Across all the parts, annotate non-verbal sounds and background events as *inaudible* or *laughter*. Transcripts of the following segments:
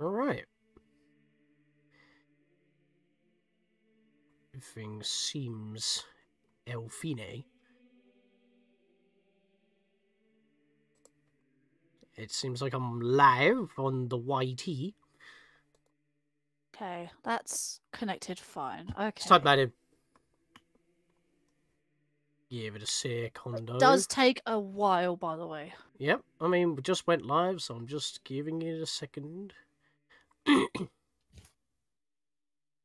Alright. Everything seems Elfine. It seems like I'm live on the YT. Okay, that's connected fine. Okay. Let's type that in. Give it a second. It does take a while, by the way. Yep, I mean, we just went live, so I'm just giving it a second. *coughs*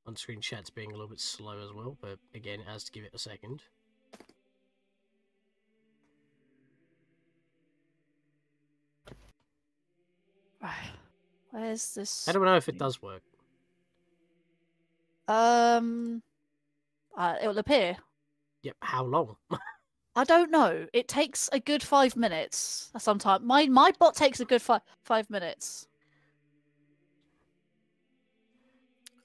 On screen chat's being a little bit slow as well, but again, it has to give it a second. Where's this? How don't know if it does work? Um, uh, it will appear. Yep, how long? *laughs* I don't know. It takes a good five minutes. Sometimes my my bot takes a good five five minutes.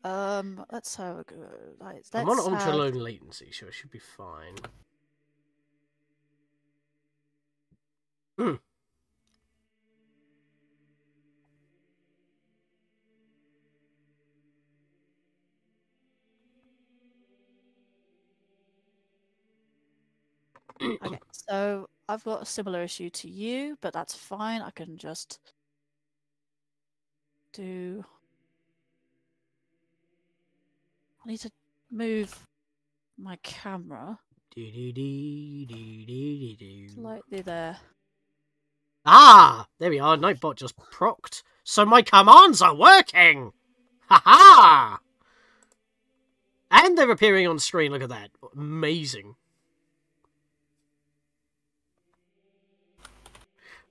Um, let's have a go. Let's, I'm on ultra low latency, so it should be fine. Hmm. Okay, *clears throat* so I've got a similar issue to you, but that's fine. I can just do. I need to move my camera slightly there. Ah, there we are. Nightbot just procced. So my commands are working! Ha ha! And they're appearing on screen. Look at that. Amazing.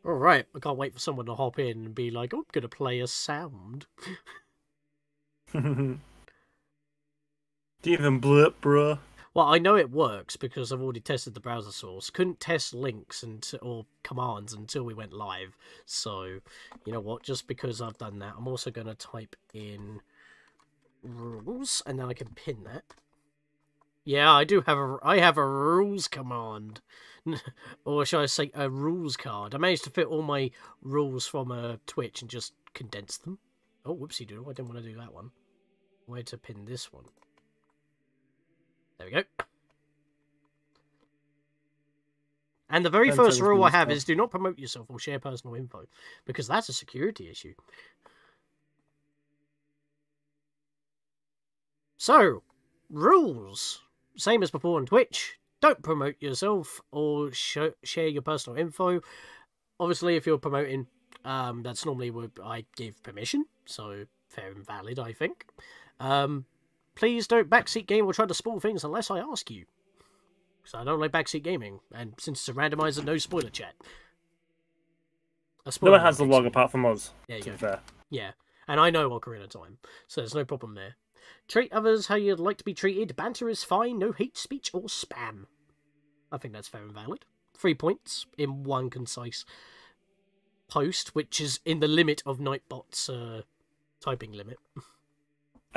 Alright, I can't wait for someone to hop in and be like, "Oh, I'm going to play a sound. *laughs* Do even blip, bruh? Well, I know it works because I've already tested the browser source. Couldn't test links and or commands until we went live. So, you know what? Just because I've done that, I'm also going to type in rules, and then I can pin that. Yeah, I do have a I have a rules command, *laughs* or should I say a rules card? I managed to fit all my rules from uh, Twitch and just condense them. Oh, whoopsie doodle! I didn't want to do that one. Where to pin this one? There we go. And the very first rule I have is do not promote yourself or share personal info, because that's a security issue. So, rules. Same as before on Twitch. Don't promote yourself or sh- share your personal info. Obviously, if you're promoting, um, that's normally what I give permission, so fair and valid, I think. Um, please don't backseat game or try to spoil things unless I ask you. Because I don't like backseat gaming, and since it's a randomizer, no spoiler chat. A No one has the log apart from us. There you To go. be fair. yeah, and I know Ocarina of Time, so there's no problem there. Treat others how you'd like to be treated. Banter is fine, no hate speech or spam. I think that's fair and valid. Three points in one concise post, which is in the limit of Nightbot's uh, typing limit. *laughs*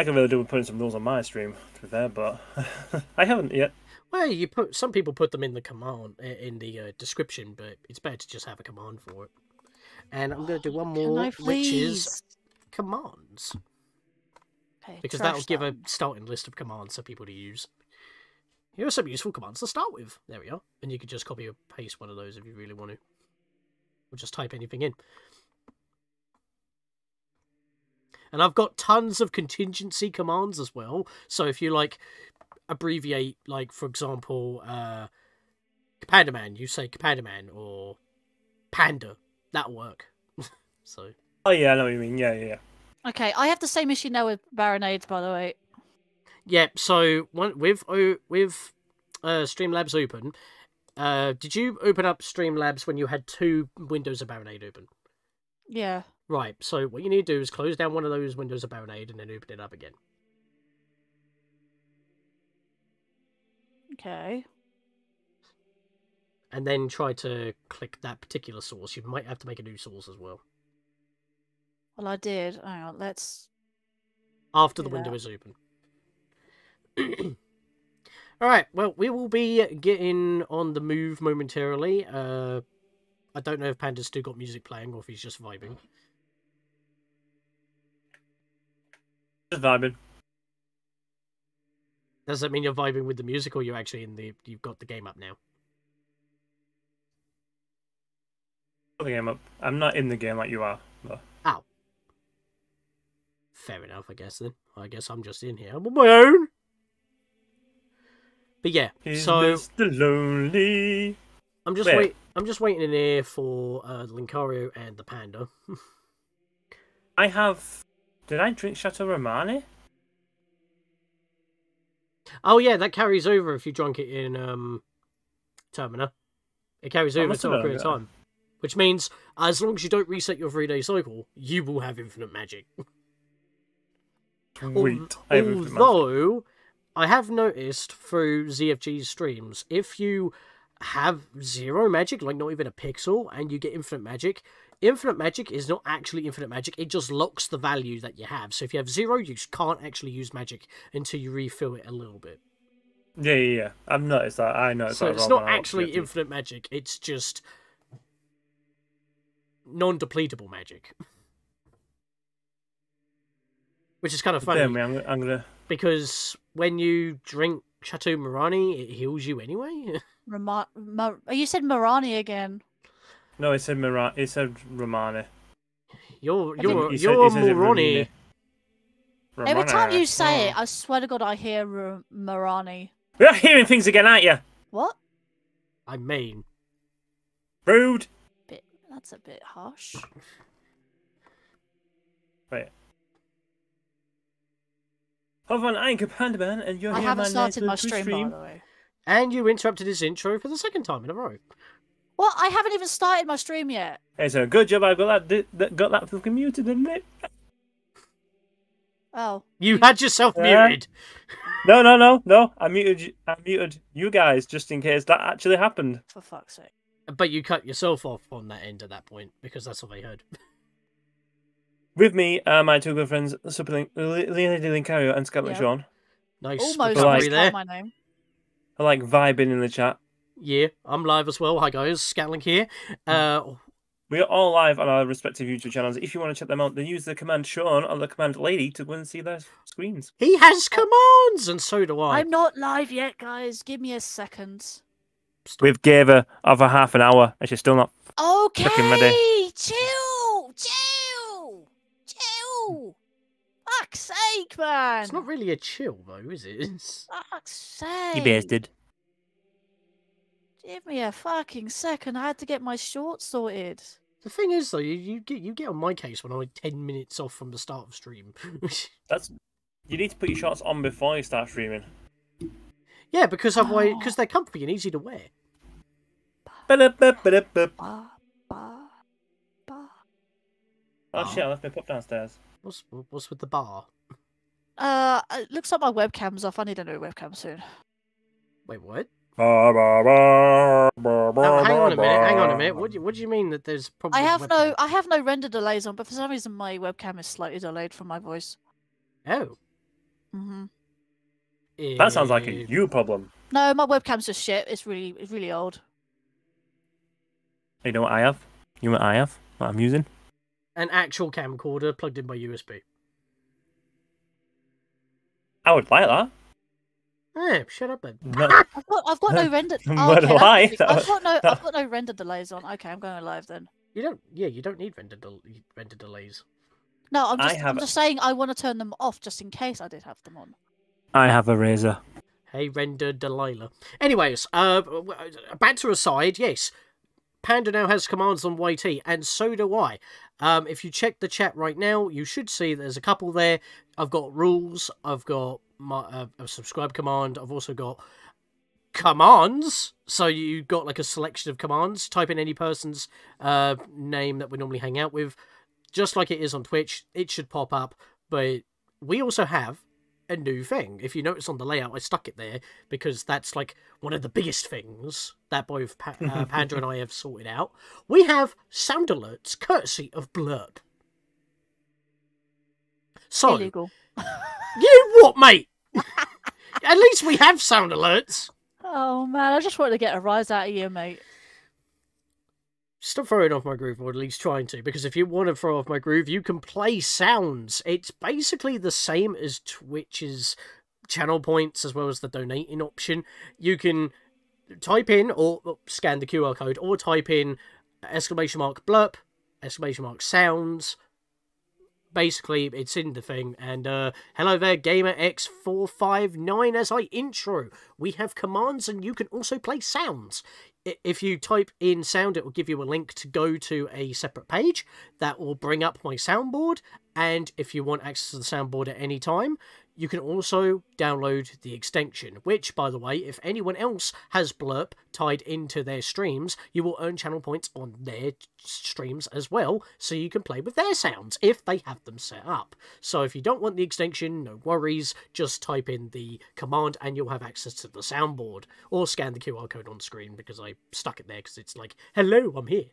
I can really do with putting some rules on my stream, to be fair, but *laughs* I haven't yet. Well, you put some people put them in the command in the uh, description, but it's better to just have a command for it. And I'm going to do one more, which is commands. Okay, because that'll give a starting list of commands for people to use. Here are some useful commands to start with. There we are. And you could just copy or paste one of those if you really want to. Or just type anything in. And I've got tons of contingency commands as well. So if you like abbreviate, like for example, uh Panda Man, you say Panda Man or Panda. That'll work. *laughs* so Oh yeah, I know what you mean. Yeah, yeah, yeah. Okay, I have the same issue now with Baronades, by the way. Yeah, so one with oh, with uh, Streamlabs open, uh, did you open up Streamlabs when you had two windows of Baronade open? Yeah. Right. So what you need to do is close down one of those windows of Baronade and then open it up again. Okay. And then try to click that particular source. You might have to make a new source as well Well, I did. Hang on, let's. after the Do window is open. *clears throat* All right. Well, we will be getting on the move momentarily. Uh, I don't know if Panda's still got music playing or if he's just vibing. Just vibing. Does that mean you're vibing with the music, or you're actually in the? You've got the game up now. The game up. I'm not in the game like you are. But Fair enough, I guess. Then I guess I'm just in here. I'm on my own. But yeah, so Mr. Lonely. I'm just Wait. wait. I'm just waiting in here for uh, Linkario and the panda. *laughs* I have. Did I drink Chateau Romani? Oh yeah, that carries over if you drunk it in um Termina. It carries over to a period of time. Which means as long as you don't reset your three day cycle, you will have infinite magic. Sweet. Al- I infinite magic. Although I have noticed through ZFG's streams, if you have zero magic, like not even a pixel, and you get infinite magic, infinite magic is not actually infinite magic. It just locks the value that you have. So if you have zero, you just can't actually use magic until you refill it a little bit. Yeah, yeah, yeah. I've noticed that. I noticed So that. it's not actually infinite magic. It's just non-depletable magic. *laughs* Which is kind of funny Damn me, I'm, I'm gonna. because when you drink Chateau Marani, it heals you anyway. *laughs* Rama- Mar- you said Marani again. No, it said Mira- It said Romani. You're you're He said- you're he says Moroni. Every time you Romani. say it, Oh. I swear to God, I hear R- Marani. You're hearing things again, aren't you? What? I mean, Rude. Bit. That's a bit harsh. Wait. Hold on, I'm Pandaman, and you're I here haven't my started my little stream, by the way. and you interrupted his intro for the second time in a row. What? I haven't even started my stream yet. Hey, so good job. I've got that, di- that got that fucking muted, didn't it? Oh. You had yourself Yeah. muted. No, no, no, no. I muted. you- I muted you guys just in case that actually happened. For fuck's sake. But you cut yourself off on that end at that point because that's all they heard. *laughs* With me are my two good friends, Superlink, Le- Leonid Linkario and Scarlett Yeah. Sean. Nice Almost Like- recovery there. my name. I like vibing in the chat. Yeah, I'm live as well. Hi guys, Scatlink here. Uh, We are all live on our respective YouTube channels. If you want to check them out, then use the command Sean or the command Lady to go and see their screens. he has commands, and so do I. I'm not live yet, guys. Give me a second. We've gave her over half an hour, and she's still not. Okay. Fucking ready. Chill. Chill. Chill. Fuck's sake, man. It's not really a chill though, is it? It's... *laughs* Fuck's sake. You bastard. Give me a fucking second. I had to get my shorts sorted. The thing is though, you, you get you get on my case when I'm like ten minutes off from the start of stream. *laughs* That's. You need to put your shorts on before you start streaming. yeah, because otherwise, because they're comfy and easy to wear. Ba-da-ba-ba-da-ba. Ba, ba, ba. Oh shit! I left my pup downstairs. What's what's with the bar? Uh, it looks like my webcam's off. I need a new webcam soon. Wait, what? Ba, ba, ba, ba, Oh, ba, hang on a ba, minute. Hang on a minute. What do you, what do you mean that there's problems? I have no. I have no render delays on, but for some reason my webcam is slightly delayed from my voice. Oh, hmm That sounds like a you problem. No, my webcam's just shit. It's really, it's really old. You know what I have? You know what I have? What I'm using? an actual camcorder plugged in by USB. I would like that. Eh, shut up then. No, I've got, I've got no *laughs* render. Oh, okay, do that's I? I've got no, I've got no render delays on. Okay, I'm going live then. You don't. Yeah, you don't need render del- render delays. No, I'm just, have- I'm just saying I want to turn them off just in case I did have them on. I have a razor. Hey, render Delilah. Anyways, uh, banter aside, yes, Panda now has commands on YT, and so do I. Um, if you check the chat right now, you should see there's a couple there. I've got rules. I've got my uh, a subscribe command. I've also got commands. So you've got like a selection of commands. Type in any person's uh, name that we normally hang out with, just like it is on Twitch. It should pop up. But we also have a new thing. If you notice on the layout, I stuck it there because that's like one of the biggest things that both pa- uh, *laughs* Panda and I have sorted out. We have sound alerts courtesy of Blerp. So, Illegal. you what, mate? At least we have sound alerts. Oh man, I just wanted to get a rise out of you, mate. stop throwing off my groove, or at least trying to, because if you want to throw off my groove, you can play sounds. It's basically the same as Twitch's channel points as well as the donating option. You can type in or or scan the QR code or type in exclamation mark blerp, exclamation mark sounds. Basically, it's in the thing. And uh, hello there, Gamer X459. As I intro, we have commands and you can also play sounds. If you type in sound, it will give you a link to go to a separate page that will bring up my soundboard. And if you want access to the soundboard at any time, you can also download the extension, which, by the way, if anyone else has Blerp tied into their streams, you will earn channel points on their streams as well, so you can play with their sounds if they have them set up. So if you don't want the extension, no worries, just type in the command and you'll have access to the soundboard, or scan the QR code on screen because I stuck it there because it's like, hello, I'm here.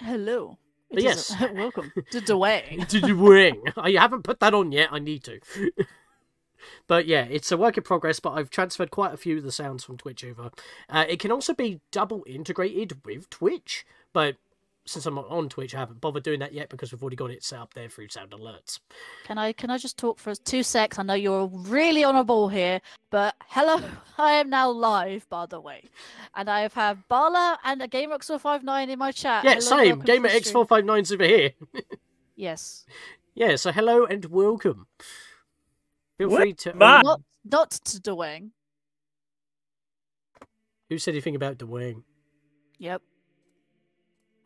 Hello. But yes. *laughs* welcome to Dwayne. to wing. I haven't put that on yet. I need to. *laughs* but yeah, it's a work in progress. But I've transferred quite a few of the sounds from Twitch over. Uh, it can also be double integrated with Twitch, but since I'm not on Twitch, I haven't bothered doing that yet because we've already got it set up there through Sound Alerts. Can I can I just talk for two secs? I know you're really on a ball here, but hello, *laughs* I am now live, by the way, and I have had Bala and a GameRox459 in my chat. Yeah, Hello, same. welcome to Gamer the stream. X459's over here. Yes, *laughs* Yeah, so hello and welcome. Feel What? free to. Ma- Ah. not not to Dwayne. Who said anything about Dwayne? Yep.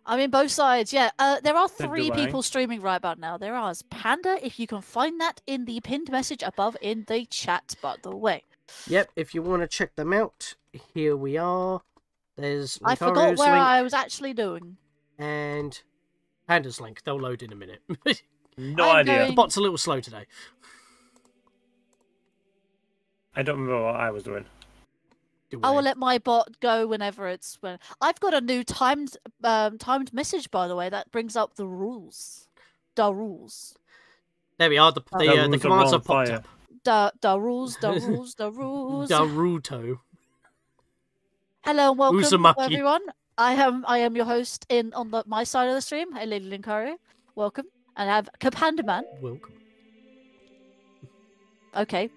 I mean, both sides. Yeah, uh, there are three people streaming right about now. There are Panda. If you can find that in the pinned message above in the chat, by the way. Yep, if you want to check them out, here we are. There's I forgot where link I was actually doing. and Panda's link. They'll load in a minute. *laughs* No I'm idea. going- bot's a little slow today. I don't remember what I was doing. I will let my bot go whenever it's when I've got a new timed um timed message by the way that brings up the rules. The rules. There we are. The the, The uh, the rules are commands have popped fire. up. The the rules, the *laughs* rules, the rules. Naruto. Hello and welcome Uzumaki. everyone. I am I am your host in on the my side of the stream. Hey Lady Linkario. Welcome. And I have Kapandaman. Welcome. Okay.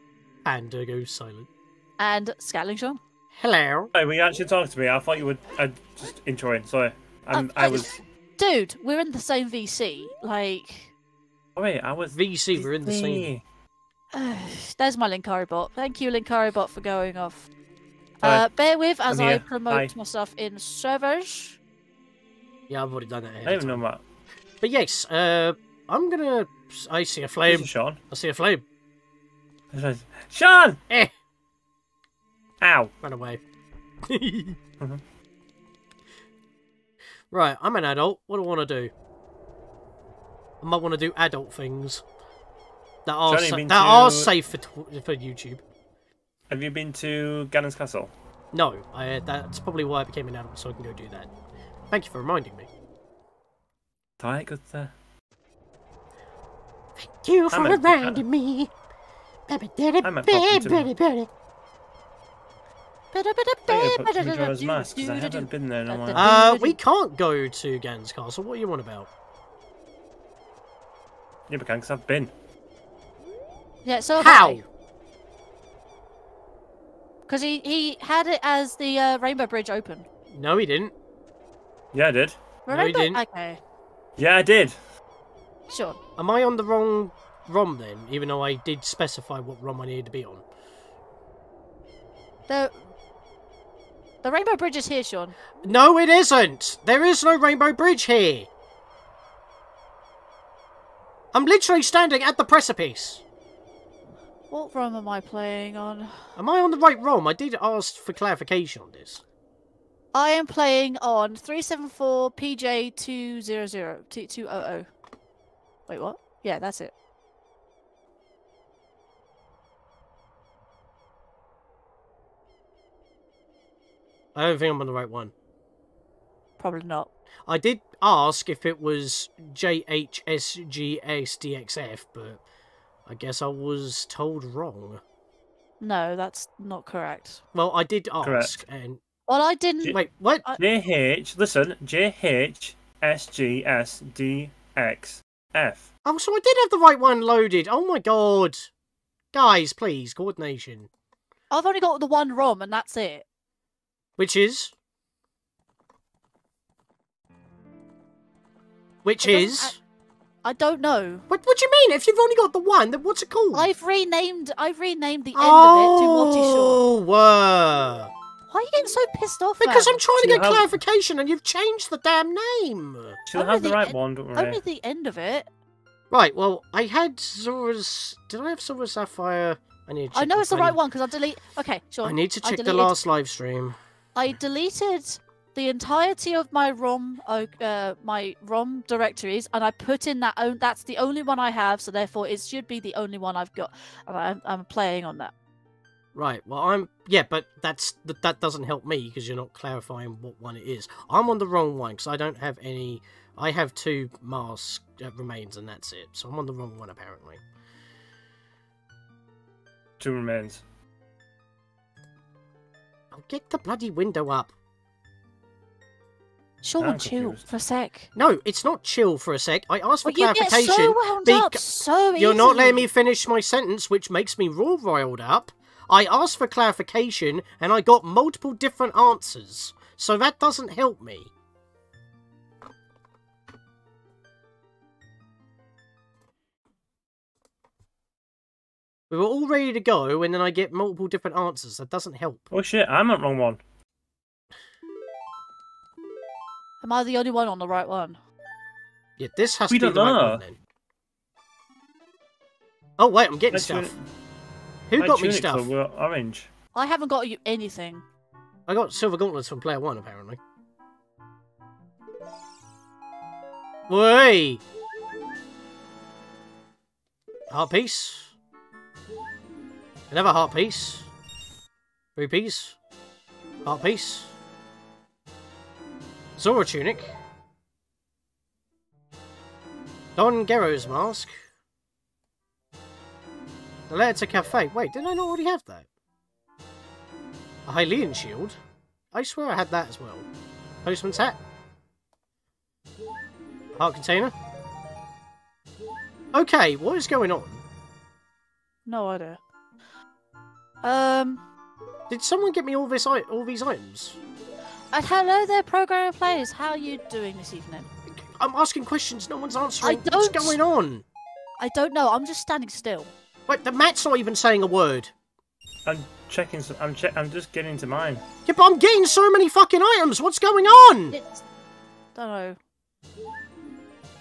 Panda goes silent. And Scatlink Sean. Hello. Hey, when you actually talked to me, I thought you would. I just introing. Sorry, I'm, Uh, I uh, was. Dude, we're in the same VC. Like Oh, wait, I was. VC, we're in the same. *sighs* There's my Linkari bot. Thank you, Linkari bot, for going off. Uh, bear with as I'm I here. promote Hi. myself in servers. Yeah, I've already done that. ahead I don't even know that. But yes, uh, I'm gonna. I see a flame. Sean. I see a flame. Sean! Eh, Ow! run away. Mm-hmm. *laughs* Right, I'm an adult. What do I want to do? I might want to do adult things that are Johnny, sa- been that are safe for for YouTube. Have you been to Ganon's Castle? No, I, that's probably why I became an adult, so I can go do that. Thank you for reminding me. Alright, good there. Thank you for reminding me. I meant pop into- I'm going to put some Majora's Mask I haven't been there in a while. Uh, we can't go to Gan's Castle. What are you on about? Yeah, we can because I've been. Yeah, so How? Because he, he had it as the uh, Rainbow Bridge open. No, he didn't. Yeah, I did. No, he didn't. Okay, Yeah, I did. sure. Am I on the wrong ROM then? Even though I did specify what ROM I needed to be on. The the Rainbow Bridge is here, Sean. No, it isn't. There is no Rainbow Bridge here. I'm literally standing at the precipice. What ROM am I playing on? Am I on the right ROM? I did ask for clarification on this. I am playing on 374 PJ200. T- 200. Wait, what? Yeah, that's it. I don't think I'm on the right one. Probably not. I did ask if it was JHSGSDXF, but I guess I was told wrong. No, that's not correct. Well, I did ask, Correct. and Well, I didn't. J- Wait, what? JH, listen, JHSGSDXF. Oh, so I did have the right one loaded. Oh my god. Guys, please, coordination. I've only got the one ROM, and that's it. Which is? Which It doesn't is? I don't know. What, what do you mean? If you've only got the one, then what's it called? I've renamed. I've renamed the end of it to Morty Shore. Oh, whoa. Why are you getting so pissed off? Because man? I'm trying to Do you get have- clarification and you've changed the damn name. She'll Only have the the right en- one, don't worry. only the end of it. Right, well, I had Zora's. Did I have Zora's Sapphire? I need to I check know it's the right one because I delete. Okay, sure. I need to I check the last live stream. I deleted the entirety of my ROM, uh, uh, my ROM directories, and I put in that own. That's the only one I have, so therefore it should be the only one I've got, and I'm, I'm playing on that. Right. Well, I'm yeah, but that's that, that doesn't help me because you're not clarifying what one it is. I'm on the wrong one because I don't have any. I have two mask uh, remains and that's it. So I'm on the wrong one apparently. Two remains. I'll get the bloody window up. Sean, I'm chill confused. for a sec. No, it's not chill for a sec. I asked for But you get clarification. so wound up bec- so You're not letting me finish my sentence, which makes me raw riled up. I asked for clarification and I got multiple different answers. So that doesn't help me. We were all ready to go and then I get multiple different answers. That doesn't help. Oh shit, I'm on the wrong one. Am I the only one on the right one? Yeah, this has We to be don't the right know. one then. Oh wait, I'm getting My stuff. tunic- Who got me tunics stuff? were orange. I haven't got you anything. I got silver gauntlets from player one, apparently. Way! Heart piece. Another heart piece. Rupees. Heart piece. Zora tunic. Don Gero's mask. The letter to Kafei. Wait, didn't I not already have that? A Hylian shield? I swear I had that as well. Postman's hat? Heart container? Okay, what is going on? No idea. Um. Did someone get me all this all these items? And hello there, programmer players. How are you doing this evening? I'm asking questions, no one's answering. I What's don't- going on? I don't know. I'm just standing still. Wait, the mat's not even saying a word. I'm checking. Some, I'm check. I'm just getting to mine. Yeah, but I'm getting so many fucking items. What's going on? It's. Don't know.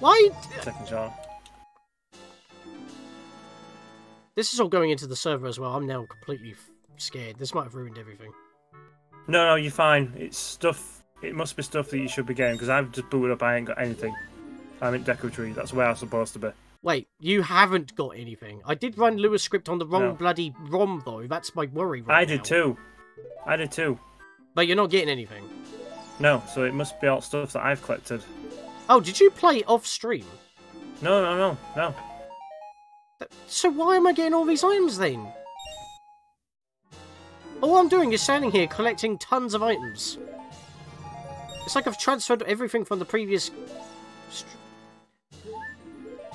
Why? Second Sean. This is all going into the server as well. I'm now completely f- scared. This might have ruined everything. No, no, you're fine. It's stuff. It must be stuff that you should be getting because I've just booted up. I ain't got anything. I'm in Deku Tree. That's where I'm supposed to be. Wait, you haven't got anything. I did run Lua script on the wrong No. bloody ROM though. That's my worry right I did now. too. I did too. But you're not getting anything. No, so it must be all stuff that I've collected. Oh, did you play off stream? No, no, no, no. So why am I getting all these items then? All I'm doing is standing here collecting tons of items. It's like I've transferred everything from the previous.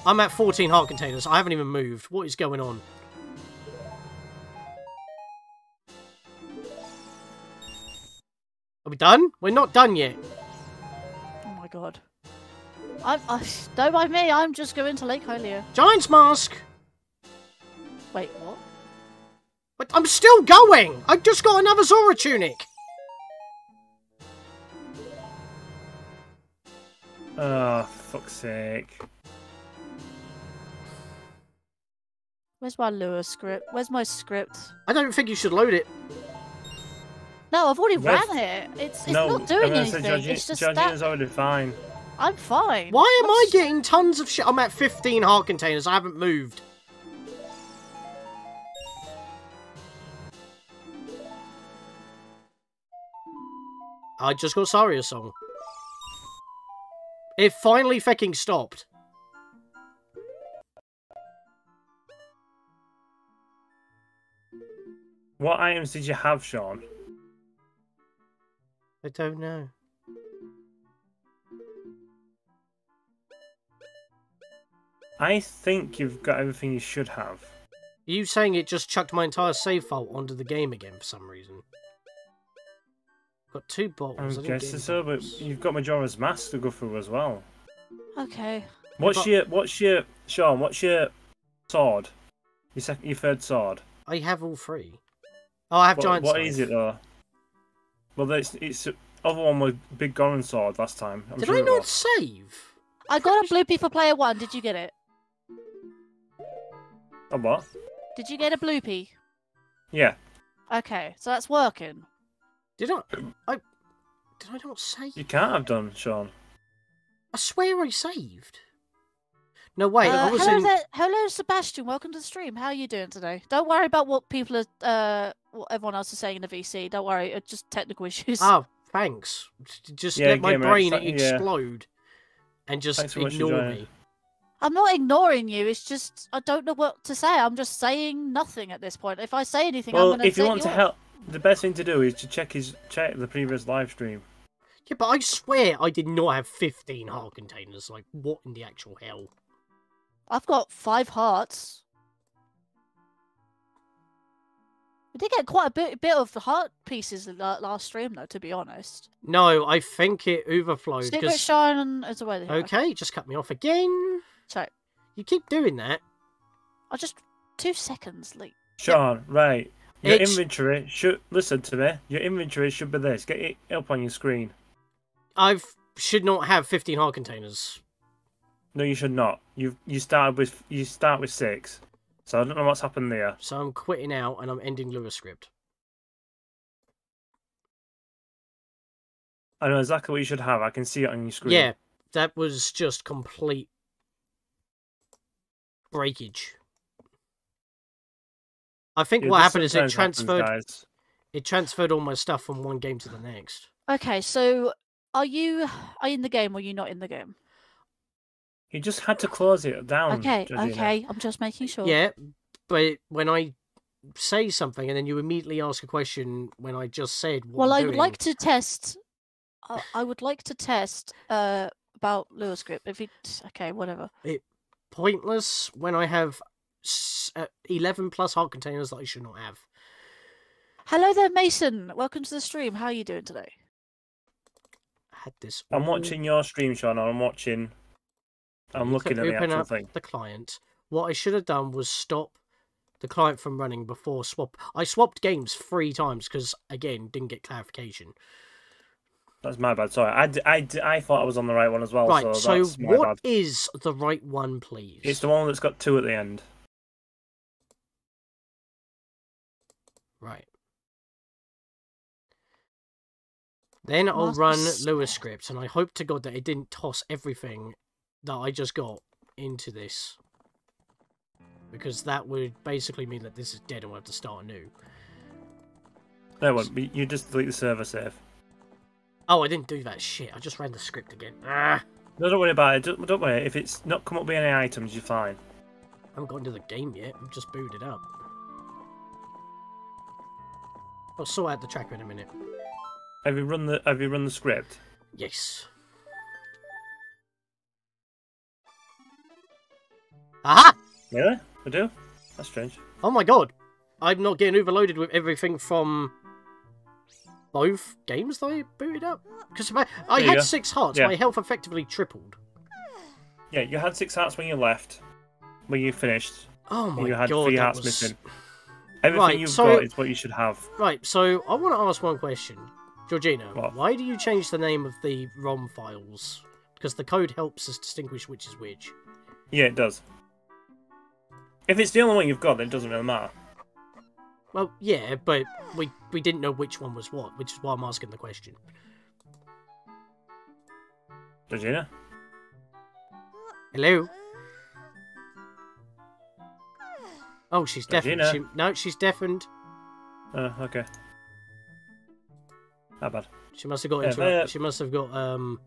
I'm at 14 heart containers. I haven't even moved. What is going on? Are we done? We're not done yet. Oh my god. I'm. I, don't mind me. I'm just going to Lake Hylia. Giant's mask. Wait, what? But I'm still going. I just got another Zora tunic. Oh, fuck's sake. Where's my Lua script? Where's my script? I don't think you should load it. No, I've already Where's- ran it. It's it's no, not doing I'm anything. say it's just Georgina's that already fine. I'm fine. Why am I getting tons of shit? I'm at 15 heart containers. I haven't moved. I just got Saria's song. It finally fucking stopped. What items did you have, Sean? I don't know. I think you've got everything you should have. Are you saying it just chucked my entire save file onto the game again for some reason? Got two I bottles. I didn't guess get so, but you've got Majora's Mask to go through as well. Okay. What's got- your what's your Sean? What's your sword? Your second, your third sword. I have all three. Oh, I have What, giant what Scythe. is it though? Well, it's it's other one was Big Goron sword last time. I'm Did sure I not was. save? I got a bloopy for player one. Did you get it? A what? Did you get a bloopy? Yeah, Okay, so that's working. Did I? I did I not save? you can't have done, Sean. I swear I saved. No, wait. I Uh, was hello in. there, hello Sebastian. Welcome to the stream. How are you doing today? Don't worry about what people are, uh, what everyone else is saying in the VC. Don't worry, it's just technical *laughs* issues. Oh, thanks. J- Just Yeah, let my Gamer, brain it's- yeah. explode and just Thanks so much for ignore me. I'm not ignoring you. It's just I don't know what to say. I'm just saying nothing at this point. If I say anything, I'm gonna Well, if you take want to help, the best thing to do is to check his check the previous live stream. Yeah, but I swear I did not have 15 heart containers. Like, what in the actual hell? I've got five hearts. We did get quite a bit, bit of the heart pieces in the last stream, though. To be honest, No, I think it overflowed. Secret 'cause- Shine is away. Okay, just cut me off again. So You keep doing that. I just two seconds late. Sean, right? Your It's- inventory should listen to me. Your inventory should be this. Get it up on your screen. I should not have 15 heart containers. No, you should not. You you started with you start with six. So I don't know what's happened there. So I'm quitting out and I'm ending Lua script. I know exactly what you should have. I can see it on your screen. Yeah, that was just complete breakage. I think Yeah, what happened is it sometimes happens, transferred it transferred all my stuff from one game to the next. Okay, so are you are you in the game or are you not in the game? You just had to close it down. Okay, Georgina. okay. I'm just making sure. Yeah, but when I say something and then you immediately ask a question when I just said what Well, I'm I would doing, like to test. I I would like to test uh about Lua script. If it okay, whatever. It pointless when I have s- uh, Uh, 11 plus heart containers that I should not have. Hello there, Mason. Welcome to the stream. How are you doing today? I had this. I'm all- watching your stream, Sean, I'm watching. I'm looking at the actual thing. the client. What I should have done was stop the client from running before swap. I swapped games three times because again didn't get clarification. That's my bad. Sorry, I, I, I thought I was on the right one as well. right. So, So, my what bad. is the right one, please? It's the one that's got two at the end. Right. Then I'll run Master Lua Spec. script, and I hope to God that it didn't toss everything that I just got into this. Because that would basically mean that this is dead and we'll have to start anew. No one. You just delete the server save. Oh, I didn't do that shit. I just ran the script again. Ah! No, don't worry about it. Don't, don't worry. If it's not come up with any items, you're fine. I haven't got into the game yet. I've just booted up. I'll sort out the tracker in a minute. Have you run the Have you run the script? Yes. Aha! Really? I do. That's strange. Oh my god! I'm not getting overloaded with everything from both games that I booted up. Because I had go. six hearts, Yeah. my health effectively tripled. Yeah, you had six hearts when you left. When you finished, Oh my you had god, three hearts was... missing. Everything Right, you've so- got is what you should have. Right, so I want to ask one question. Georgina, What? why do you change the name of the ROM files? Because the code helps us distinguish which is which. Yeah, it does. If it's the only one you've got, then it doesn't really matter. Well, yeah, but we we didn't know which one was what, which is why I'm asking the question. Georgina? Hello? Oh, she's deafened. She, no, she's deafened. Oh, okay. How bad? She must have got Yeah, interrupted. uh, She must have got um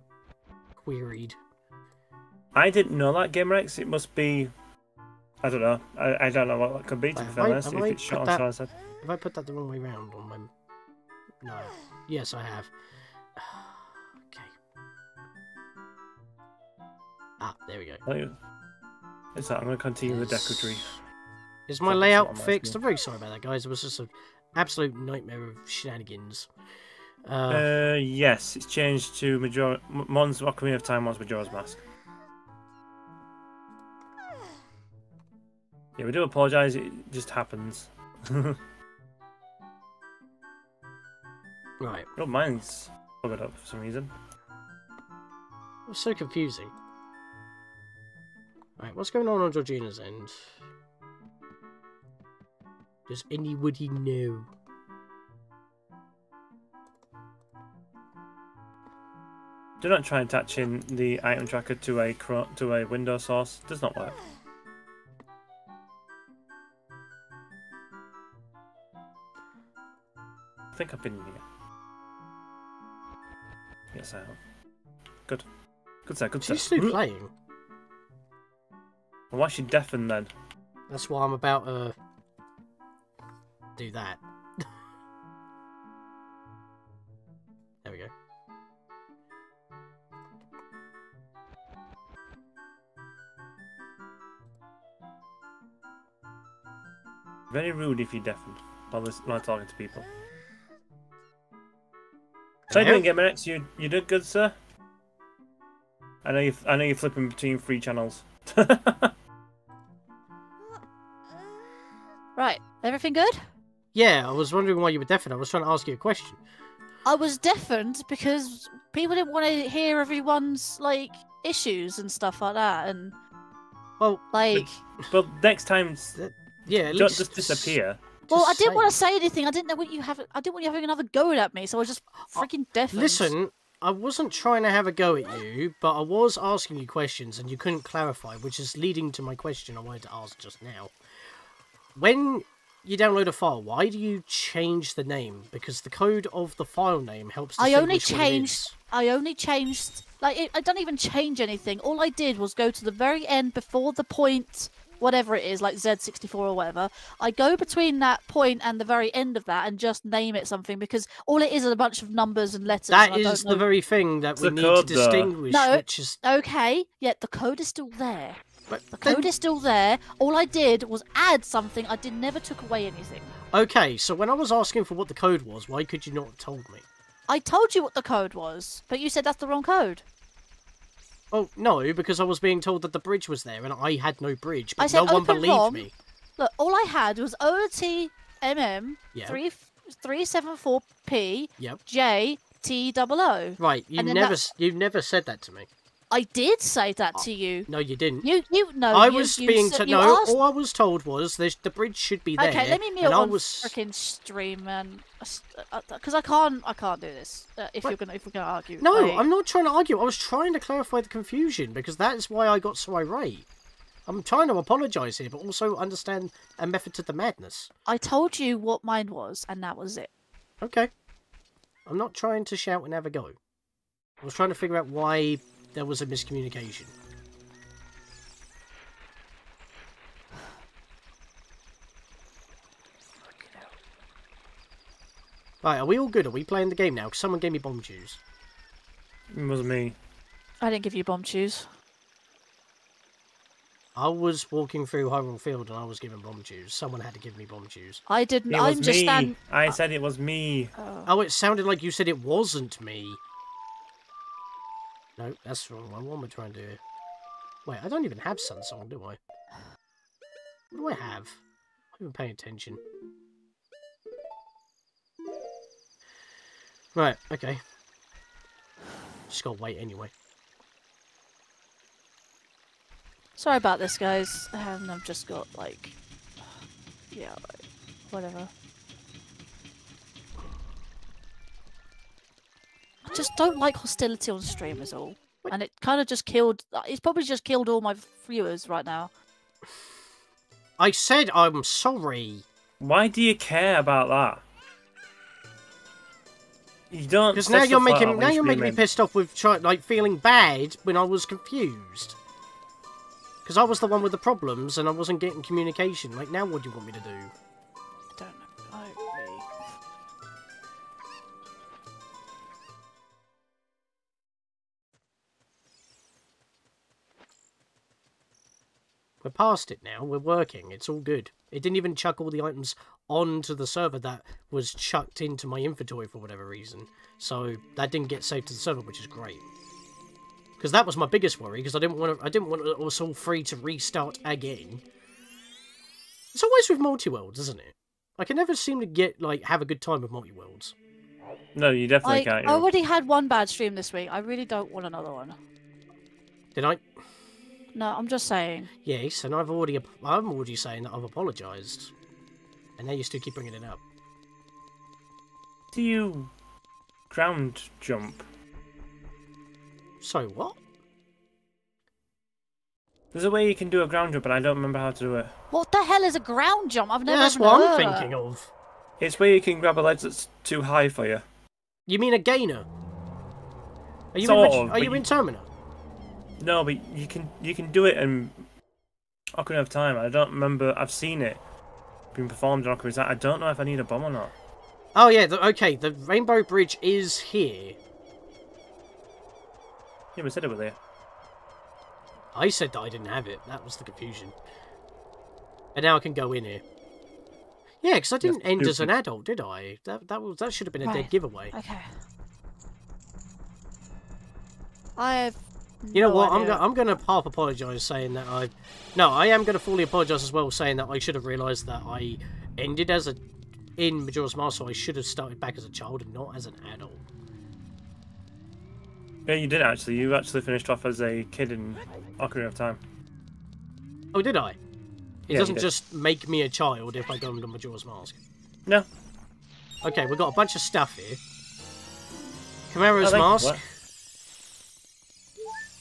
queried. I didn't know that Game Rex. It must be. I don't know. I, I don't know what that could be, to be honest. If I it's shot put on that- Charizard. Have I put that the wrong way round on my? No. Yes, I have. *sighs* okay. Ah, there we go. It's that. I'm going to continue the Deku tree. Is my layout fixed? I'm very sorry about that, guys. It was just an absolute nightmare of shenanigans. Uh, Uh, yes, it's changed to Major. M- Mon's Ocarina of Time wants Majora's Mask. Yeah, we do apologise. It just happens. right. oh, mine's bugged up for some reason. It was so confusing. Right, what's going on on Georgina's end? Does anybody know? Do not try and attach in the item tracker to a to a window source. Does not work. I think I've been here. Yes, I have. Good. Good sir, good sir. She's still playing. Why is she deafened then? That's why I'm about to do that. there we go. Very rude if you deafened while, lis- while talking to people. So you Hello? doing Game X? You you did good, sir. I know you. I know you're flipping between three channels. *laughs* Right, everything good? Yeah, I was wondering why you were deafened. I was trying to ask you a question. I was deafened because people didn't want to hear everyone's like issues and stuff like that, and Well, like, well, next time, yeah, at just disappear. well, I didn't want to say. say anything. I didn't know what you have. I didn't want you having another go at me, so I was just freaking deafened. Listen, I wasn't trying to have a go at you, but I was asking you questions and you couldn't clarify, which is leading to my question I wanted to ask just now. When you download a file, why do you change the name? Because the code of the file name helps. I only distinguish what it changed. I only changed. Like, it, I don't even change anything. All I did was go to the very end before the point, whatever it is, like Z64 or whatever. I go between that point and the very end of that and just name it something because all it is is a bunch of numbers and letters. That and I don't is the very thing that It's we need code, to distinguish, No. which is. Okay, yet the code is still there. But The then- code is still there. All I did was add something. I did never took away anything. Okay, so when I was asking for what the code was, why could you not have told me? I told you what the code was, but you said that's the wrong code. Oh no, because I was being told that the bridge was there and I had no bridge, I but said no one believed ROM. me. Look, all I had was OTMM Yeah. three three seven four P Yep. J T double O. Right, you never, s you never said that to me. I did say that oh, to you. No, you didn't. You you no. I you, was you being said- to no. asked- All I was told was there's the bridge should be there. Okay, let me mute and uh, I on was freaking uh, stream, uh, man. Because I can't, I can't do this. Uh, if What? you're gonna, if we're gonna argue. no. like- I'm not trying to argue. I was trying to clarify the confusion because that is why I got so irate. I'm trying to apologise here, but also understand a method to the madness. I told you what mine was, and that was it. Okay. I'm not trying to shout and have a go. I was trying to figure out why there was a miscommunication. Right, are we all good? Are we playing the game now? Because someone gave me bomb juice. It wasn't me. I didn't give you bomb shoes. I was walking through Hyrule Field and I was given bomb juice. Someone had to give me bomb juice. I didn't. It I'm was just me. stand. I said it was me. Oh. Oh, it sounded like you said it wasn't me. No, that's the wrong one. What am I trying to do? Wait, I don't even have Sun Song, do I? What do I have? I'm even paying attention. Right, okay. Just gotta wait anyway. Sorry about this, guys. And I've just got like, yeah, whatever. Just don't like hostility on stream, is all. And it kind of just killed. It's probably just killed all my viewers right now. I said I'm sorry. Why do you care about that? You don't. Because now you're stuff like that making now you're making me pissed off with try, like feeling bad when I was confused. Because I was the one with the problems and I wasn't getting communication. Like now, what do you want me to do? We're past it now. We're working. It's all good. It didn't even chuck all the items onto the server that was chucked into my inventory for whatever reason. So that didn't get saved to the server, which is great. Because that was my biggest worry. Because I didn't want to. I didn't want it was all free to restart again. It's always with multi worlds, isn't it? I can never seem to get like have a good time with multi worlds. No, you definitely I, can't. I you know. already had one bad stream this week. I really don't want another one. Did I? No, I'm just saying. Yes, and I've already. I'm already saying that I've apologised, and now you still keep bringing it up. Do you ground jump? So what? There's a way you can do a ground jump, but I don't remember how to do it. What the hell is a ground jump? I've Yeah, never. that's even what I'm thinking of. It's where you can grab a ledge that's too high for you. You mean a gainer? Are you Sort in? of, Are but you you- in Termina? No, but you can you can do it in Ocarina of Time. I don't remember. I've seen it being performed in Ocarina of Time. I don't know if I need a bomb or not. Oh yeah. The, okay, the Rainbow Bridge is here. Yeah, we said it was there. I said that I didn't have it. That was the confusion. And now I can go in here. Yeah, because I didn't end as an adult, did I? That that was that should have been a dead giveaway. Okay. I have. You know no what? I'm go- I'm going to half apologise saying that I. No, I am going to fully apologise as well, saying that I should have realised that I ended as a in Majora's Mask, so I should have started back as a child and not as an adult. Yeah, you did actually. You actually finished off as a kid in Ocarina of Time. Oh, did I? It Yeah, doesn't just make me a child if I go into Majora's Mask. No. Okay, we've got a bunch of stuff here. Chimera's Oh, thank you. mask. What?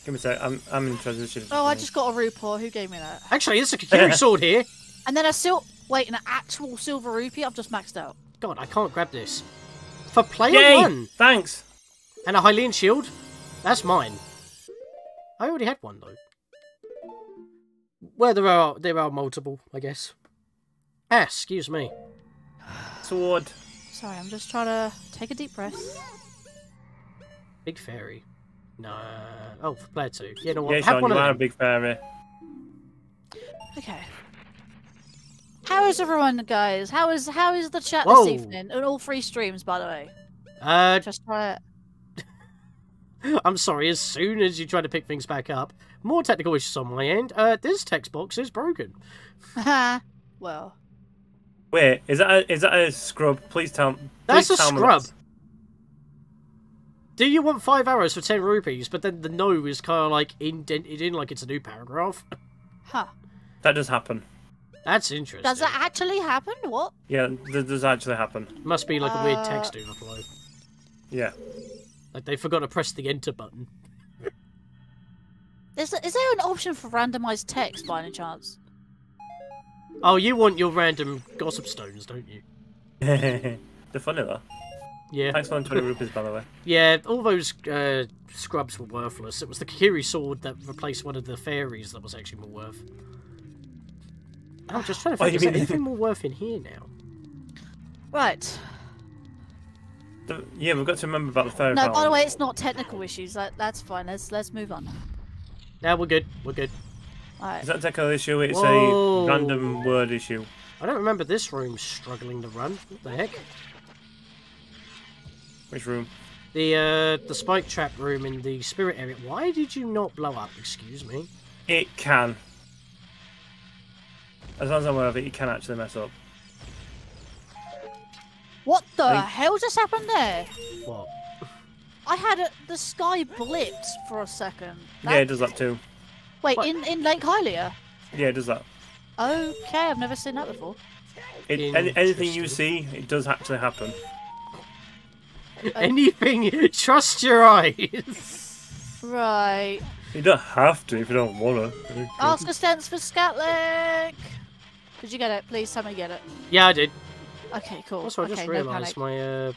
Give me a sec. I'm I'm in transition. Oh, I just got a Rupor. Who gave me that? Actually, it's a Kokiri sword here. And then a sil. Wait, an actual silver rupee? I've just maxed out. God, I can't grab this. For player Yay! one Thanks. and a Hylian shield. That's mine. I already had one though. Well, there are there are multiple, I guess. Ah, excuse me. Sword. Sorry, I'm just trying to take a deep breath. Big fairy. No. Oh, for player two. Yeah, no, what? Yeah, have Sean, one you of are a them. big fairy. Okay. How is everyone, guys? How is how is the chat Whoa. this evening? And all three streams, by the way. Uh, Just try it. *laughs* I'm sorry. As soon as you try to pick things back up, more technical issues on my end. Uh, this text box is broken. it. *laughs* well, Wait, is that a, is that a scrub? Please tell. That's please a tell me scrub. That's- Do you want five arrows for ten rupees? But then the no is kind of like indented in, like it's a new paragraph. huh? That does happen. That's interesting. Does that actually happen? What? Yeah, that does actually happen. Must be like a weird Uh, text overflow. Yeah. Like they forgot to press the enter button. Is there, is there an option for randomized text by any chance? Oh, you want your random gossip stones, don't you? *laughs* They're funny though. Yeah. Thanks for the 20 rupees, by the way. *laughs* Yeah, all those uh, scrubs were worthless. It was the Kokiri sword that replaced one of the fairies that was actually more worth. I'm just trying to think, you is there anything more worth in here now? Right. The- yeah, we've got to remember about the fairy No, by the way, it's not technical issues. That that's fine. Let's let's move on. Now we're good. We're good. Alright. Is that a technical issue? It's Whoa. a random word issue. I don't remember this room struggling to run. What the heck? Which room? The uh, the spike trap room in the spirit area. Why did you not blow up? Excuse me. It can. As long as I'm aware of it, you can actually mess up. What the I- hell just happened there? What? I had a, the sky blipped for a second. Yeah, it does that too. Wait, What? in in Lake Hylia. Yeah, it does that. Okay, I've never seen that before. It, anything you see, it does actually happen. *laughs* Anything? Trust your eyes. Right. You don't have to if you don't want to. Ask a stance for Scatlink. Did you get it? Please tell me you get it. yeah, I did. Okay, cool. Also, I okay, just realised panic. my uh,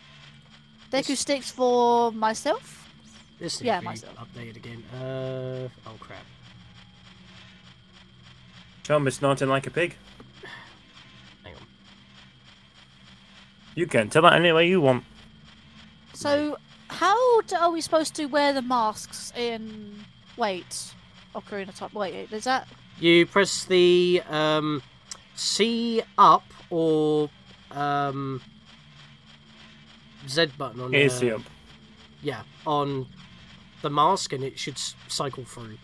Deku sticks for myself. this needs Yeah, to be myself. updated again. Uh, oh crap. Sean be snorting like a pig. *sighs* Hang on. You can tell that any way you want. So, how do, are we supposed to wear the masks in? Wait. Ocarina Time. Wait, is that? You press the um, C up or um, Z button on Here's uh, the up. yeah on the mask, and it should cycle through.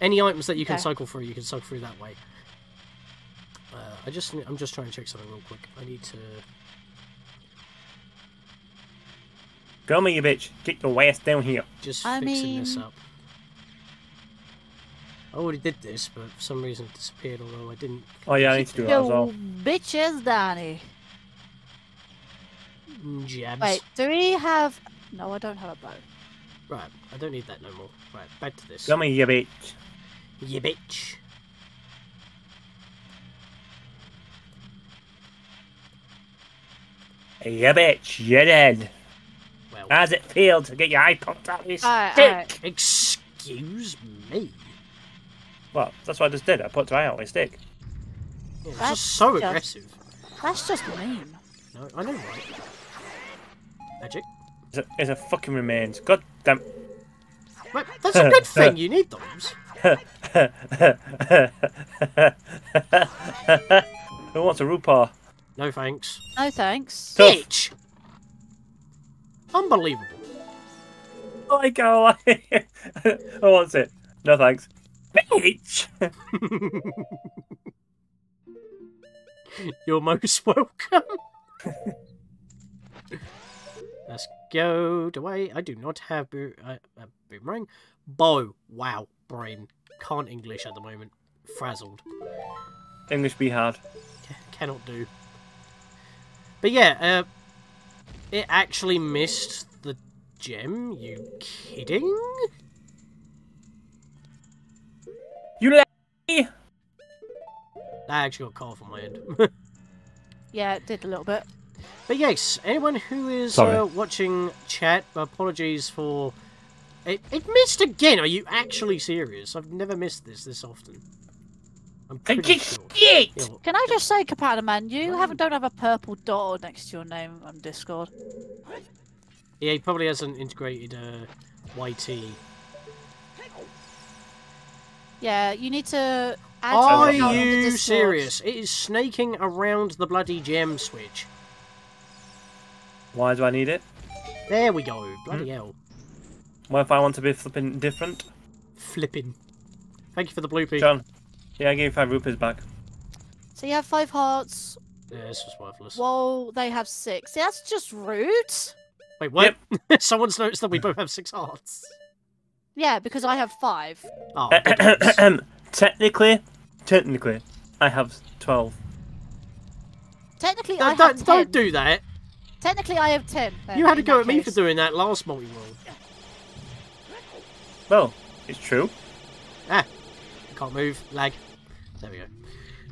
Any items that you can cycle through, you can cycle through that way. Uh, I just I'm just trying to check something real quick. I need to. Gohma, you bitch. Get your ass down here. just I fixing this up. I already did this, but for some reason it disappeared, although I didn't. Oh yeah, I need to do that as Yo, well. bitches, Danny. Mm, Jabs. Wait, do we have? No, I don't have a bow. Right, I don't need that no more. Right, back to this. Gohma, you bitch. Yeah, bitch. You bitch. You're dead. Well, How's it feel to get your eye popped out of your Alright, stick? alright. excuse me. Well, that's what I just did. I put my eye out of my stick. Oh, yeah, it's That's just so just- aggressive. That's just mean. No, I know, right? Magic. It's a, it's a fucking remains. God damn. Right, that's a good *laughs* thing. You need those. *laughs* Who wants a rupa? No thanks. No thanks. Tough. Bitch. Unbelievable. I go. *laughs* Who wants it? No thanks. Bitch. *laughs* You're most welcome. Let's go away. I do not have bo- uh, a boomerang. Bow. Wow. Brain. Can't English at the moment. Frazzled. English be hard. Ca- Cannot do. But yeah, uh, it actually missed the gem. You kidding? You let me. I actually got a call from my end. *laughs* Yeah, it did a little bit. But yes, anyone who is uh, watching chat, apologies for. It, it missed again. Are you actually serious? I've never missed this this often. I'm Can pretty sure. shit. Yeah, well, Can I just say, Kapandaman, you haven't don't have a purple dot next to your name on Discord. yeah, he probably hasn't integrated uh, YT. Yeah, you need to add Are your account you serious? It is snaking around the bloody gem switch. Why do I need it? There we go. Bloody hell. What if I want to be flipping different? Flipping. Thank you for the blue pea. John. Yeah, I gave you five rupees back. So you have five hearts. Yeah, this was worthless. Well, they have six. See, that's just rude. Wait, what? *laughs* Someone's noticed that we both have six hearts. Yeah, because I have five. Oh, *coughs* good technically, technically, I have twelve. Technically, I don't, have don't, ten. don't do that. Technically, I have ten. then, You had a go that at me for doing that last multi world. Well, it's true. Ah, can't move. Lag. There we go.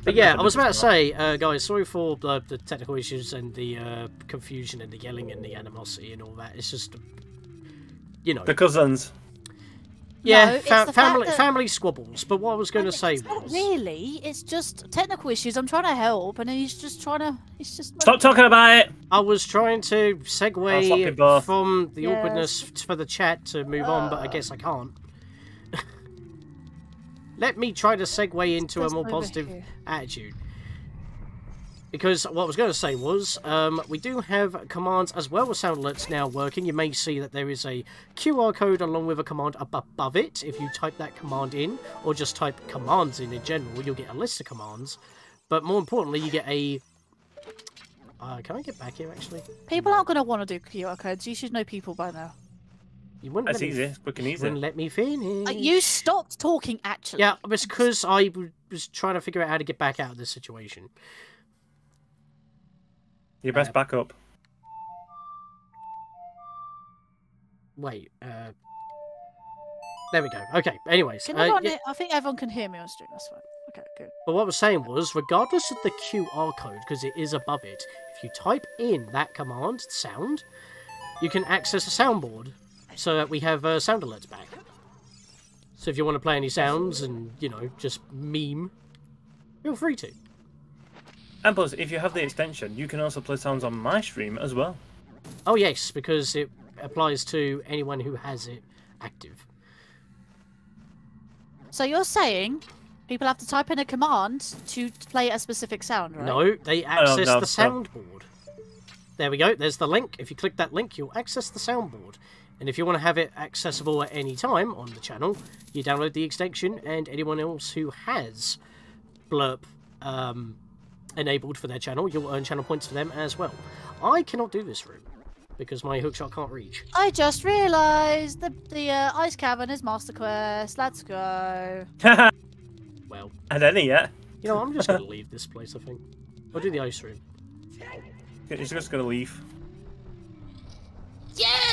But yeah, I was about to say, uh, guys, sorry for the, the technical issues and the uh, confusion and the yelling and the animosity and all that. It's just, you know, The cousins. yeah, No, fa- family that- family squabbles. But what I was going to It's say not was, really. It's just technical issues. I'm trying to help, and he's just trying to. He's just. Stop talking about it. I was trying to I'll stop you segue from the Yes. awkwardness for the chat to move on, but I guess I can't. Let me try to segue into a more positive here. attitude. Because what I was going to say was, um, we do have commands as well as sound alerts now working. You may see that there is a QR code along with a command up above it. If you type that command in, or just type commands in in general, you'll get a list of commands. But more importantly, you get a... Uh, can I get back here, actually? People aren't going to want to do QR codes. You should know people by now. You wouldn't That's let me easy. It's quick and easy. wouldn't let me finish. Uh, you stopped talking, actually. Yeah, it's because I was trying to figure out how to get back out of this situation. Your best backup. Wait, uh... There we go. Okay, anyways. Can uh, everyone yeah, I think everyone can hear me on stream. That's fine. Okay, good. but what I was saying was, regardless of the QR code, because it is above it, if you type in that command, sound, you can access a soundboard so that we have uh, sound alerts back. So if you want to play any sounds and, you know, just meme, feel free to. And plus, if you have the extension, you can also play sounds on my stream as well. Oh yes, because it applies to anyone who has it active. So you're saying people have to type in a command to play a specific sound, right? No, they access the so- soundboard. There we go. There's the link. If you click that link, you'll access the soundboard. And if you want to have it accessible at any time on the channel, you download the extension, and anyone else who has Blerp um, enabled for their channel, you'll earn channel points for them as well. I cannot do this room because my hookshot can't reach. I just realised the the uh, ice cavern is Master Quest. Let's go. *laughs* Well, Had any yet? you know, I'm just going to leave this place, I think. I'll do the ice room. He's just gonna leave.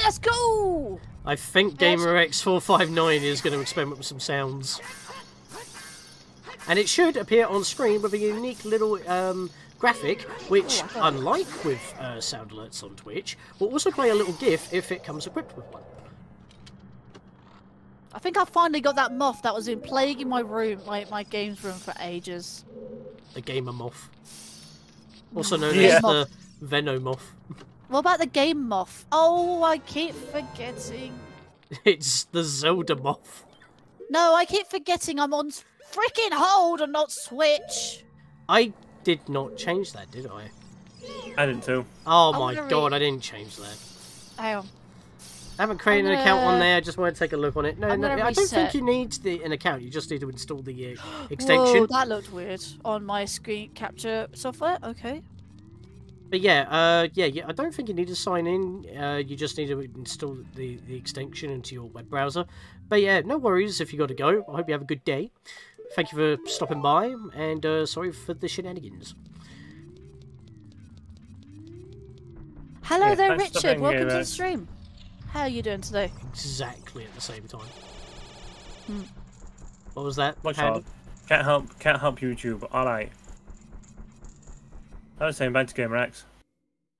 Let's go. I think Yes. GamerX459 is going to experiment with some sounds. And it should appear on screen with a unique little um, graphic, which, Oh, unlike with uh, sound alerts on Twitch, will also play a little GIF if it comes equipped with one. I think I finally got that moth that was been plaguing my room, my my games room for ages. The Gamer Moth. Also known Yeah. as the Venomoth. *laughs* What about the game moth? Oh, I keep forgetting. *laughs* It's the Zelda Moth. No, I keep forgetting I'm on freaking hold and not switch. I did not change that, did I? I didn't too. Oh I'm my god, I didn't change that. Hang on. I haven't created I'm an account on there. I just want to take a look on it. No, no, gonna I don't think you need the, an account. You just need to install the uh, *gasps* Whoa, extension. that looked weird on my screen capture software. Okay. But yeah, uh, yeah, yeah. I don't think you need to sign in. Uh, you just need to install the, the extension into your web browser. But yeah, no worries if you got to go. I hope you have a good day. Thank you for stopping by, and uh, sorry for the shenanigans. Hello Yeah, there, Richard. Welcome here, to the stream. How are you doing today? Exactly at the same time. Hmm. What was that? Watch Handle? out. Can't help. Can't help YouTube. All right. I was saying back to Gamer X.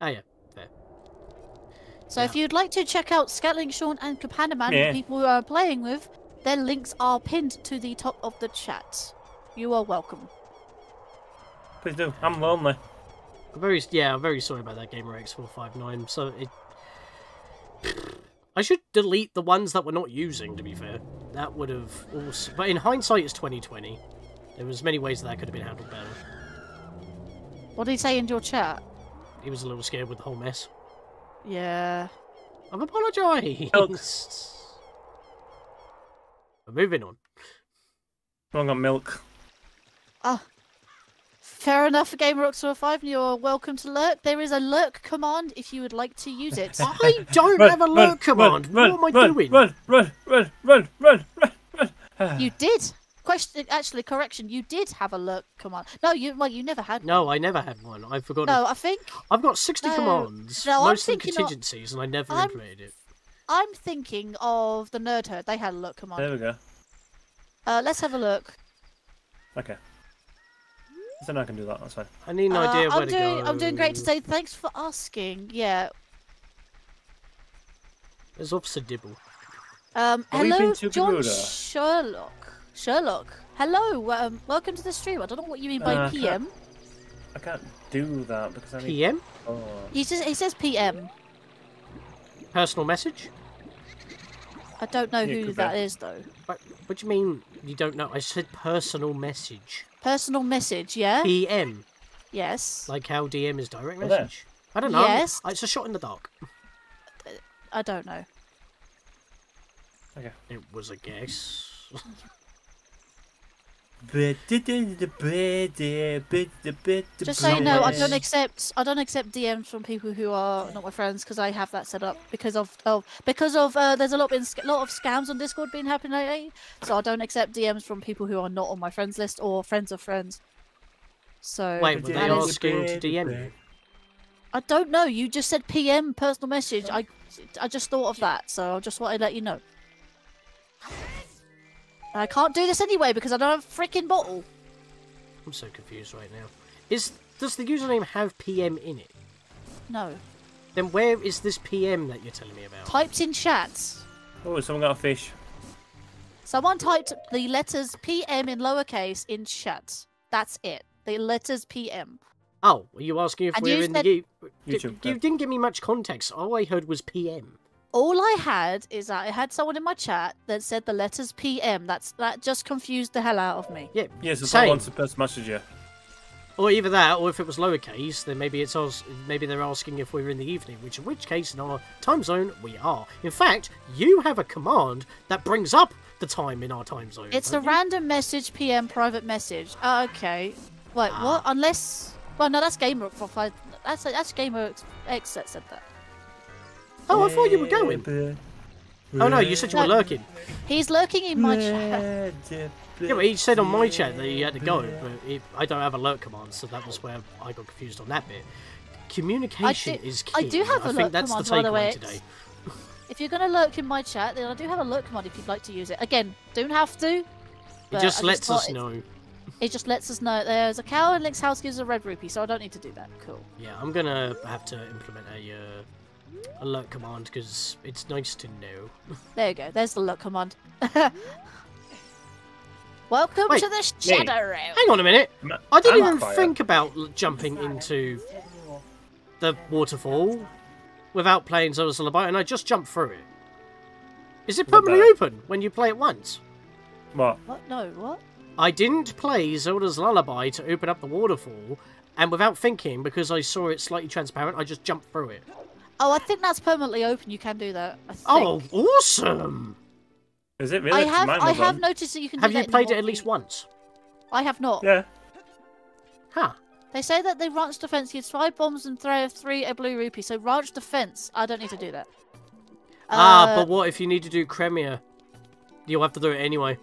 Oh yeah, fair. So if you'd like to check out Scatlink Sean and Kapandaman, Yeah. the people who are playing with, their links are pinned to the top of the chat. You are welcome. Please do. I'm lonely. I'm very yeah, I'm very sorry about that gamer X459. So it I should delete the ones that we're not using to be fair. That would have also but in hindsight it's 2020. There was many ways that, that could have been handled better. What did he say in your chat? He was a little scared with the whole mess. Yeah. I've apologised. We're moving on. I've got milk. Ah. Fair enough, Gamer Rockstar 5. You're welcome to lurk. There is a lurk command if you would like to use it. *laughs* I don't Run, have a lurk run, command. Run, what am I run, doing? Run, run, run, run, run, run, run. You did. Question. Actually, correction. You did have a lurk command. No, you. Well, you never had. No, I never had one. I forgot. No, I think I've got 60 No. commands, No, I'm most of them thinking of- contingencies, and I never I'm- implemented it. I'm thinking of the Nerd Herd. They had a lurk command. There we go. Uh, let's have a look. Okay. Then I can do that. That's fine. I need an Uh, idea of where I'm to doing. go. I'm doing great today. Thanks for asking. Yeah. There's Officer Dibble. Um, Have we hello, been to John Garuda? Sherlock. Sherlock. Hello. Um, welcome to the stream. I don't know what you mean by Uh, PM. I can't do that because I need. PM? Oh. He says he says PM. Personal message? I don't know Yeah, who could that be. is though. What, what do you mean you don't know? I said personal message. Personal message. Yeah. PM. yes. Like how DM is direct Well, there. message. I don't know. Yes. It's a shot in the dark. I don't know. Okay. It was a guess. *laughs* Just so you know, I don't accept I don't accept DMs from people who are not my friends because I have that set up because of of because of uh, there's a lot been sc- lot of scams on Discord being happening lately. So I don't accept DMs from people who are not on my friends list or friends of friends. So Wait, were they is- asking to DM you? I don't know. You just said PM personal message. I I just thought of that, so I just wanted to let you know. I can't do this anyway because I don't have a freaking bottle. I'm so confused right now. Is Does the username have PM in it? No. Then where is this PM that you're telling me about? Typed in chat. Oh, someone got a fish. Someone typed the letters PM in lowercase in chat. That's it. The letters PM. Oh, are you asking if And we're you in the said- U- YouTube, You yeah. didn't give me much context. All I heard was PM. All I had is that I had someone in my chat that said the letters PM. That's that just confused the hell out of me. Yeah, Yes, it's same. not one supposed to message you. Or either that, or if it was lowercase, then maybe it's us. Maybe they're asking if we're in the evening, which in which case in our time zone we are. In fact, you have a command that brings up the time in our time zone. It's a you? random message PM private message. Oh, okay. Wait, Ah. what? Unless. Well, no, that's Gamer for five. That's that's Gamer X that said that. Oh, I thought you were going. Oh no, you said you were No. lurking. He's lurking in my chat. Yeah, but he said on my chat that he had to go, but it, I don't have alert commands, so that was where I got confused on that bit. Communication do- is key. I do have I alert think that's commands, the by the takeaway way. today. *laughs* If you're gonna lurk in my chat, then I do have a lurk command if you'd like to use it. Again, don't have to. It but just I lets thought us it- know. It just lets us know there's a cow in Link's house gives a red rupee, so I don't need to do that. Cool. Yeah, I'm gonna have to implement a uh, alert command because it's nice to know. There you go. There's the lurk command. *laughs* Welcome Wait, to the me. Shadow Realm. Hang on a minute. I didn't I'm even think about jumping into the waterfall without playing Zelda's Lullaby, and I just jumped through it. Is it permanently open when you play it once? What? What? No, what? I didn't play Zelda's Lullaby to open up the waterfall, and without thinking, because I saw it slightly transparent, I just jumped through it. Oh, I think that's permanently open. You can do that. I think. Oh, awesome! Is it really? I 'Cause have I have on. noticed that you can. Have do you that played it at least once? I have not. Yeah. Huh. They say that the ranch defense gives five bombs and throw three a blue rupee. So ranch defense, I don't need to do that. ah, Uh, but what if you need to do Cremia? You'll have to do it anyway.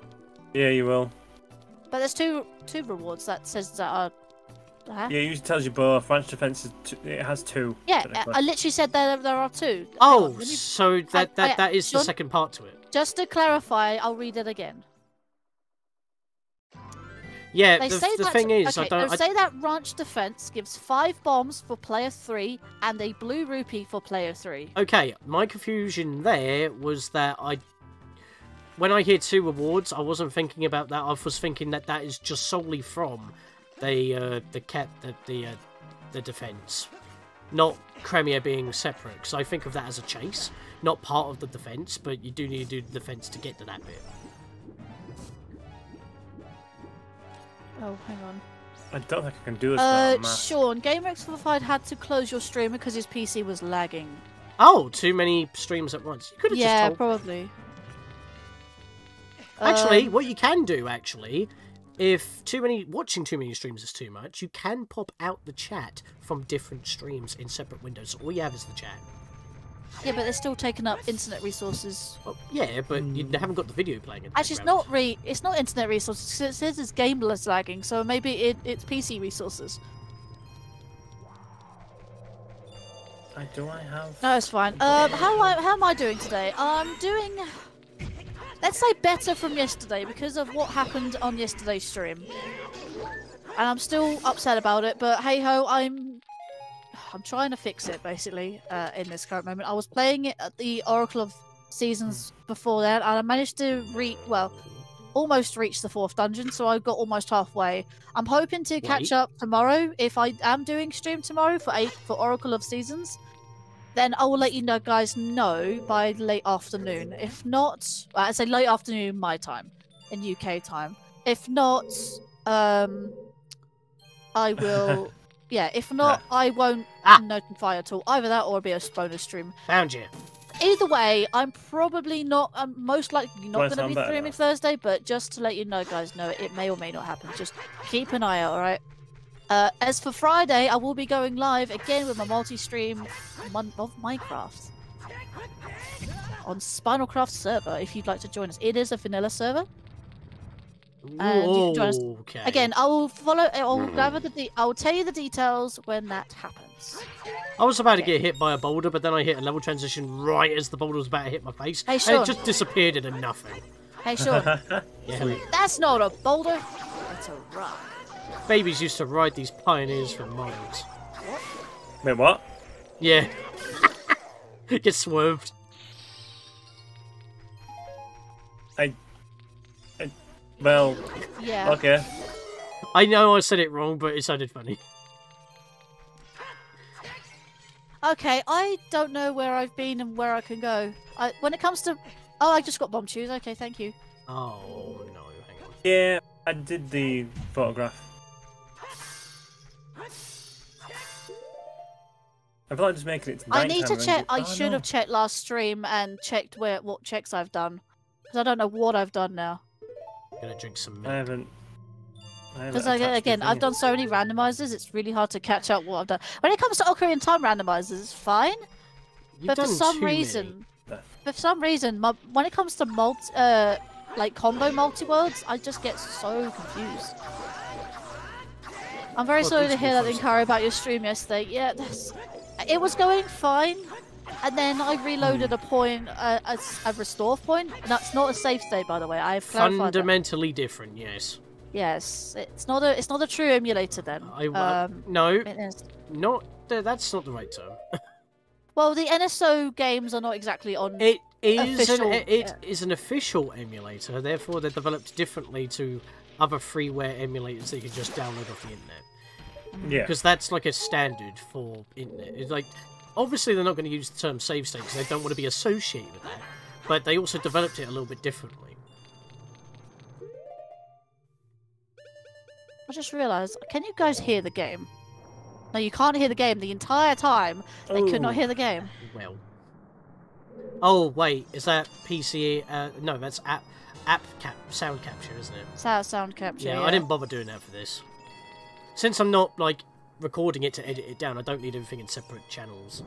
Yeah, you will. but there's two two rewards that says that are. Huh? Yeah, it usually tells you both. French defense is two, it has two. Yeah, I. I literally said there there are two. Hang Oh, me- so that, that, I- that is the second part to it. just to clarify, I'll read it again. Yeah, They the, say the that thing is, okay, I don't. they I, say that ranch defense gives five bombs for player three and a blue rupee for player three. Okay, my confusion there was that I, when I hear two rewards, I wasn't thinking about that. I was thinking that that is just solely from the uh, the cat the the uh, the defense, not Cremia being separate. Because I think of that as a chase, not part of the defense. But you do need to do the defense to get to that bit. Oh, hang on. I don't think I can do this. Uh, without a map. Sean, GameX had to close your stream because his PC was lagging. Oh, too many streams at once. You could have Yeah, just told. probably. Actually, Um, what you can do actually, if too many watching too many streams is too much, you can pop out the chat from different streams in separate windows. All you have is the chat. yeah, but they're still taking up internet resources. Well, yeah, but you Hmm. haven't got the video playing. In the Actually, it's background. not re. It's not internet resources. 'cause It says it's gameless lagging, so maybe it, it's PC resources. I, do I have? No, it's fine. Um, how I, how am I doing today? I'm doing, let's say, better from yesterday because of what happened on yesterday's stream, and I'm still upset about it. But hey ho, I'm I'm trying to fix it basically uh, in this current moment. I was playing it at the Oracle of Seasons before that, and I managed to reach well, almost reach the fourth dungeon. So I got almost halfway. I'm hoping to catch Wait. up tomorrow if I am doing stream tomorrow for eight for Oracle of Seasons then I will let you know, guys know by late afternoon. If not, I say late afternoon my time, in UK time. If not, um, I *laughs* will. yeah, if not, I won't Ah. notify at all. Either that or it'll be a bonus stream. Found you. Either way, I'm probably not. I'm most likely not going to be streaming. Thursday. But just to let you know, guys, know it may or may not happen. Just keep an eye out. All right. Uh, as for Friday, I will be going live again with my multi-stream mon- of Minecraft on Spinalcraft server. If you'd like to join us, it is a vanilla server. And you can join us- okay. Again, I will follow. I will gather the. I will tell you the details when that happens. I was about to get hit by a boulder, but then I hit a level transition right as the boulder was about to hit my face, Hey, and it just disappeared into nothing. Hey, Sean, *laughs* Yeah, that's not a boulder. It's a rock. Babies used to ride these pioneers for miles. Wait, what? Yeah. *laughs* Get swerved. I. I well, Yeah. okay. I know I said it wrong, but it sounded funny. Okay, I don't know where I've been and where I can go. I, when it comes to, oh, I just got bombchus. Okay, thank you. Oh no, hang on. Yeah, I did the photograph. I feel like just making it. To I need to nighttime and check. I "Oh, should no." have checked last stream and checked where what checks I've done because I don't know what I've done now. I'm gonna drink some milk. I haven't Because again, I've done so many randomizers. It's really hard to catch up what I've done. When it comes to Ocarina Time randomizers, it's fine. You've but for some too many. reason, for some reason, my, when it comes to multi, uh, like combo multi worlds, I just get so confused. I'm very Well, sorry to hear that, first. Inkari, about your stream yesterday. Yeah, that's, it was going fine, and then I reloaded a point, uh, a, a restore point. And that's not a save state, by the way. I have clarified that. Fundamentally different, yes. Yes, it's not a, it's not a true emulator then. I uh, um, no, not th- that's not the right term. *laughs* Well, the NSO games are not exactly on. It is Official, an, it is yeah. an official emulator. Therefore, they're developed differently to other freeware emulators that you can just download off the internet. Yeah. Because that's like a standard for internet. It's like obviously they're not going to use the term save state because they don't want to be associated with that. But they also developed it a little bit differently. I just realised. Can you guys hear the game? No, you can't hear the game the entire time. They could not Oh. hear the game. Well. Oh wait, is that PC? Uh, no, that's app app cap sound capture, isn't it? Sound sound capture. Yeah, Yeah, I didn't bother doing that for this. Since I'm not like recording it to edit it down, I don't need everything in separate channels.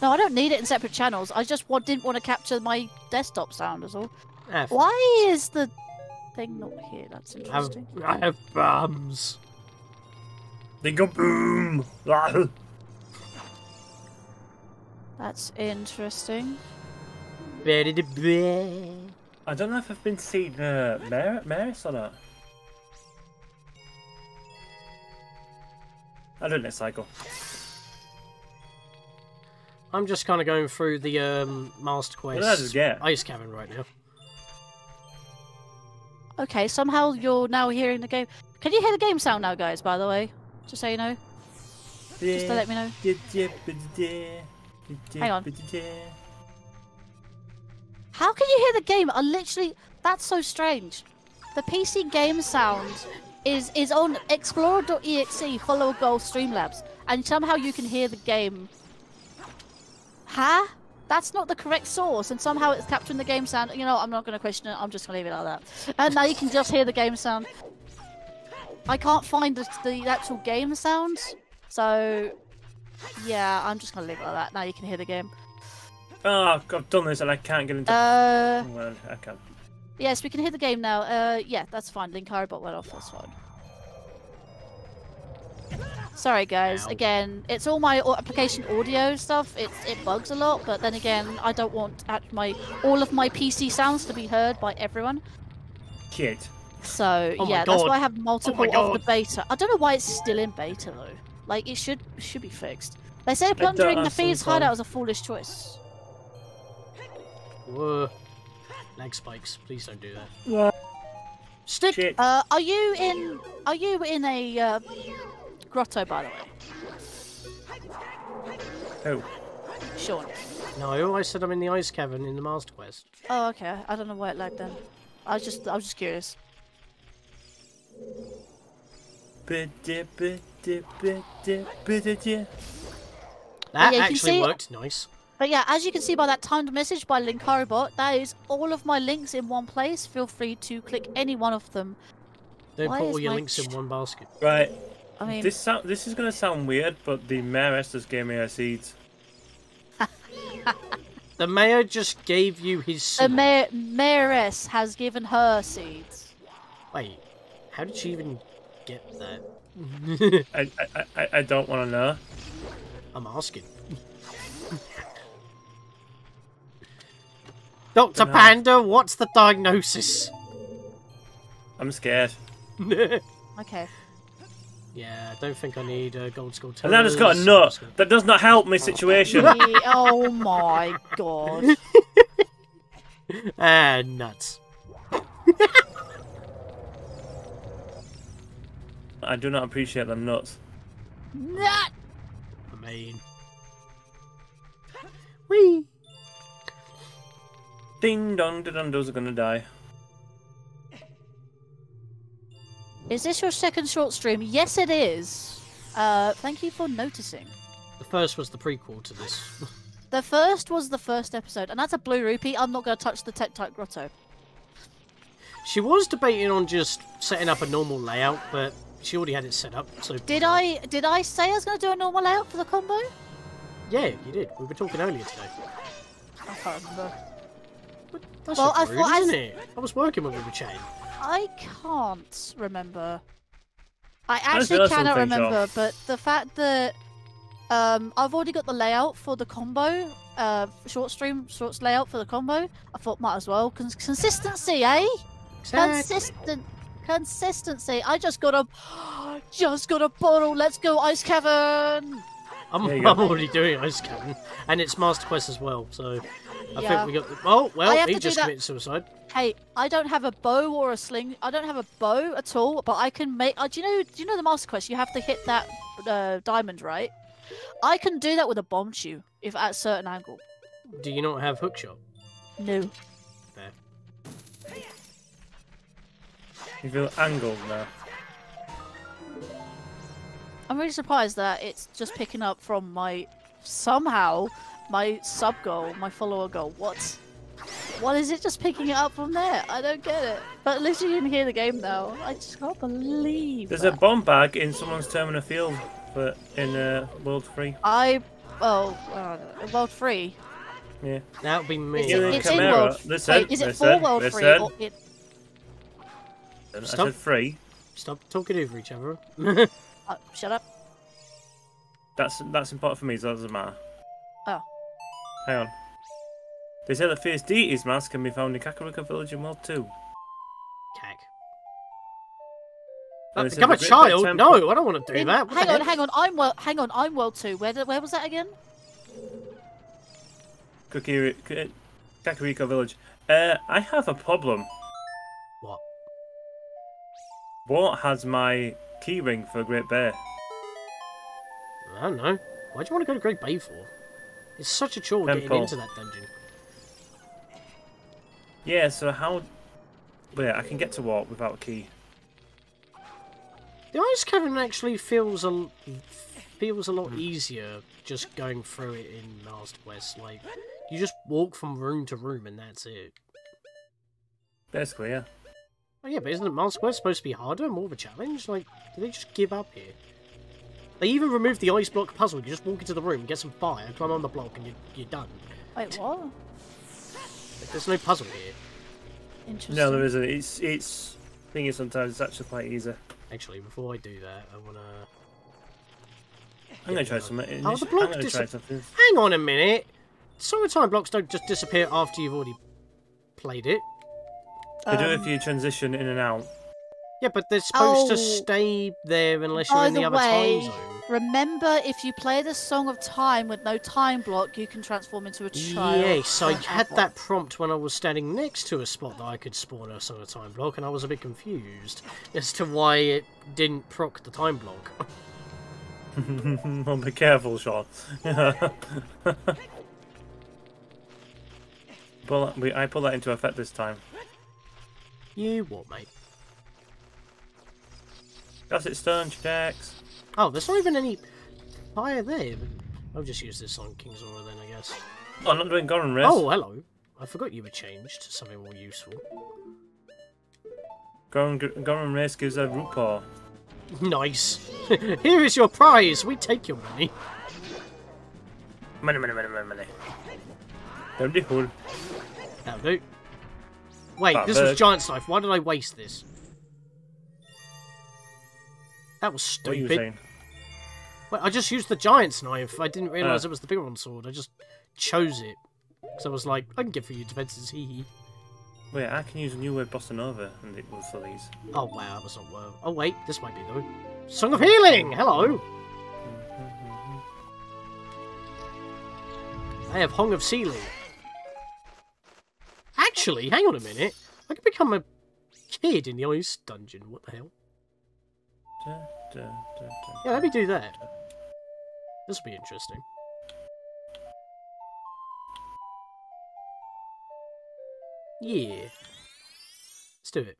No, I don't need it in separate channels. I just wa- didn't want to capture my desktop sound as all. Ah, f- Why is the thing not here? That's I have, interesting. I have bums. They go boom. *laughs* That's interesting. Better to be. I don't know if I've been seeing uh, Mar- Maris or not. I don't know cycle. I'm just kind of going through the um, Master What did I Quest just get? Ice Cavern right now. Okay, somehow you're now hearing the game. Can you hear the game sound now, guys? By the way, just so you know, just to let me know. Hang on. How can you hear the game? I literally. That's so strange. The PC game sound is is on Explorer.exe follow goal Streamlabs, and somehow you can hear the game. Huh? That's not the correct source, and somehow it's capturing the game sound. You know, I'm not going to question it. I'm just going to leave it like that. And now you can just hear the game sound. I can't find the, the actual game sound, so yeah, I'm just going to leave it like that. Now you can hear the game. Oh, I've done this and I can't get into. Uh. well, I can't. Yes, we can hit the game now. Uh, yeah, that's fine. Linkari bot went off. That's fine. Sorry, guys. Again, it's all my application audio stuff. It it bugs a lot, but then again, I don't want my all of my PC sounds to be heard by everyone. Shit. So Oh yeah, that's why I have multiple of the beta. I don't know why it's still in beta though. Like it should should be fixed. They say plundering the thieves' hideout is a foolish choice. Whoa. Lag spikes. Please don't do that. What? Stick. Shit. Uh, are you in? Are you in a uh, grotto, by the way? Who? Sean. No, I always said I'm in the ice cavern in the Master Quest. Oh, okay. I don't know why it lagged then. I was just, I was just curious. That yeah, actually see- worked. Nice. But yeah, as you can see by that timed message by Linkaribot, that is all of my links in one place. Feel free to click any one of them. Don't Why put all your links in one basket. Right. I mean, This sound. This is gonna sound weird, but the mayoress just gave me her seeds. *laughs* The mayor just gave you his the mayor, mayoress has given her seeds. Wait, how did she even get that? *laughs* I I, I, I don't want to know. I'm asking. Dr. Dunno. Panda, what's the diagnosis? I'm scared. *laughs* Okay. yeah, I don't think I need a gold skull. And I just got a nut. That does not help my situation. *laughs* Oh my god. *laughs* Ah, nuts. I do not appreciate them nuts. Not. I mean, wee. Ding dong, the dundos are gonna die. Is this your second short stream? Yes, it is. Uh, thank you for noticing. The first was the prequel to this. *laughs* The first was the first episode, and that's a blue rupee. I'm not going to touch the Tektite Grotto. she was debating on just setting up a normal layout, but she already had it set up. So Did I did I say I was going to do a normal layout for the combo? Yeah, you did. We were talking earlier today. I can't remember. But that's Well, not I thought isn't s- it? I was working when we were chatting. I can't remember. I actually realised cannot remember, Josh. but the fact that um, I've already got the layout for the combo, uh, short stream, shorts layout for the combo. I thought might as well. Cons- consistency, eh? Exactly. Consistent, consistency. I just got a, *gasps* just got a bottle. Let's go, Ice Cavern. I'm, There you go. I'm already doing Ice Captain, and it's Master Quest as well. So I Yeah. think we got. The, oh well, he just committed suicide. Hey, I don't have a bow or a sling. I don't have a bow at all, but I can make. Uh, do you know? Do you know the Master Quest? You have to hit that uh, diamond, right? I can do that with a bombchu if at a certain angle. Do you not have hookshot? No. Fair. You feel angled now. I'm really surprised that it's just picking up from my somehow my sub goal, my follower goal. What? What is it just picking it up from there? I don't get it. But at least you can hear the game now. I just can't believe. There's a bomb bag in someone's Termina Field for in uh, World 3. I oh uh, World 3? Yeah. That would be me. It's, You're in it's in World. Listen, Wait, is it listen, for World Free listen. or it? I Stop. said free. Stop talking over each other. *laughs* Uh, shut up. That's that's important for me, so that doesn't matter. Hang on. They say that fierce deities mask can be found in Kakariko Village in World 2. Cack. And Uh, become a child? No, I don't want to do In- that. What hang on, hang on. I'm well. Hang on, I'm World Two. Where did, where was that again? Kokiri- K- Kakariko Village. Uh, I have a problem. What? What has my keyring for Great Bay? I don't know. Why do you want to go to Great Bay for? It's such a chore getting into that dungeon. Yeah, so how... Yeah, I can get to what without a key? The ice cavern actually feels a feels a lot easier just going through it in Master Quest. Like you just walk from room to room and that's it. Basically, yeah. Oh yeah, but isn't Master Quest supposed to be harder more of a challenge? Like, did they just give up here? They even removed the ice block puzzle. You just walk into the room, get some fire, climb on the block, and you're, you're done. Wait, what? There's no puzzle here. Interesting. No, there isn't. It's... it's... Thing is, sometimes it's actually quite easy. Actually, before I do that, I wanna I'm gonna try something. Oh, the I'm block gonna try something. hang on a minute. Summertime blocks don't just disappear after you've already played it. They do Um, if you transition in and out. Yeah, but they're supposed to Oh. stay there unless you're By in the, the other way, time zone. Remember, if you play the Song of Time with no time block, you can transform into a child. Yes, I had forever. that prompt when I was standing next to a spot that I could spawn a summer time block, and I was a bit confused as to why it didn't proc the time block. *laughs* well, be careful, Sean. *laughs* Pull I pull that into effect this time. you what, mate? That's it, stone checks. Oh, there's not even any fire there. I'll just use this on King Zora then, I guess. Oh, I'm not doing Goron Race. Oh, hello. I forgot you were changed to something more useful. Goron, Goron Race gives a root paw. Nice. *laughs* Here is your prize. We take your money. Money, money, money, money, money. Down the hole. That'll do. Wait, Fat this was bird. Giant's Knife. Why did I waste this? That was What are you stupid. saying? Wait, I just used the Giant's Knife. I didn't realise Ah. it was the bigger one sword. I just chose it. So I was like, I can give for you defences, hee hee. Wait, I can use a new word Bossa Nova and it will for these. Oh wow, that was not well. Oh wait, this might be though. Song of Healing! Hello! I have Hong of Sealing. Actually, hang on a minute. I could become a kid in the ice dungeon. What the hell? Da, da, da, da. Yeah, let me do that. This will be interesting. Yeah. Let's do it.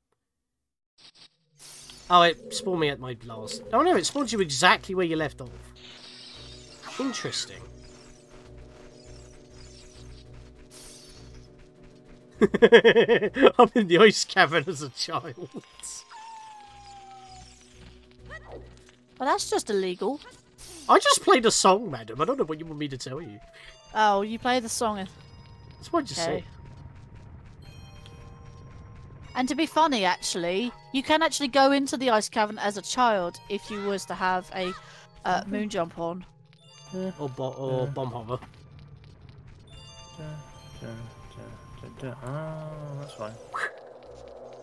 Oh, it spawned me at my last... Oh no, it spawned you exactly where you left off. Interesting. *laughs* I'm in the ice cavern as a child. *laughs* Well, that's just illegal. I just played a song, madam. I don't know what you want me to tell you. Oh, you play the song. That's what I just Okay. said. And to be funny, actually, you can actually go into the ice cavern as a child if you was to have a uh, moon jump on. Or, bo- or Yeah. bomb hover. Oh, that's fine.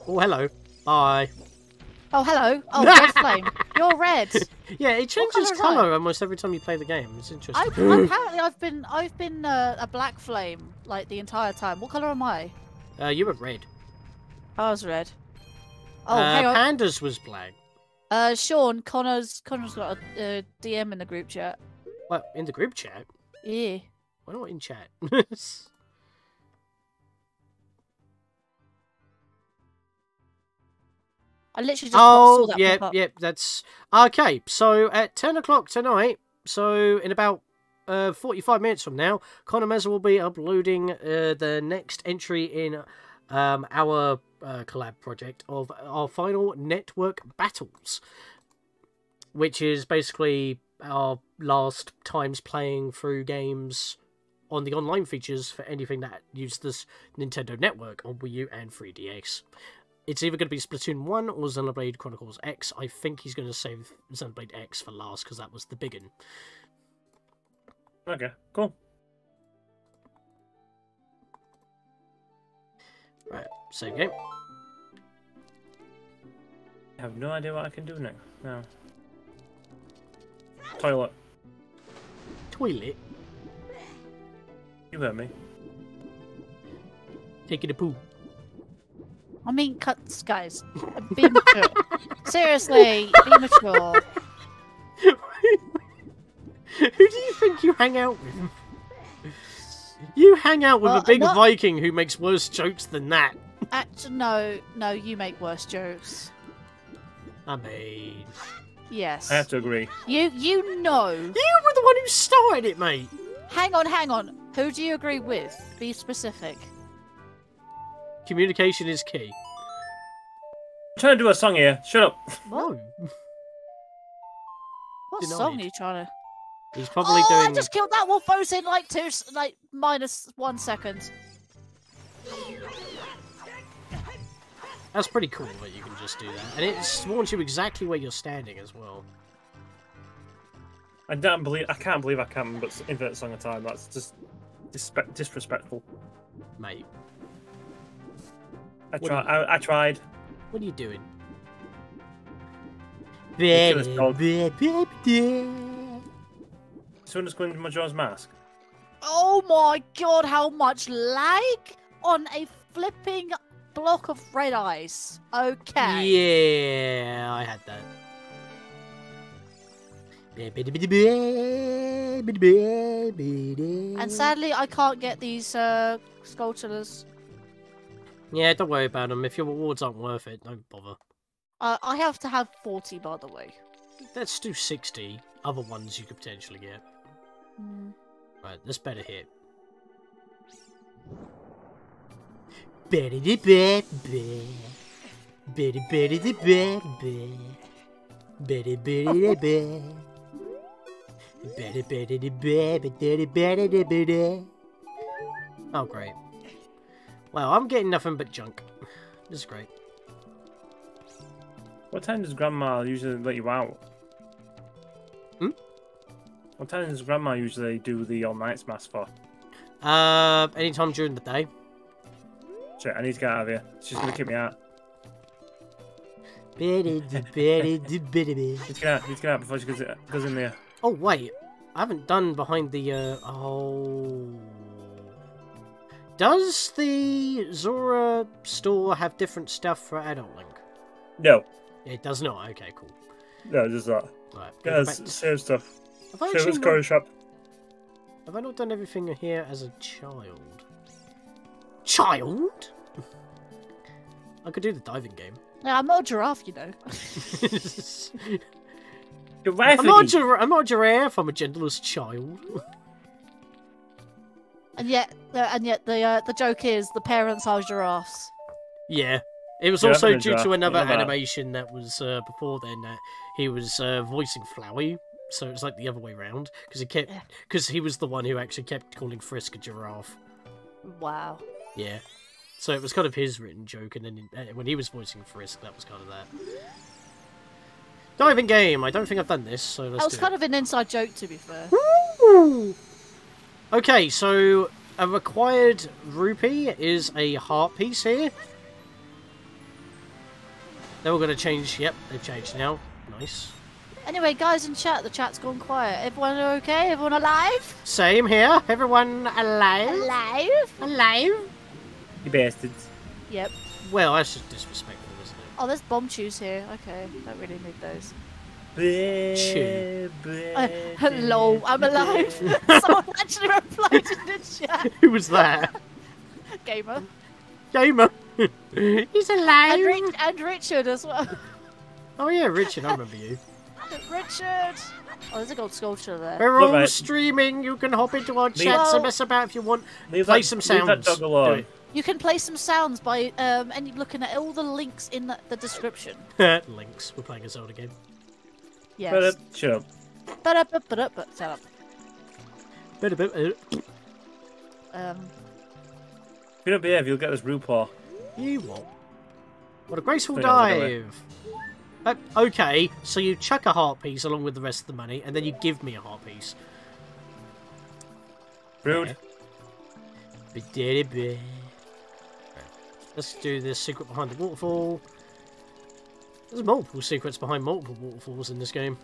Oh, hello. Bye. Oh, hello. Oh, *laughs* red flame. You're red. Yeah, it changes colour colour almost every time you play the game. It's I, interesting. apparently, I've been I've been uh, a black flame like the entire time. What color am I? Uh, you were red. I was red. Oh, uh, hang on. Pandas was black. Uh, Sean, Connor's Connor's got a uh, DM in the group chat. What in the group chat. Yeah. Why not in chat? *laughs* I literally just oh, saw that up. yeah, that's okay. So at ten o'clock tonight, so in about uh, forty-five minutes from now, Connor Meza will be uploading uh, the next entry in um, our uh, collab project of our final network battles, which is basically our last times playing through games on the online features for anything that uses this Nintendo network on Wii U and 3DS. It's either going to be Splatoon 1 or Xenoblade Chronicles X. I think he's going to save Xenoblade X for last because that was the big one. Okay, cool. Right, save game. I have no idea what I can do now. No. Toilet. Toilet. You heard me. Taking a poo. I mean, cuts, guys. Be mature. *laughs* Seriously, be mature. Who do you think you hang out with? You hang out with Well, a big what- Viking who makes worse jokes than that. Actually, no, no, you make worse jokes. I mean, Yes. I have to agree. You, you know. you were the one who started it, mate. Hang on, hang on. Who do you agree with? Be specific. Communication is key. I'm trying to do a song here. Shut up. What? No, *laughs* What Denied. song are you trying to? he's probably oh, doing. I just killed that wolf both in like two, s- like minus one second. That's pretty cool that you can just do that, and it spawns you exactly where you're standing as well. I don't believe. I can't believe I can't remember Infinite Song of Time. That's just disrespectful. Mate, I What tried. I, I tried. what are you doing? kill this dog. Baby, Someone going into Majora's Mask. Oh my god, how much lag on a flipping block of red ice. Okay. Yeah, I had that. And sadly, I can't get these uh, sculptures. Yeah, don't worry about them. If your rewards aren't worth it, don't bother. Uh, I have to have 40, by the way. Let's do 60 other ones you could potentially get. Hmm. Right, this better hit. Betty the bed, Betty Betty the bed, Betty Betty the *laughs* bed. Betty Betty the bed, Betty Betty the bed. Oh, great. Wow, I'm getting nothing but junk. *laughs* This is great. What time does Grandma usually let you out? Hmm? What time does Grandma usually do the all nights mass for? Uh, anytime during the day. Shit, I need to get out of here. She's gonna kick me out. Betty the Betty the Betty. Need to get out. Get out before she goes, goes in there. Oh wait, I haven't done behind the. Uh, oh, does the Zora store have different stuff for Adult Link? No, It does not. Okay, cool. no, it does that. Right, go Yeah, it's same stuff. Have I, So actually let's not, shop. have I not done everything here as a child? Child? I could do the diving game. Yeah, I'm not a giraffe, you know. *laughs* You're I'm, not i'm not a giraffe, I'm a gentlest child. And yet, the, and yet the uh, the joke is the parents are giraffes. Yeah. It was Yeah, also I've been a due giraffe, to another never mind. animation that was uh, before then that he was uh, voicing Flowey, so it's like the other way round because he kept Yeah. because he was the one who actually kept calling Frisk a giraffe. Wow. Yeah. So it was kind of his written joke, and then uh, when he was voicing Frisk, that was kind of that. Diving game. I don't think I've done this, so let's That was do kind it. of an inside joke, to be fair. Okay, so a required rupee is a heart piece here. Then we're going to change. Yep, they've changed now. Nice. Anyway, guys in chat, the chat's gone quiet. Everyone okay? Everyone alive? Same here. Everyone alive? Alive? Alive? You bastards. Yep. Well, that's just disrespectful, isn't it? Oh, there's bombchus here. Okay, don't really need those. Chew. Uh, hello, I'm alive. *laughs* Someone actually replied in the chat. Who was that? Gamer. Gamer. *laughs* He's alive. And, Rich- and Richard as well. *laughs* Oh yeah, Richard. I remember you. Richard. Oh, there's a gold sculpture there. We're Look, all mate. streaming. You can hop into our Leave- chats and mess about if you want. Leave Play that, some Leave that dog alone. You can play some sounds by um, and you're looking at all the links in the, the description. Links. We're playing a Zelda game. Yes. Shut up. Shut up. But up, but up, but shut up. Bit a bit. uh, Um, If you don't behave, you'll get this Rupoor. You what? What a graceful Don't know, don't worry. dive. Uh, okay, so you chuck a heart piece along with the rest of the money, and then you give me a heart piece. Rude. Ba-da-da-ba. Let's do this secret behind the waterfall. There's multiple secrets behind multiple waterfalls in this game.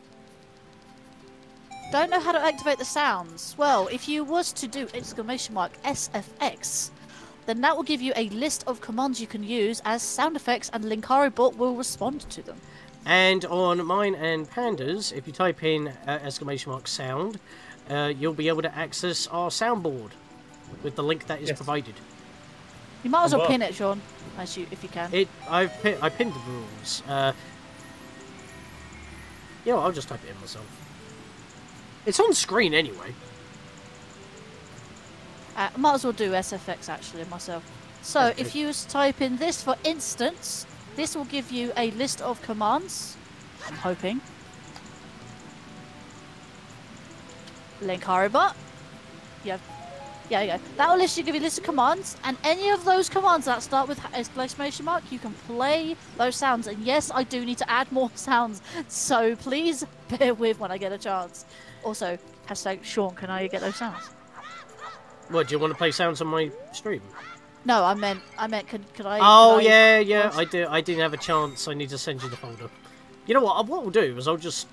don't know how to activate the sounds. Well, if you was to do exclamation mark SFX, then that will give you a list of commands you can use as sound effects, and Linkari bot will respond to them. And on mine and Pandas, if you type in uh, exclamation mark sound, uh, you'll be able to access our soundboard with the link that is Yes. provided. You might as Oh, well pin it, Sean, as you if you can. It, I've pin, I pinned the rules. Uh, you know, I'll just type it in myself. It's on screen anyway. Uh, I might as well do SFX actually myself. So Okay. if you type in this for instance, this will give you a list of commands. I'm hoping. Link Haribot. Yeah. Yeah, you go. That will list you give you a list of commands, and any of those commands that start with exclamation mark, you can play those sounds. And yes, I do need to add *laughs* more sounds, so please bear with when I get a chance. Also, hashtag Sean, can I get those sounds? What, do you want to play sounds on my stream? No, I meant, I meant, could, could I? Oh could I- yeah, yeah. I do. I didn't have a chance. I need to send you the folder. You know what? Uh, what we'll do is I'll just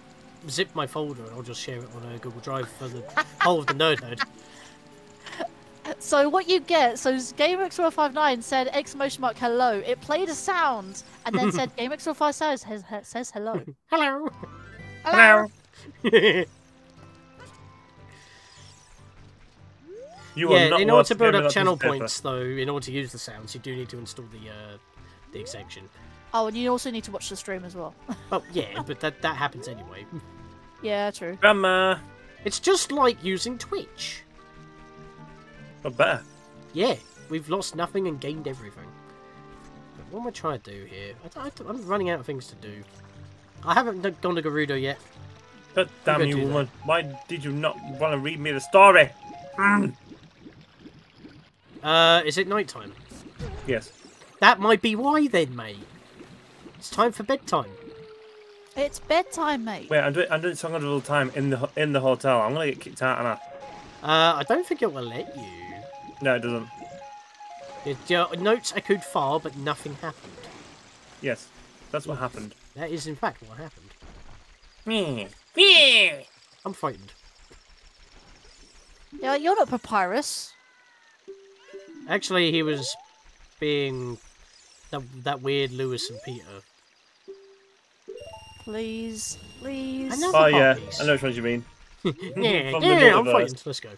zip my folder and I'll just share it on a Google Drive for the whole of the Nerd Herd. So what you get? So GameX459 said exclamation mark hello. It played a sound and then said *laughs* GameX459 says, says, says *laughs* hello. Hello. Hello. *laughs* You yeah, not in order to build up channel piece of paper. points, though, in order to use the sounds, you do need to install the uh, the extension. Oh, and you also need to watch the stream as well. Oh yeah, but that that happens anyway. yeah, true. Grandma. It's just like using Twitch. Not better. Yeah, we've lost nothing and gained everything. But what am I trying to do here? I don't, I am running out of things to do. I haven't gone to Gerudo yet. But damn you, do that. woman. Why did you not want to read me the story? Mm. Uh, is it night time? Yes. That might be why then, mate. It's time for bedtime. It's bedtime, mate. Wait, I'm doing, I'm doing song of all the time in the in the hotel. I'm gonna get kicked out, and I. Uh, I don't think it will let you. No, it doesn't. It, uh, notes echoed far, but nothing happened. Yes, that's what happened. That is, in fact, what happened. Me. Me. I'm frightened. Yeah, you're not Papyrus. Actually, he was being that, that weird Lewis and Peter. Please, please. Another Oh yeah, Harpies. I know which ones you mean. yeah, *laughs* From the yeah, I'm metaverse. fighting. Let's go.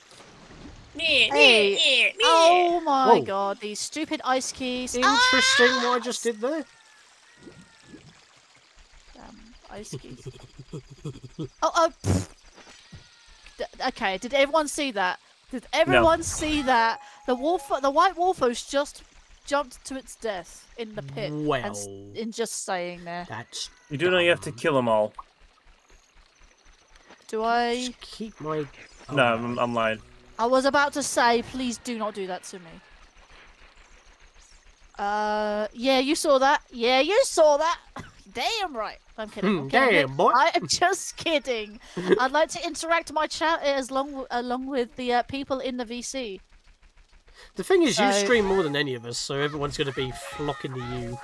Hey. Oh my Whoa. god, these stupid ice keys. Ah! Interesting what I just did there. Damn, ice keys. *laughs* oh, oh. D- okay, did everyone see that? Did everyone see that? The wolf, the white wolfos just jumped to its death in the pit. and Well, in just saying there. that's. You do know you have to kill them all. Do I? Just keep my. oh, No, I'm, I'm lying. I was about to say, please do not do that to me. Uh, yeah, you saw that. Yeah, you saw that. *laughs* Damn right. I'm kidding. I'm Hmm, kidding. damn, boy. I am just kidding. *laughs* I'd like to interact my chat as long along with the uh, people in the VC. The thing is, you stream more than any of us, so everyone's going to be flocking to you.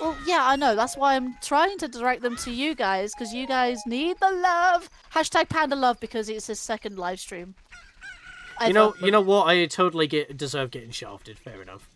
Well, yeah, I know. That's why I'm trying to direct them to you guys because you guys need the love. Hashtag Panda Love because it's his second live stream. You know, you know what? I totally get deserve getting shafted. Fair enough.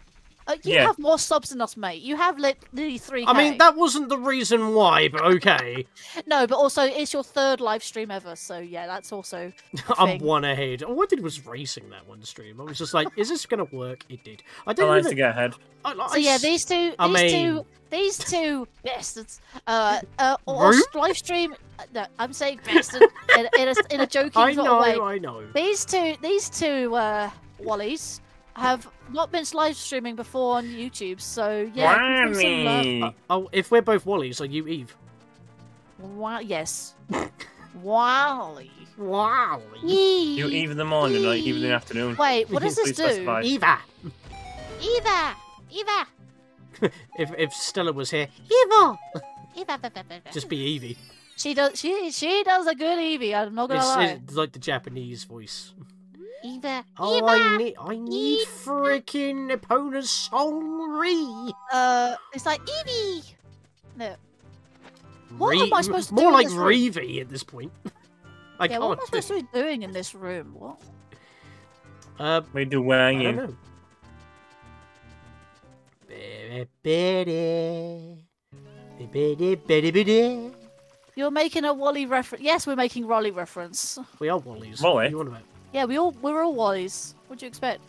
Uh, you Yeah. have more subs than us, mate. You have lit nearly three. I mean, that wasn't the reason why, but okay. *laughs* No, but also it's your third live stream ever, so yeah, that's also. a *laughs* I'm one ahead. All I did was racing that one stream. I was just like, is this gonna work? It did. I I didn't like even. to get ahead. I, I So yeah, these two, I these mean- two, these two *laughs* bastards, uh, uh, or, or live stream. uh, No, I'm saying bastard in, in a in a joking I sort of way. know, I know. These two, these two uh, Wallies have not been live streaming before on YouTube, so yeah. give them love. Uh, oh, if we're both Wallies, are you Eve? Wow, yes. *laughs* Wally. Wow. You either in the morning or even in the afternoon. Wait, *laughs* what does this Please do? specify. Eva. Eva, Eva, *laughs* If if Stella was here, Eva. Eva. Just be Evie. She does. She she does a good Evie. I'm not gonna It's, lie. it's like the Japanese voice. Eva. Oh, Eva. I need, I need Eva. freaking Epona's song Uh, it's like Evie. No. What Re- am I supposed to More do in like this room? At this point. *laughs* I yeah. can't. What am I supposed to be doing in this room? What? Uh, We do I Wang. Ba-ba-da-ba-da-ba-da. You're making a Wally reference. Yes, we're making Rolly reference. We are Wallys. Wally? What are you on about? Yeah, we all we're all Wallies. What do you expect?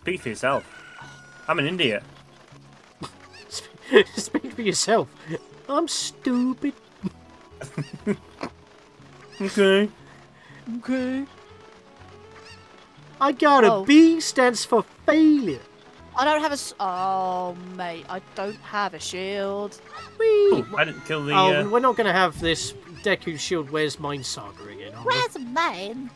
Speak for yourself. I'm an India. *laughs* Speak for yourself. I'm stupid. *laughs* Okay. Okay. I got a Oh. B stands for failure. I don't have a. s- Oh, mate, I don't have a shield. Whee! I didn't kill the. Oh, Uh, we're not going to have this Deku Shield Where's Mine saga again? Where's mine?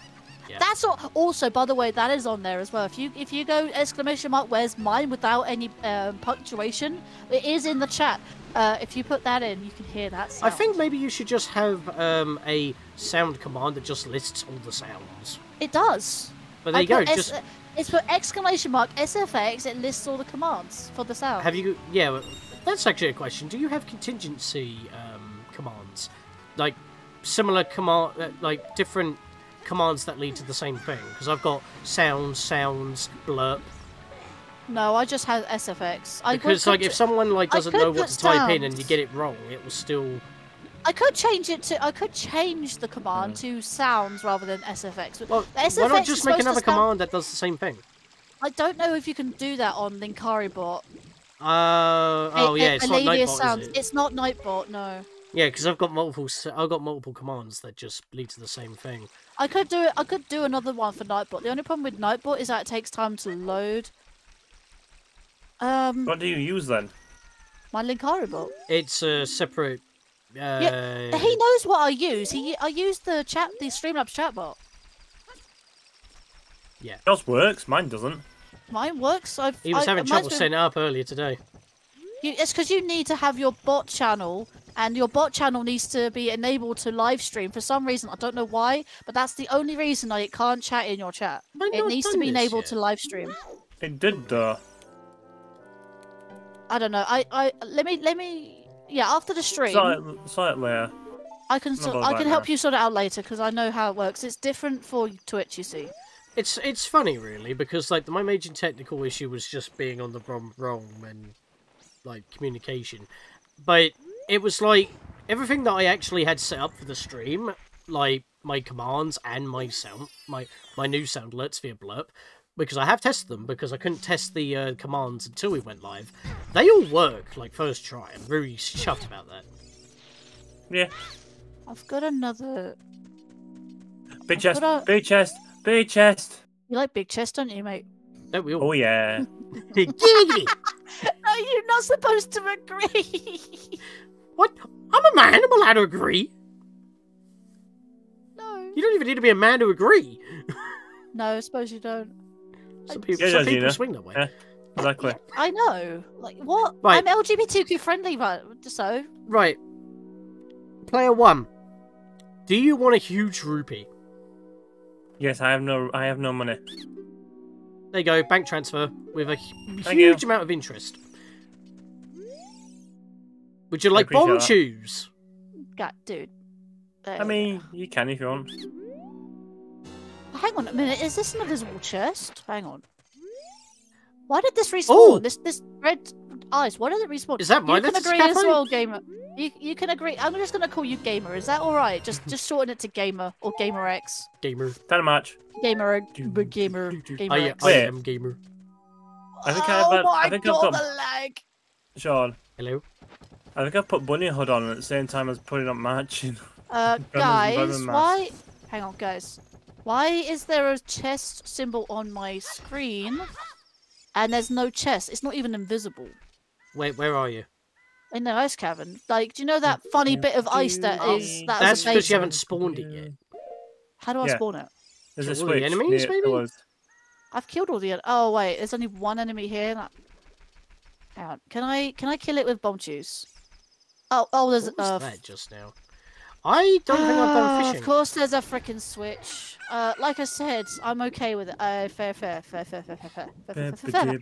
Yeah. That's all. Also, by the way, that is on there as well. If you if you go exclamation mark where's mine without any um, punctuation, it is in the chat. Uh, if you put that in, you can hear that I think maybe you should just have um, a sound command that just lists all the sounds. it does. But there I you go. S- Just It's for exclamation mark SFX. It lists all the commands for the sound. have you? Yeah, that's actually a question. Do you have contingency um, commands, like similar command, uh, like different commands that lead to the same thing? Because I've got sounds, sounds, blerp. No, I just have SFX. I Because could, like if someone like doesn't know what put to type in and you get it wrong, it will still. I could change it to. I could change the command to sounds rather than SFX. Well, The why not is just make supposed to another sound- command that does the same thing? I don't know if you can do that on Linkari bot. Uh, oh A- yeah, it's a not Nightbot, sounds. is it? It's not Nightbot. No. Yeah, because I've got multiple. I've got multiple commands that just lead to the same thing. I could do it. I could do another one for Nightbot. The only problem with Nightbot is that it takes time to load. Um, what do you use then? my Linkari bot. It's a separate. Uh, He knows what I use. He I use the chat, the Streamlabs chat bot. Yours works. Mine doesn't. Mine works. I've, he was I, having mine's trouble been- setting it up earlier today. You, it's because you need to have your bot channel, and your bot channel needs to be enabled to live stream for some reason. I don't know why, but that's the only reason I it can't chat in your chat. It needs to be enabled yet? to live stream. It did though. I don't know. I, I let me let me yeah. After the stream, Sort it, sort it later. I can Not sort, I can help now. you sort it out later because I know how it works. It's different for Twitch, you see. It's it's funny really because like my major technical issue was just being on the wrong wrong and like communication, but it was like everything that I actually had set up for the stream, like my commands and my sound, my my new sound alerts via Blerp, because I have tested them because I couldn't test the uh, commands until we went live. They all work like first try. I'm really chuffed about that. Yeah. I've got another. Big I've chest, a- big chest, big chest. You like big chest, don't you, mate? Don't we all? Oh yeah. Giggity! No, you're not supposed to agree. *laughs* what? I'm a man. I'm allowed to agree. no. You don't even need to be a man to agree. No, I suppose you don't. Some people, Yeah, some yeah, people Gina. swing that way. Yeah. Exactly. I know. Like what? Right. I'm LGBTQ friendly, but so Right. Player one. Do you want a huge rupee? Yes, I have no, I have no money. There you go, bank transfer with a Thank huge you. amount of interest. Would you like appreciate bomb that. shoes? God, dude. There I you mean, you can if you want. hang on a minute. Is this an invisible chest? Hang on. Why did this respawn? Oh! This this red eyes. Why did it respawn? Is that my You can little agree as well, gamer. You you can agree. I'm just gonna call you gamer. Is that all right? Just just shorten it to gamer or gamer X. Gamer. Time match. Gamer, uh, Do- but gamer, do- do- gamer I, X. I am gamer. I think oh I've had- my I think I've god, got- the lag. Sean, Hello? I think I put bunny hood on at the same time as putting on matching. *laughs* Uh, *laughs* guys, why? Hang on, guys. Why is there a chest symbol on my screen, and there's no chest? It's not even invisible Wait, where are you? in the ice cavern. Like, do you know that funny bit of ice that Oh, that That's because you haven't spawned it yet. How do I Yeah. spawn it? There's a Kill all the enemies, near maybe? pillars. I've killed all the. en- Oh wait, there's only one enemy here. That... Hang on. Can I can I kill it with bombchus? Oh oh, there's What was uh, that just now? I don't think I've Ah, done Of course, there's a freaking switch. Uh, like I said, I'm okay with it. Uh, fair, fair, fair, fair, fair, fair, fair, fair, fair, fair, fair.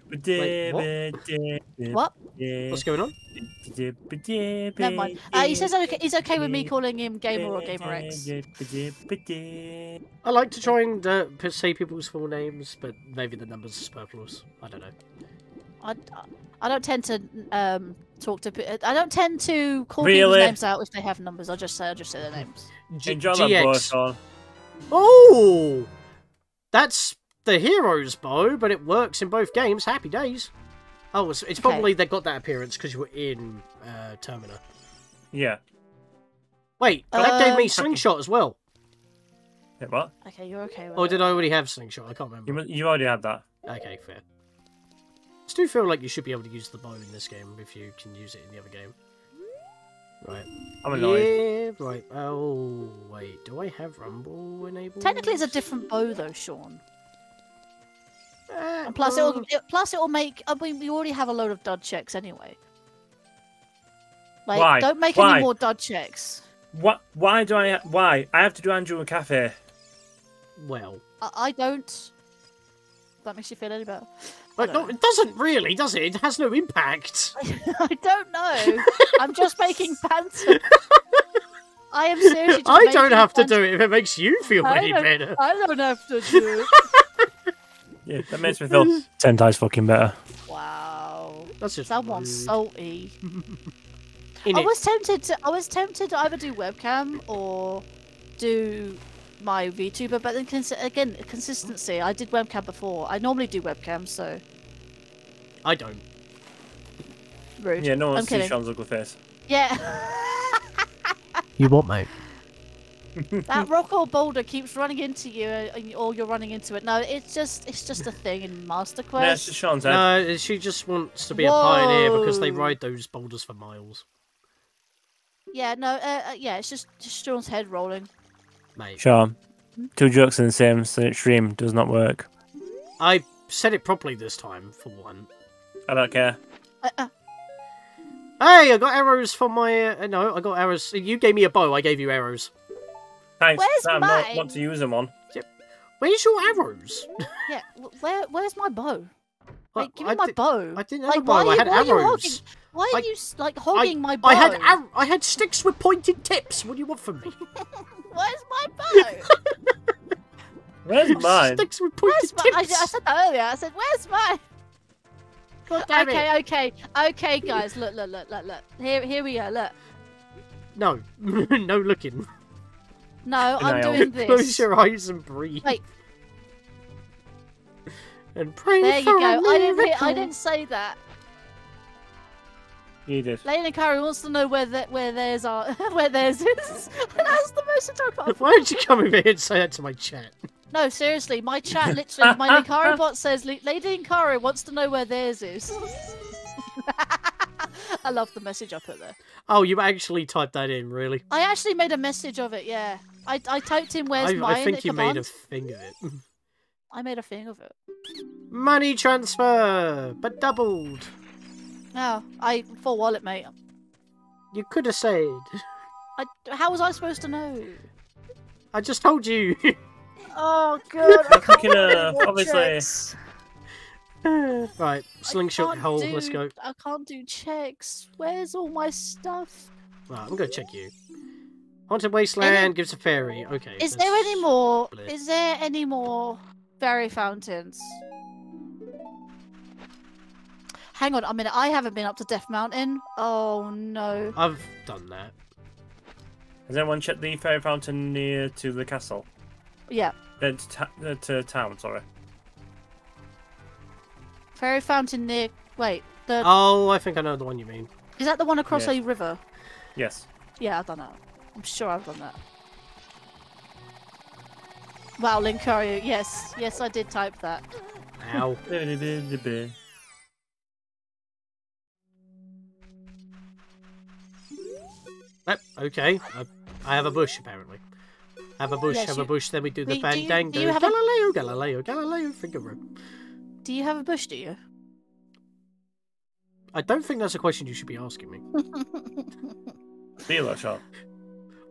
Wait, What? What's going on? Never mind. Uh, he says okay, he's okay with me calling him Gamer or Gamer X. I like to try and uh, say people's full names, but maybe the numbers are superfluous. I don't know. I, I don't tend to um talk to. pe- I don't tend to call Really? people's names out if they have numbers. I just say I just say their names. G- Enjoy that bow, GX. Oh, that's the hero's bow, but it works in both games. Happy days. Oh, it's, it's Okay. probably they got that appearance because you were in uh, Termina. Yeah. Wait, but that gave me Um, slingshot as well. Yeah, what? Okay, you're okay with Or did I already have slingshot? I can't remember. You, you already had that. Okay, fair. I still feel like you should be able to use the bow in this game if you can use it in the other game. Right. I'm annoyed. Yeah, right. Oh, wait. Do I have Rumble enabled? Technically, it's a different bow though, Sean. Uh, And plus, well, it'll it, plus it'll make. I mean, we already have a load of dud checks anyway. Like, Why? don't make Why? any more dud checks. What? Why do I? Why? I have to do Anju and Kafei. Well, I, I don't. That makes you feel any better. I but don't no, it doesn't really, does it? It has no impact. *laughs* I don't know. I'm just *laughs* making banter. I am seriously. Just I don't making have to do it if it makes you feel I any better. I don't have to do it. *laughs* Yeah, that makes me feel ten times fucking better. Wow. That's just Someone's rude. salty. I it. was tempted to. I was tempted to either do webcam or do my VTuber, but then cons- again, consistency. I did webcam before. I normally do webcam, so I don't. rude. Yeah, no one I'm sees kidding. Sean's ugly face. Yeah. *laughs* You what, mate? *laughs* *laughs* that rock or boulder keeps running into you, uh, and- or you're running into it. No, it's just it's just a thing in Master Quest. No, it's Quest. just Sean's head. No, she just wants to be a pioneer because they ride those boulders for miles, Yeah, no, uh, uh, yeah, it's just just Sean's head rolling. Mate. Sean, two jokes in the same stream does not work. I said it properly this time for one. I don't care. Uh, uh, Hey, I got arrows for my. Uh, no, I got arrows. You gave me a bow. I gave you arrows. Thanks. Where's I mine? want to use them on. Yep. Where's your arrows? *laughs* yeah, where where's my bow? What? Like, give me I my di- bow. I didn't have like, a bow. Why, I are you- had why Are you hogging, arrows. why are I- you like hogging my bow? I had ar- I had sticks with pointed tips. What do you want from me? *laughs* Where's my *laughs* bow? Where's mine? Sticks with pointed where's my? I, I said that earlier. I said, "Where's my?" God damn it. Okay, okay, okay, guys. Look, look, look, look, look. Here, here we go. Look. No, *laughs* no looking. No, *laughs* I'm Denial. doing this. Close your eyes and breathe. Wait. And pray There you for go. a I didn't. Hear, I didn't say that. You did. Lane and Carrie wants to know where the, where theirs are, *laughs* where theirs is, *laughs* and that's the message I got. Why don't you come over here and say that to my chat? No, seriously, my chat literally, my *laughs* Linkari bot says "La- Lady Linkari wants to know where theirs is. I love the message I put there. Oh, you actually typed that in, really? I actually made a message of it. Yeah, I, I typed in "Where's I, mine?" I think you command. made a thing of it. I made a thing of it. Money transfer, but doubled. No, I full wallet, mate. You could have said. I, how was I supposed to know? I just told you. *laughs* Oh god, I'm thinking, uh, *laughs* obviously, *sighs* right, slingshot hole. Do, Let's go. I can't do checks. Where's all my stuff? Right, I'm gonna check you. Haunted wasteland gives a fairy. Okay. Is there any more? split. Is there any more fairy fountains? Hang on a minute. I haven't been up to Death Mountain. Oh no. I've done that. has anyone checked the fairy fountain near to the castle? Yeah, Uh, to, ta- uh, to town, sorry. fairy fountain near. Wait, the Oh, I think I know the one you mean. is that the one across Yeah. a river? Yes. Yeah, I've done that. I'm sure I've done that. Wow, Linkario. Yes, yes, I did type that. Ow. *laughs* Yep, okay. I, I have a bush, apparently. Have a bush, Yes, have you- a bush, then we do the Wait, do you- fandango. do you have a- Galileo, Galileo, Galileo, finger root. Do you have a bush? Do you? I don't think that's a question you should be asking me. *laughs* Dealer shot.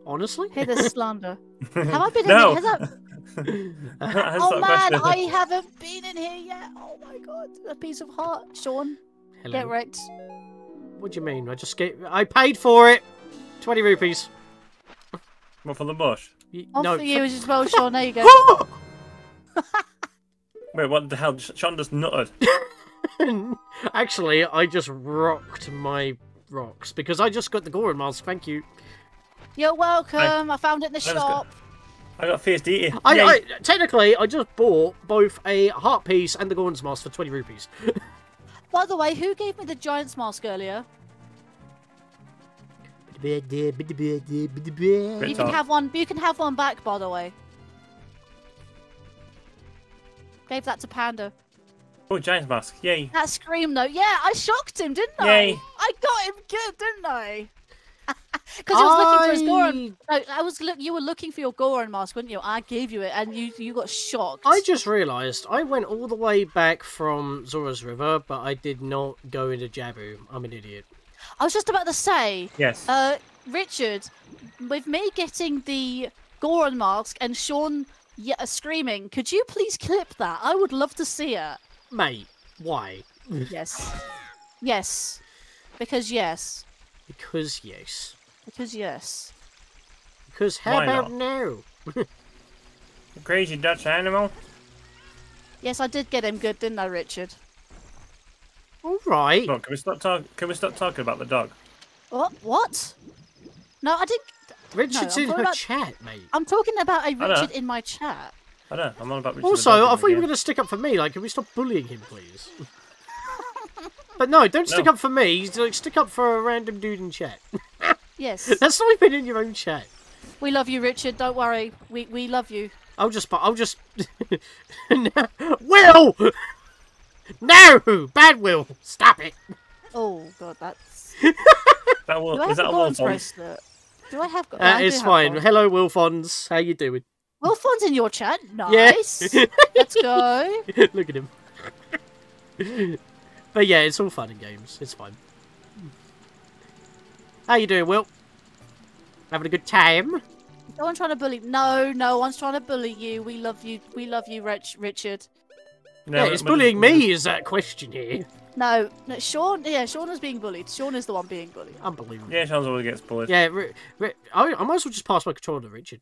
Honestly? Hear this slander. *laughs* Have I been no. in? Has that... *laughs* That's Oh man, question. I haven't been in here yet. Oh my god, a piece of heart. Sean, Hello. get wrecked. What do you mean? I just get. I paid for it. Twenty rupees. What for the bush? Y- On no, for you as well, Sean. There you go. *laughs* Wait, what the hell? Sean just nutted. *laughs* Actually, I just rocked my rocks because I just got the Goron mask. Thank you. You're welcome. I found it in the That good. shop. I got fierce deity. I, I technically I just bought both a heart piece and the Goron's mask for twenty rupees. *laughs* By the way, who gave me the giant's mask earlier? You can have one. You can have one back. By the way, gave that to Panda. Oh, giant's mask. Yay. That scream though. Yeah, I shocked him, didn't I? Yay. I got him good, didn't I? *laughs* Because he was looking for his Goron. No, I was. Look, you were looking for your Goron mask, weren't you? I gave you it, and you you got shocked. I just realised I went all the way back from Zora's River, but I did not go into Jabu. I'm an idiot. I was just about to say, Yes. uh, Richard, with me getting the Goron mask and Sean yeah, screaming, could you please clip that? I would love to see it. Mate, why? *laughs* Yes. yes. Because yes. Because yes. Because yes. Because how Why about not? no? *laughs* Crazy Dutch animal. Yes, I did get him good, didn't I, Richard? All right. Look, can we stop talk? Can we stop talking about the dog? What? What? No, I didn't. Richard's I'm in her about- chat, mate. I'm talking about a. Richard in my chat. I don't know. I'm on about Richard Also, I thought the you were going to stick up for me. Like, can we stop bullying him, please? *laughs* but no, don't stick up for me. Like, stick up for a random dude in chat. *laughs* Yes. That's not even in your own chat. we love you, Richard. Don't worry. We we love you. I'll just, I'll just. *laughs* Will! No! Bad Will! Stop it! Oh god, that's. *laughs* That will, is that a a Goron's wolf? bracelet? Do I have? Go- Uh, I it's fine. one. Hello, Wilfons. How you doing? Wilfon's in your chat. Yeah. Nice. *laughs* Let's go. Look at him. *laughs* but yeah, it's all fun and games. It's fine. How you doing, Will? Having a good time? No one's trying to bully. No, no one's trying to bully you. We love you. We love you, Rich, Richard. No, yeah, it's bullying me. Is that question here? No, no, Sean. Yeah, Sean is being bullied. Sean is the one being bullied. Unbelievable. Yeah, Sean's always gets bullied. Yeah, ri- ri- I, I might as well just pass my controller to Richard.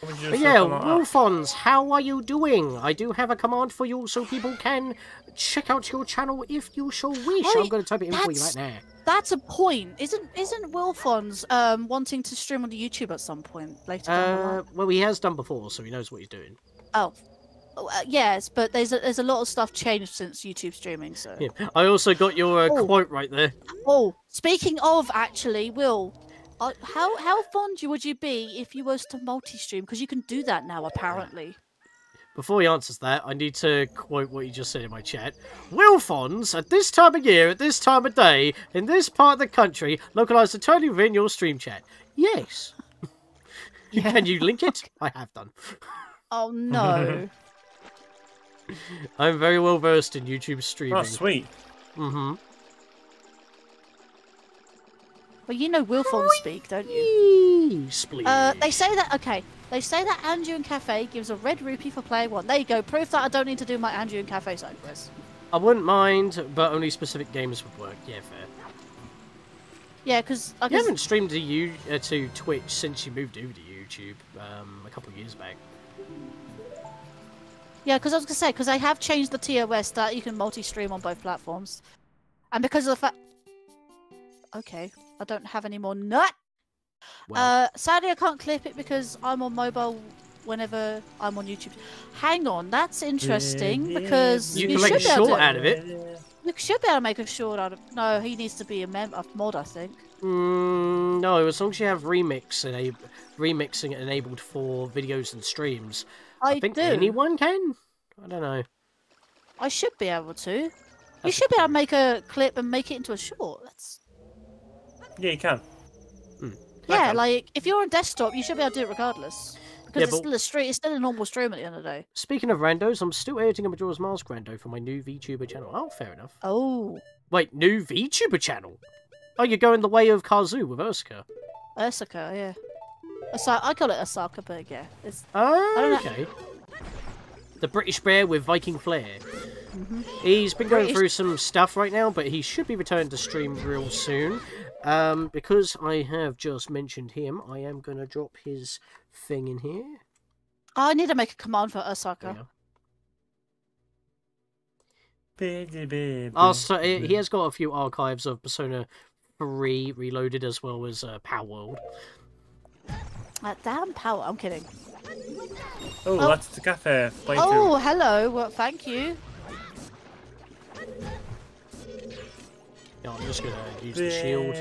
What would you But yeah, say? Wolfons, how are you doing? I do have a command for you so people can check out your channel if you so wish. I'm going to type it in for you right now. That's a point. Isn't isn't Wilfons um wanting to stream on the YouTube at some point later down the line? Uh, well, he has done before, so he knows what he's doing. Oh, Oh, uh, yes, but there's a, there's a lot of stuff changed since YouTube streaming. So. Yeah. I also got your uh, Oh. quote right there. Oh, speaking of, actually, Will, uh, how how fond you would you be if you was to multi-stream? Because you can do that now, apparently. Before he answers that, I need to quote what he just said in my chat. Wilfons, at this time of year, at this time of day, in this part of the country, localized entirely within your stream chat. Yes. *laughs* Yeah. Can you link it? I have done. Oh *laughs* no. I'm very well versed in YouTube streaming. Oh, sweet. Mm-hmm. well, you know Wilfons speak, don't you? Spleen. Uh, they say that okay. They say that Anju and Kafei gives a red rupee for player one. There you go. Proof that I don't need to do my Anju and Kafei side quest. I wouldn't mind, but only specific games would work. Yeah, fair. Yeah, because I guess haven't streamed to you uh, to Twitch since you moved over to YouTube um, a couple of years back. Yeah, because I was gonna say because I have changed the TOS that you can multi-stream on both platforms, and because of the fact. Okay, I don't have any more nut. Well, Uh, sadly, I can't clip it because I'm on mobile whenever I'm on YouTube. Hang on, that's interesting because You you, can make should a be able short to, out of it. You should be able to make a short out of. No, he needs to be a mem- a mod, I think. mm, no, as long as you have remix enab- remixing enabled for videos and streams, I, I think do. anyone can. I don't know. I should be able to. You should be able to make a clip and make it into a short. That's Yeah, you can. Yeah, Okay. like if you're on desktop, you should be able to do it regardless. Because Yeah, it's but- still a stream. It's still a normal stream at the end of the day. Speaking of randos, I'm still editing a Majora's Mask rando for my new VTuber channel. Oh, fair enough. Oh, Wait, new VTuber channel? Oh, you're going the way of Kazu with Urska. Osaka, yeah. Asa- I call it Osaka, but yeah, it's Oh, okay. The British bear with Viking flair. mhm. He's been going British- through some stuff right now, but he should be returning to stream real soon. Um, because I have just mentioned him, I am going to drop his thing in here. I need to make a command for There Osaka. you go. Baby, Oh, he he has got a few archives of Persona 3 Reloaded as well as uh, Palworld. That damn power. I'm kidding. Oh, Oh. that's the cafe playthrough. Oh, hello. Well, thank you. I'm just to use the shield.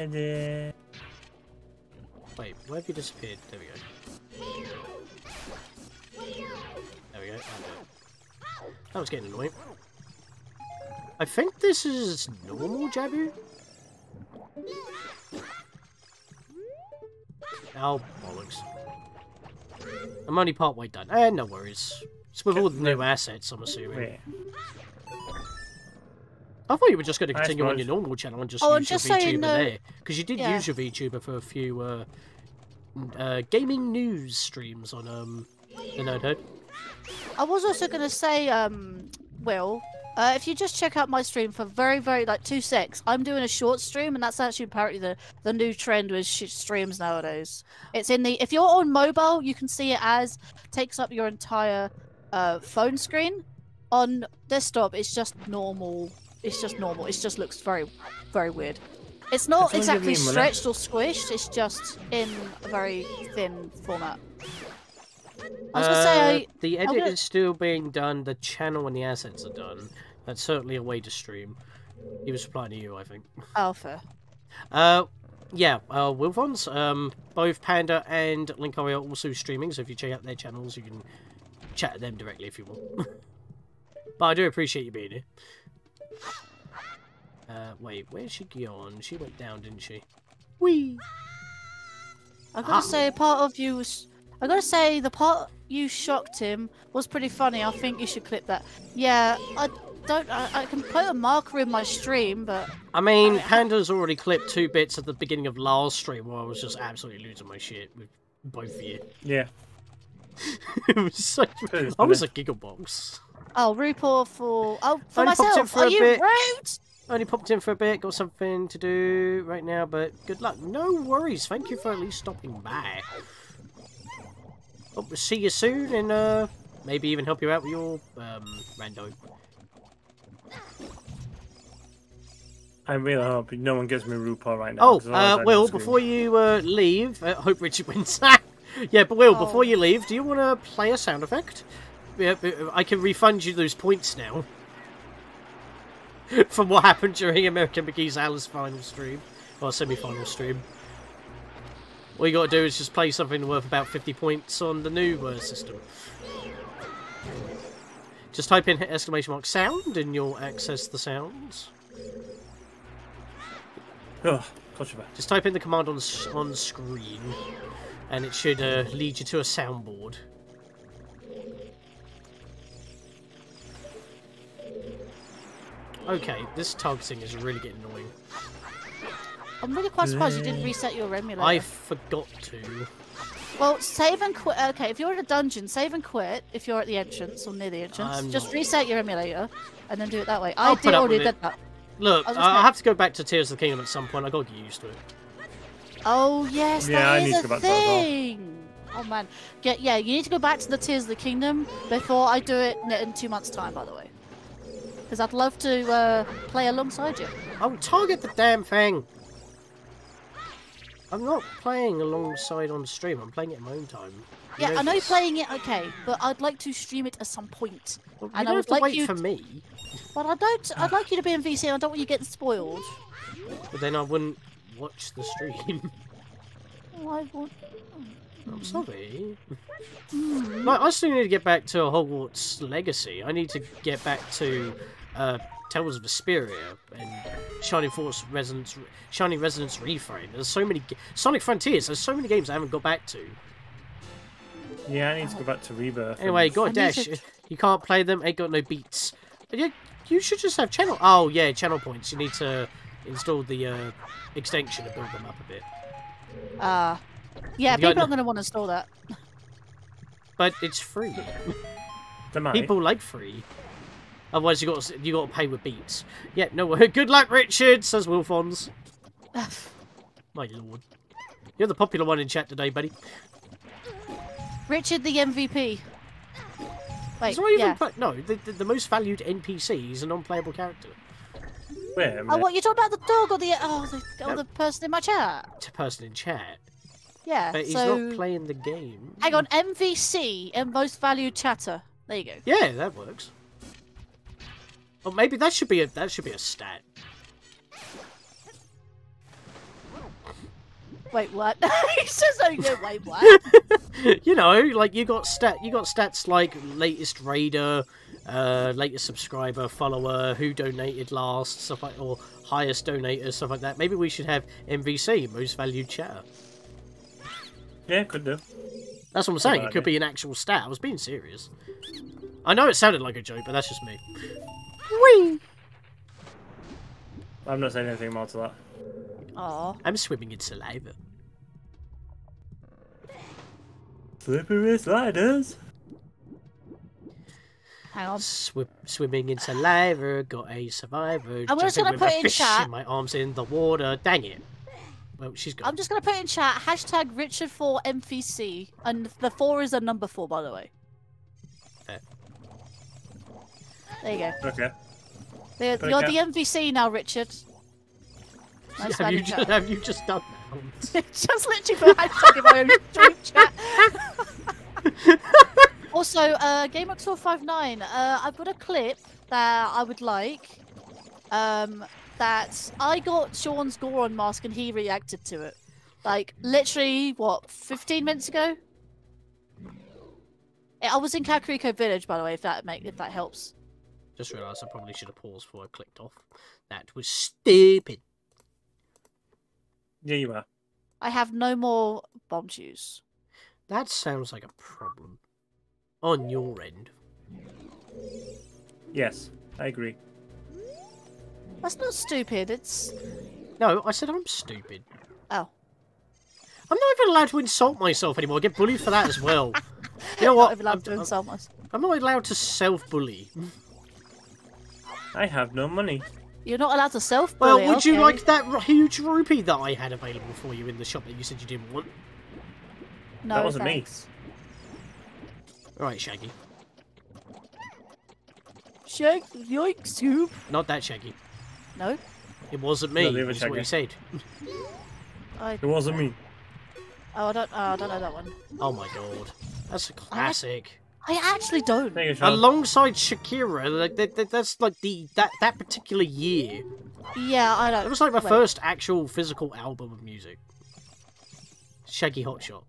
Wait, where have you disappeared? There we go. There we go. That was getting annoying. I think this is normal Jabu. Oh, bollocks. I'm only part way done. Eh, no worries. It's with all the new assets, I'm assuming. Wait. I thought you were just going to continue on your normal channel and just Oh, use your just so you VTuber know- there. Because you did Yeah. use your VTuber for a few uh, uh, gaming news streams on um, the Nerd Herd. I was also gonna say, um, Will, uh, if you just check out my stream for very, very like two secs, I'm doing a short stream, and that's actually apparently the the new trend with sh- streams nowadays. It's in the if you're on mobile, you can see it as takes up your entire uh, phone screen. On desktop, it's just normal. It's just normal. It just looks very, very weird. It's not It's exactly stretched or squished. It's just in a very thin format. I was gonna say, Uh, the edit gonna- is still being done. The channel and the assets are done. That's certainly a way to stream. He was replying to you, I think. Alpha. Uh, yeah, uh, Wilfons, um, both Panda and Linkari are also streaming, so if you check out their channels, you can chat to them directly if you want. *laughs* but I do appreciate you being here. Uh, wait, where's she gone? She went down, didn't she? Wee! I gotta Ah. say, part of you was. I gotta say, the part you shocked him was pretty funny. I think you should clip that. Yeah, I don't. I, I can put a marker in my stream, but I mean, I- Panda's already clipped two bits at the beginning of last stream where I was just absolutely losing my shit with both of you. *laughs* Yeah. it was such. It is I was a funny. giggle box. oh, Rupoor for oh for Only popped in myself. for Are you bit. rude? Only popped in for a bit, got something to do right now, but good luck. No worries. Thank you for at least stopping by. Hope to see you soon and uh, maybe even help you out with your um, rando. I'm really hope no one gives me Rupoor right now. Oh, otherwise uh, Will, before you uh, leave, uh, hope Richard wins. *laughs* yeah, but Will, Oh. before you leave, do you want to play a sound effect? Yeah, I can refund you those points now. *laughs* From what happened during American McGee's Alice final stream. Or semi-final stream. All you gotta do is just play something worth about 50 points on the new uh, system. Just type in exclamation mark sound and you'll access the sounds. Ugh. Just type in the command on on screen, and it should uh, lead you to a soundboard. Okay, this targeting is really getting annoying. I'm really quite surprised you didn't reset your emulator. I forgot to. Well, save and quit. Okay, if you're in a dungeon, save and quit if you're at the entrance or near the entrance. I'm Just not. reset your emulator and then do it that way. I'll I did already did that. Look, I I gonna- have to go back to Tears of the Kingdom at some point. I gotta get used to it. Oh yes, Yeah, that I is need to a go back to that well. thing. Oh man, yeah, yeah. You need to go back to the Tears of the Kingdom before I do it in- in two months' time. By the way, because I'd love to uh, play alongside you. Oh, target the damn thing! I'm not playing alongside on stream. I'm playing it in my own time. You Yeah, I know you're this. playing it, okay, but I'd like to stream it at some point. Well, you and I don't would have to like wait you- for me. But I don't. I'd like you to be in VC. I don't want you getting spoiled. But then I wouldn't watch the stream. *laughs* I want. I'm sorry. Mm. Like, I still need to get back to Hogwarts Legacy. I need to get back to uh, Tales of Vesperia and Shining Force Resonance, Shining Resonance Refrain. There's so many Sonic Frontiers. There's so many games I haven't got back to. Yeah, I need to go back to Rebirth. Anyway, and- got I a need dash. to- *laughs* You can't play them. Ain't got no beats. You, you should just have channel. Oh yeah, channel points. You need to install the uh, extension to build them up a bit. Uh, yeah, Have people no- are going to want to install that. But it's free. Am I? People like free. Otherwise, you got you got to pay with beats. Yeah, no. *laughs* Good luck, Richard. Says Wilfons. *sighs* My lord, you're the popular one in chat today, buddy. Richard, the MVP. Wait, He's not even yeah. no. The, the, the most valued NPC is a non-playable character. Wait a Oh, what you talking about? The dog or the oh the, oh, or No. the person in my chat? It's a person in chat, Yeah. but he's so not playing the game. hang on, MVC and most valued chatter. There you go. Yeah, that works. Or maybe that should be a that should be a stat. Wait, what? *laughs* he says, "Oh, yeah, wait, what?" *laughs* you know, like you got stat you got stats like latest raider, uh, latest subscriber, follower, who donated last, stuff like or highest donator, stuff like that. Maybe we should have MVC, most valued chatter. Yeah, could do. That's what I'm saying. It could be an actual stat. I was being serious. I know it sounded like a joke, but that's just me. Whee! I'm not saying anything more to that. Aw. I'm swimming in saliva. Slippery sliders. Hang on. Swi- swimming in saliva, got a survivor. I'm just gonna put a in fish chat- in my arms in the water. Dang it. Well, she's gone. I'm just gonna put in chat hashtag Richard for MVC, and the four is a number four, by the way. There you go. Okay. There- Put a You're cap- the MVC now, Richard. *laughs* Nice have, you just, *laughs* have, you just done that? *laughs* just literally put hashtag in my own stream chat. also, uh, GameX459, uh, I've got a clip that I would like. Um, that I got Sean's Goron mask and he reacted to it. Like, literally, what, 15 minutes ago? I was in Kakariko Village, by the way, if that make if that helps. Just realised I probably should have paused before I clicked off. That was stupid. Yeah, you are. I have no more bombchus. That sounds like a problem. On your end. Yes, I agree. That's not stupid. It's No, I said I'm stupid. oh, I'm not even allowed to insult myself anymore. I get bullied for that as well. *laughs* you know not what? even allowed I'm, to I'm- insult us. I'm not allowed to self-bully. I have no money. You're not allowed to self Well, bully. would you like that huge rupee that I had available for you in the shop that you said you didn't want? No, that wasn't thanks. All right, Shaggy. Shake, yoink, scoop. Not that Shaggy. No. It wasn't me. No, the other what he said. I, It wasn't me. oh, I don't. Oh, I don't know that one. Oh my god, that's a classic. I actually don't. You. Alongside Shakira, like that, that, that's like the that that particular year. Yeah, I don't. It was like my wait. first actual physical album of music. Shaggy Hotshot.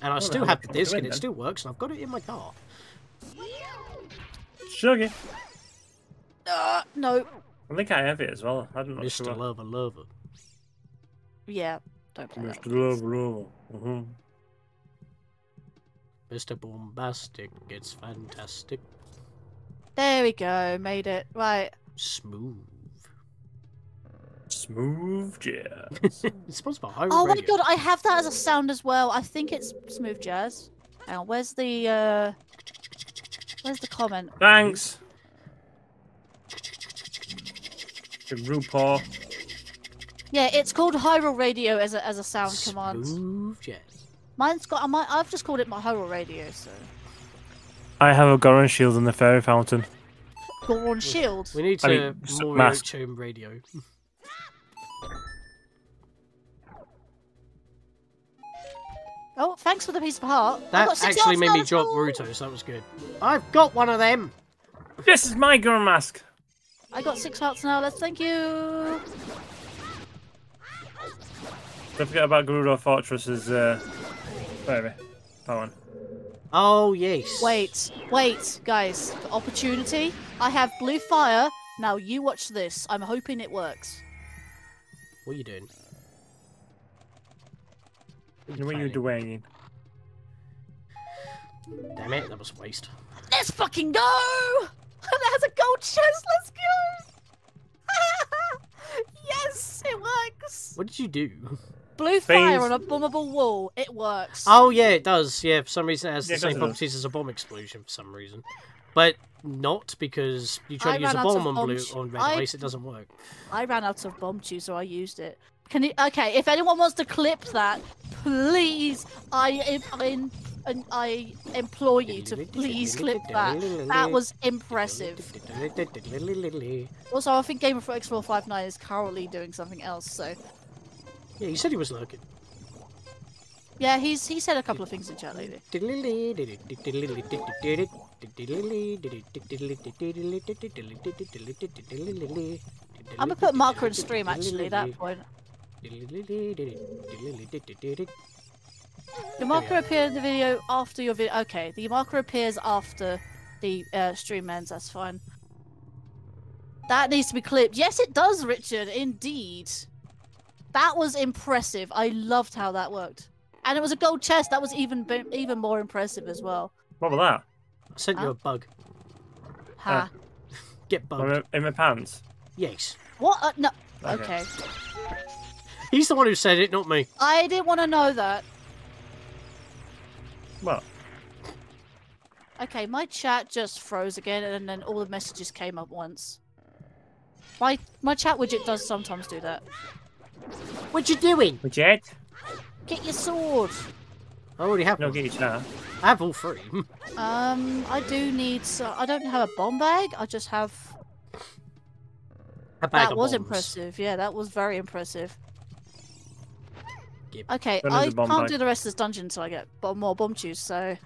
And I the still have the disc and it then? still works and I've got it in my car. Shaggy. Uh, no. I think I have it as well. I'm not Mr. sure. Lover Lover. Yeah, don't play that. Mr. Love, Love. Mhm. Mr. Bombastic, it's fantastic. There we go. Made it. Right. Smooth. Smooth jazz. it's sponsored by Home Oh my Radio. god, I have that as a sound as well. I think it's smooth jazz. Hang on, where's the uh where's the comment? Thanks. The Rupoor. Yeah, it's called Hyrule Radio as a as a sound command. Smooth jazz. Mine's got I might, I've just called it my horror Radio, so I have a Goron shield and the fairy fountain. Goron Shield. We need I to mean, s- more mask. Home Radio. *laughs* Oh, thanks for the piece of heart. That actually made me drop go. Boruto, so that was good. I've got one of them. This is my Goron mask. I got six hearts now. Let's thank you. Don't forget about Gerudo Fortress's. Uh, whatever. That one. Oh yes. Wait, wait, guys. For opportunity. I have blue fire. Now you watch this. I'm hoping it works. What are you doing? What are you doing? Damn it, that was a waste. Let's fucking go! *laughs* There's a gold chest. Let's go! *laughs* yes, it works. What did you do? *laughs* Blue fire Phase- on a bombable wall. It works. Oh yeah, it does. Yeah, for some reason it has Yeah, the it same it does. properties as a bomb explosion for some reason, but not because you try I to use a ran out bomb on blue bombs. on red I- ice, it doesn't work. I ran out of bombchus, so I used it. Can you? Okay, if anyone wants to clip that, please, I I, I, I implore you to please clip that. That was impressive. Also, I think Game of X four five nine is currently doing something else. So Yeah, you said he was lurking. yeah, he's he said a couple of things in chat lately. I'm gonna put marker in stream actually. At that point, the marker appears in the video after your video. Okay, the marker appears after the uh, stream ends. That's fine. That needs to be clipped. Yes, it does, Richard. Indeed. That was impressive. I loved how that worked. And it was a gold chest. That was even even more impressive as well. What was that? I sent you a bug. Ha. *laughs* Get In bugged. my, in my pants. Yes. What? Uh, no. Okay. Okay. He's the one who said it, not me. I didn't want to know that. What? Okay, my chat just froze again, and then all the messages came up once. My my chat widget does sometimes do that. What you doing? Legit? Get your sword. I already have No, one. get your chat. I have all three. *laughs* Um, I do need. So I don't have a bomb bag. I just have. A bag that of was bombs. impressive. Yeah, that was very impressive. Gib. Okay, Then there's I a bomb can't bag. do the rest of this dungeon until I get more bombchus. So, I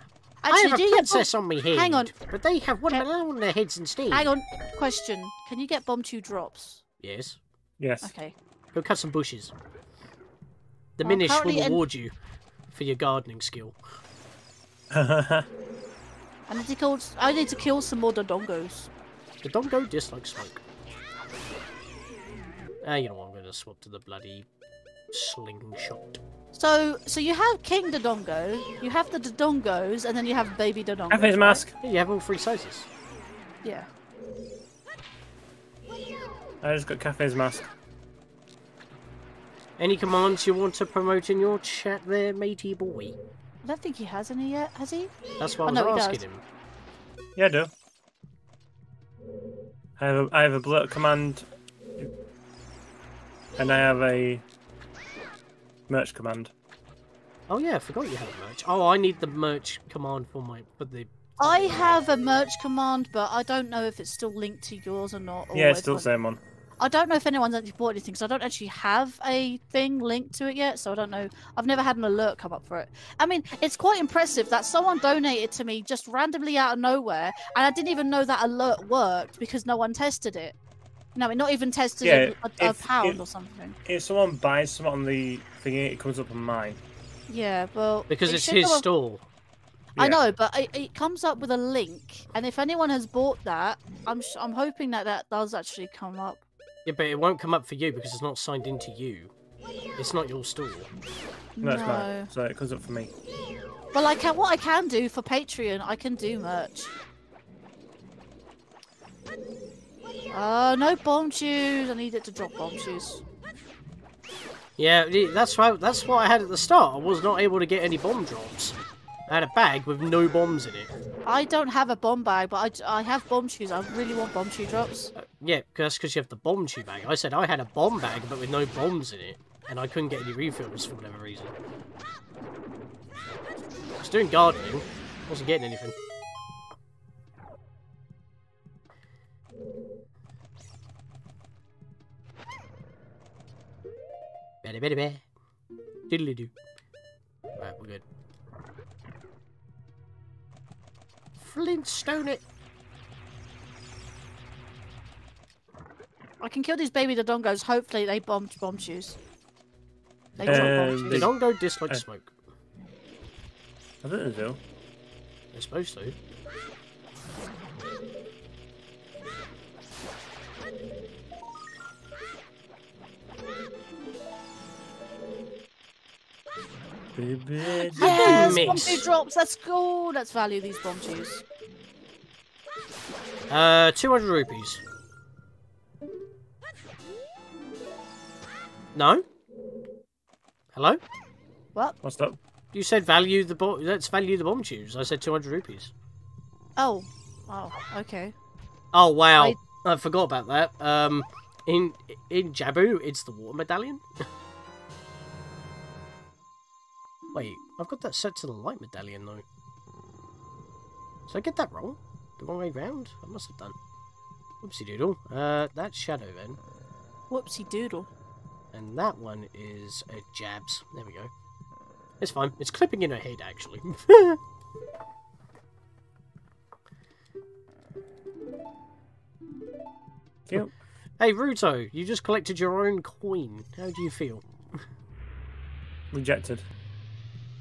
actually, have do a you get bomb- princess on me here. Hang on. But they have one Can- on their heads instead. Hang on. Question: Can you get bombchu drops? Yes. Yes. Okay. Go cut some bushes. The I'm Minish will reward you for your gardening skill. *laughs* I need to kill. I need to kill some more dodongos. Dodongo dislikes smoke. Ah, you know what? I'm going to swap to the bloody slingshot. So, so you have King Dodongo, you have the Dodongos, and then you have Baby Dodongo. Have his mask. Yeah, you have all three sizes. Yeah. I just got Kafei's mask. Any commands you want to promote in your chat there, matey boy? I don't think he has any yet, has he? That's what Oh, I no, he was asking him. Yeah, I do. I have a, I have a blerp command. And I have a merch command. Oh yeah, I forgot you had a merch. Oh, I need the merch command for my for the. I have a merch command, but I don't know if it's still linked to yours or not. Or Yeah, it's still the same one. I don't know if anyone's actually bought anything because I don't actually have a thing linked to it yet, so I don't know. I've never had an alert come up for it. I mean, it's quite impressive that someone donated to me just randomly out of nowhere, and I didn't even know that alert worked because no one tested it. No, it not even tested Yeah, it a, a if- pound if- or something. If someone buys something on the thing, it comes up on mine. Yeah, well, Because it it's his go up- store. I know, but it, it comes up with a link, and if anyone has bought that, I'm sh- I'm hoping that that does actually come up. Yeah, but it won't come up for you because it's not signed into you. It's not your store. No, it's no. mine. So it comes up for me. Well, I can. What I can do for Patreon, I can do merch. Oh, no bombchus. I need it to drop bombchus. Yeah, that's why. That's what I had at the start. I was not able to get any bomb drops. I had a bag with no bombs in it. I don't have a bomb bag, but I, I have bombchus. I really want bombchu drops. Uh, yeah, that's because you have the bombchu bag. I said I had a bomb bag, but with no bombs in it, and I couldn't get any refills for whatever reason. I was doing gardening, wasn't getting anything. Betty, betty, betty. Diddly doo. Right, we're good. Flintstone it. I can kill these baby dodongos. Hopefully, they bomb bombchus. They drop bomb Um, shoes. They don't go dislike Uh, smoke. I think they do. They're supposed to. Baby, Yes, bomb miss. shoe drops. Let's go. Let's value these bombchus. Uh, 200 rupees. No? Hello? What? What's up? You said value the bo- let's value the bomb tubes. I said 200 rupees. Oh. Oh. Okay. Oh wow. I- I forgot about that. Um in in Jabu, it's the water medallion. *laughs* Wait, I've got that set to the light medallion though. Did I get that wrong? The wrong way round? I must have done. Whoopsie doodle. Uh, that's Shadow then. Whoopsie doodle. And that one is a jabs. There we go. It's fine. It's clipping in her head, actually. *laughs* Cute. hey, Ruto, you just collected your own coin. How do you feel? Rejected.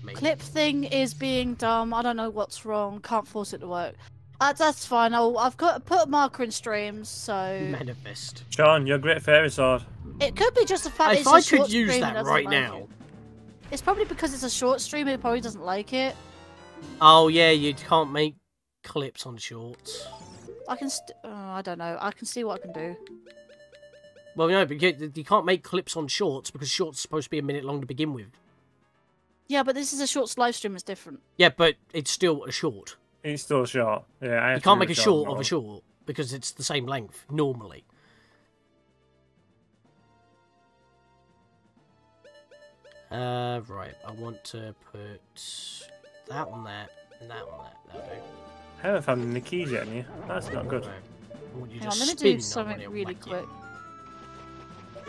Mate. Clip thing is being dumb. I don't know what's wrong. Can't force it to work. Uh, that's fine. I'll, I've got put a marker in streams, so Manifest. John, you're a great fairy sword. it could be just the fact If it's a I short could use stream that right like now. it. It's probably because it's a short stream. It probably doesn't like it. Oh, yeah, you can't make clips on shorts. I can. St- uh, I don't know. I can see what I can do. Well, no, but you, you can't make clips on shorts because shorts are supposed to be a minute long to begin with. Yeah, but this is a short live stream. It's different. Yeah, but it's still a short. It's still short. Yeah, I You can't make a short of a short because it's the same length normally. Uh, right. I want to put that one there and that one there. That'll do. I haven't found the keys yet in here. That's not good. Right. I want you Hang to on, let me do something really whack you. quick.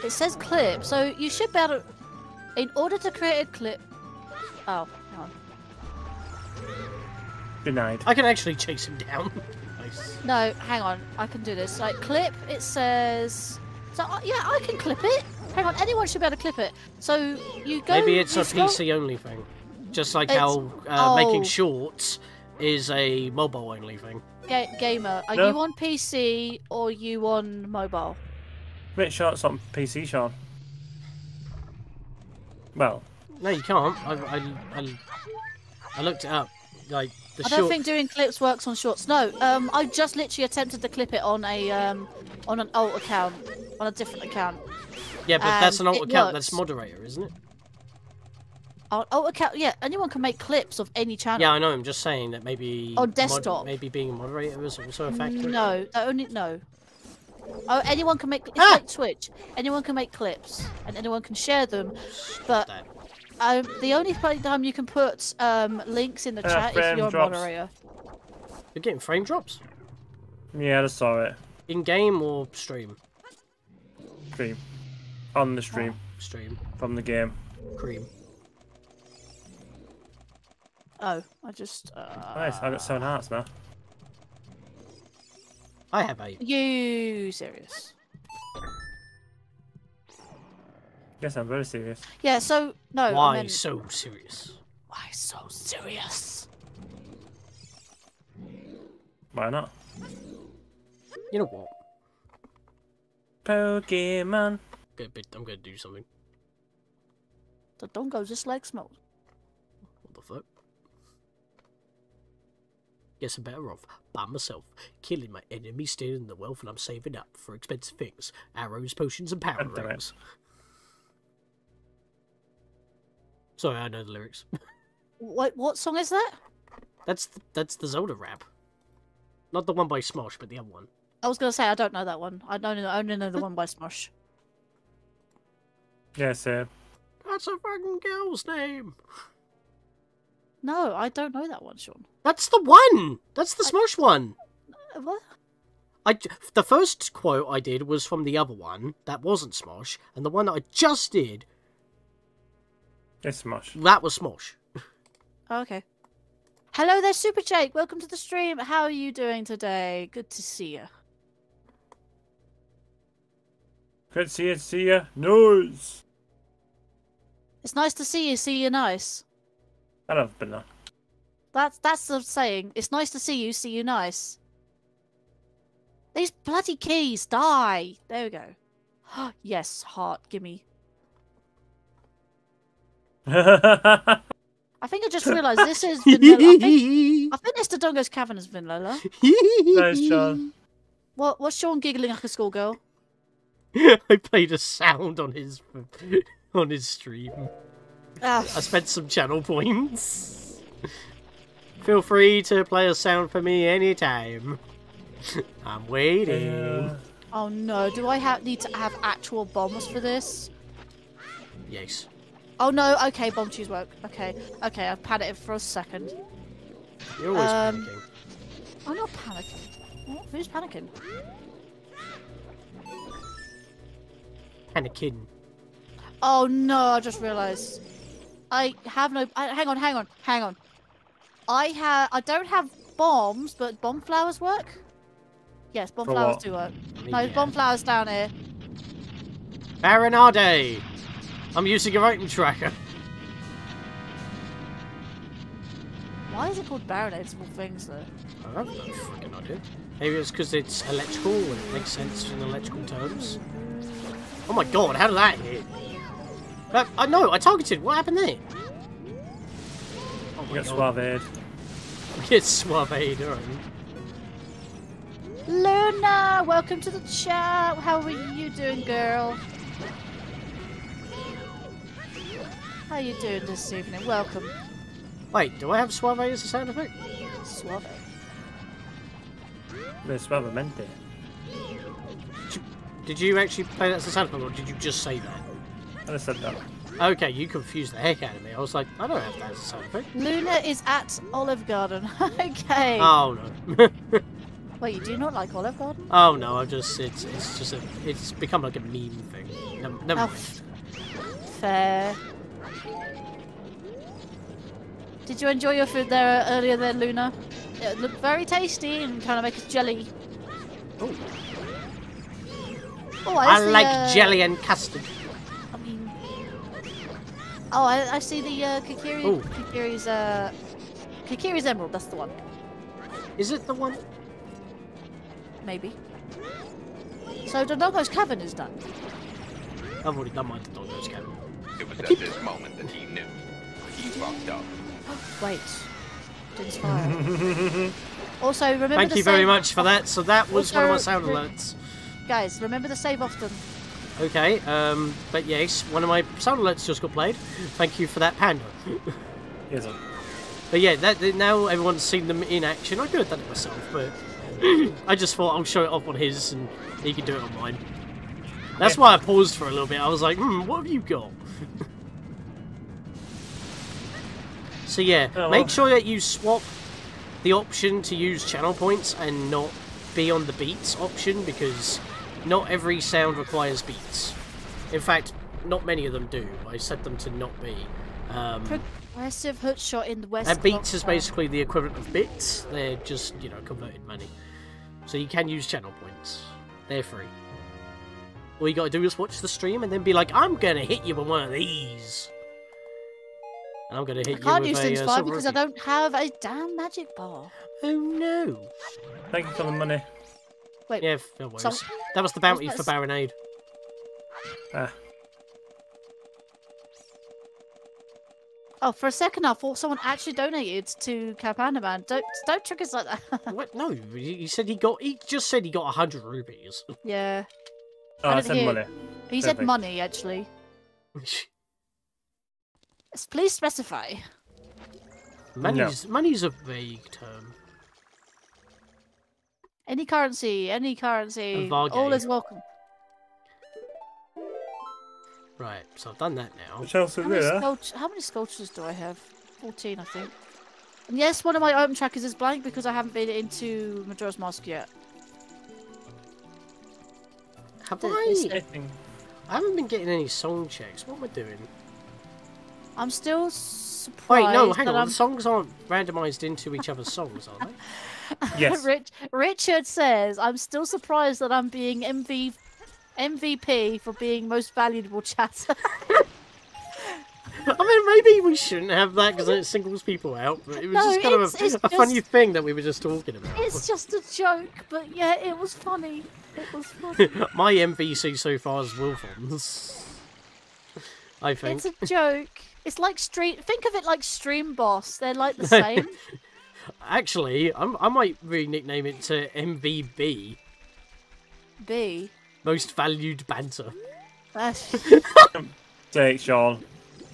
It says clip, so you should be able to. In order to create a clip. Oh, hang on. Denied. I can actually chase him down. *laughs* nice. No, hang on. I can do this. Like clip, it says. So uh, yeah, I can clip it. Hang on, anyone should be able to clip it. So you go. Maybe it's a scroll- PC only thing. Just like It's- how uh, making oh. shorts is a mobile only thing. Ga- gamer. Are No. you on PC or you on mobile? Make shorts on PC, Sean. Well, No, you can't. I, I, I, I looked it up. Like the I don't think doing clips works on shorts. No, um, I just literally attempted to clip it on a um, on an alt account, on a different account. Yeah, but that's an alt account. That's moderator, isn't it? Alt alt account, yeah. Anyone can make clips of any channel. Yeah, I know. I'm just saying that maybe On desktop. maybe being a moderator is also a factor. No, that only no. Oh, anyone can make. It's Ah! like Twitch. Anyone can make clips, and anyone can share them. But That. Um, the only time you can put um, links in the Uh, chat is frame if you're a moderator. You're getting frame drops yeah, I just saw it. in game or stream. Stream. On the stream Stream. from the game. Cream. Oh, I just. Uh, Nice. I got seven hearts now. I have eight. You serious? Yes, I'm very serious. Yeah. So no. Why I meant, so serious? Why so serious? Why not? You know what? Pokemon. Go bit- I'm gonna do something. Dodongo just like smoke. What the fuck? Guess I'm better off by myself, killing my enemies, stealing the wealth, and I'm saving up for expensive things: arrows, potions, and power God damn it. rings. Sorry, I know the lyrics. What what song is that? That's the, that's the Zelda rap, not the one by Smosh, but the other one. I was gonna say I don't know that one. I don't know. I only know the one by Smosh. Yes, sir. That's a fucking girl's name. No, I don't know that one, Sean. That's the one. That's the Smosh one. Uh, What? I j- the first quote I did was from the other one that wasn't Smosh, and the one that I just did it's Smosh. that was Smosh. Oh, okay. Hello there, Super Jake. Welcome to the stream. How are you doing today? Good to see you. Good to see you, see ya. Noise. It's nice to see you. See you nice. I love banana. That's that's the saying. It's nice to see you. See you nice. These bloody keys die. There we go. *gasps* yes, heart. Gimme. *laughs* I think I just realised this is *laughs* vanilla. I think, I think this Dodongo's Cavern is vanilla. Nice, Sean. What? What's Sean giggling like a schoolgirl? *laughs* I played a sound on his on his stream. Ah, I spent some channel points. Feel free to play a sound for me anytime. I'm waiting. Yeah. oh no! Do I have need to have actual bombs for this? Yes. Oh no! Okay, bombchus work. Okay, okay. I've panicked for a second. You're always Um, panicking. I'm not panicking. What? Who's panicking? Panicking. Oh no! I just realised. I have no. I, hang on, hang on, hang on. I have. I don't have bombs, but bomb flowers work. Yes, bomb flowers do work. I mean, No, yeah. bomb flowers down here. Barinade! I'm using your item tracker. Why is it called Barinades of all things though? I have no freaking idea. Maybe it's because it's electrical and it makes sense in electrical terms. Oh my god, how did that hit? Uh, I know, I targeted. What happened there? Oh You my got god. suave Get *laughs* suave, alright. Luna, welcome to the chat. How are you doing, girl? How you doing this evening? Welcome. Wait, do I have suave as a sound effect? Suave. They're suavemente. Did you actually play that as a sound effect, or did you just say that? I just said that. Okay, you confused the heck out of me. I was like, I don't have that as a sound effect. Luna is at Olive Garden. *laughs* okay. Oh no. *laughs* Wait, you do not like Olive Garden? oh no, I've just it's it's just a it's become like a meme thing. Never, never Oh, mind. fair. Did you enjoy your food there earlier there, Luna? It looked very tasty and trying to make us jelly. Oh. Oh, I see, like uh, jelly and custard. I mean, oh, I, I see the uh, Kokiri, Ooh. Kokiri's uh, Kokiri's emerald. That's the one, Is it the one? maybe. So Dodongo's cavern is done. I've already done my Dodongo's cavern. It was at this moment that he knew. He fucked up. Wait, didn't *laughs* fire. also, remember Thank to you very much for that. So that was one of my sound alerts. Guys, remember to save often. Okay, um, but yes, one of my sound alerts just got played. Thank you for that, Panda. *laughs* Here's a But yeah, that, that- now everyone's seen them in action. I could have done it myself, but *laughs* I just thought I'll show it off on his and he can do it on mine. That's why I paused for a little bit. I was like, hmm, what have you got? So yeah, Oh, well. make sure that you swap the option to use channel points and not be on the beats option because not every sound requires beats. In fact, not many of them do. I set them to not be. Um, Progressive hood shot in the west. and beats is basically the equivalent of bits. They're just, you know, converted money. So you can use channel points. They're free. All you gotta do is watch the stream and then be like, I'm gonna hit you with one of these. And I'm gonna hit I you can't with use a things uh, five silver because I don't have a damn magic bar. Oh no. Thank you for the money. Wait, Yeah, no worries. Some- That was the bounty that for s- Barinade. Ah, oh, for a second I thought someone actually donated to Kapandaman. Don't don't trick us like that. *laughs* What? No, he he said he got. He just said he got a hundred rupees. yeah, oh, I I didn't said hear- money. he Same said money actually. *laughs* Yes, Please specify. money's money's a vague term. Any currency, any currency, all is welcome. Right, so I've done that now. Which else is How many, there? sculpt- how many sculptures do I have? 14, I think. And yes, one of my item trackers is blank because I haven't been into Majora's Mask yet. Have I? I haven't been getting any song checks. What am I doing? I'm still surprised. Wait, no, hang that on. I'm... The songs aren't randomised into each other's songs, are they? *laughs* Yes. Rich, Richard says, I'm still surprised that I'm being MV, MVP for being most valuable chatter. *laughs* I mean, maybe we shouldn't have that because it singles people out. But it was No, just kind of it's- a, it's a funny thing that we were just talking about. it's just a joke, but yeah, it was funny. It was funny. *laughs* My MVC so far is Wilfons. I think. it's a joke. It's like stream. Think of it like Stream Boss. They're like the *laughs* same. Actually, I'm, I might re-nickname it to MVB, B. Most Valued Banter. That's- *laughs* Take Sean.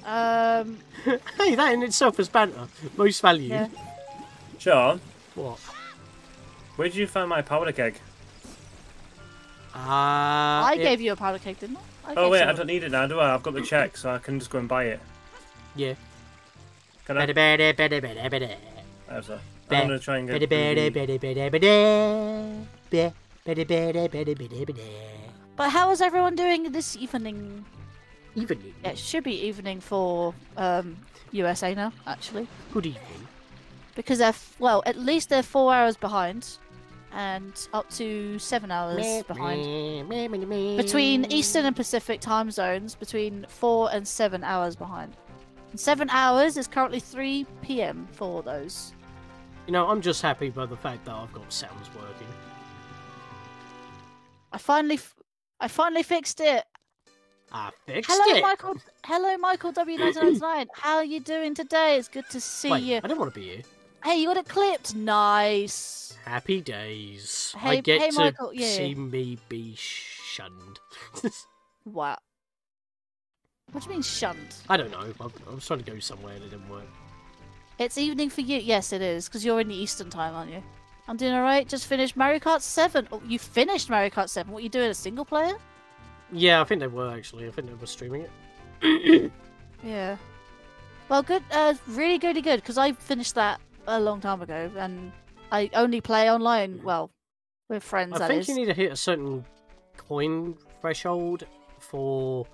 um. *laughs* Hey, that in itself is banter. Most valued. Yeah. Sean, What? where did you find my powder keg? Uh, I it- gave you a powder cake, didn't I? I Oh gave wait, I don't need it now, do I? I've got the check, so I can just go and buy it. Yeah. Can I? There's a- I'm gonna try and get. But how is everyone doing this evening? Evening. Yeah, it should be evening for um, USA now, actually, Good evening. because they're f- well, at least they're four hours behind, and up to seven hours behind. Between Eastern and Pacific time zones, between four and seven hours behind. Seven hours is currently 3 p.m. for those. You know, I'm just happy by the fact that I've got sounds working. I finally, f- I finally fixed it. I fixed Hello, it. Michael. Hello, Michael W999. How are you doing today? It's good to see Wait, you. I don't want to be here. Hey, you got it clipped. Nice. Happy days. I get hey, to Michael, yeah. see me be shunned. *laughs* Wow. What do you mean shunned? I don't know. I, I was trying to go somewhere and it didn't work. It's evening for you. Yes, it is, because you're in the Eastern time, aren't you? I'm doing alright. Just finished Mario Kart 7. Oh, you finished Mario Kart 7. What, are you doing a single player? Yeah, I think they were actually. I think they were streaming it. *coughs* Yeah. Well, good. Uh, really goody good, because I finished that a long time ago, and I only play online. Well, with friends. I think is. you need to hit a certain coin threshold for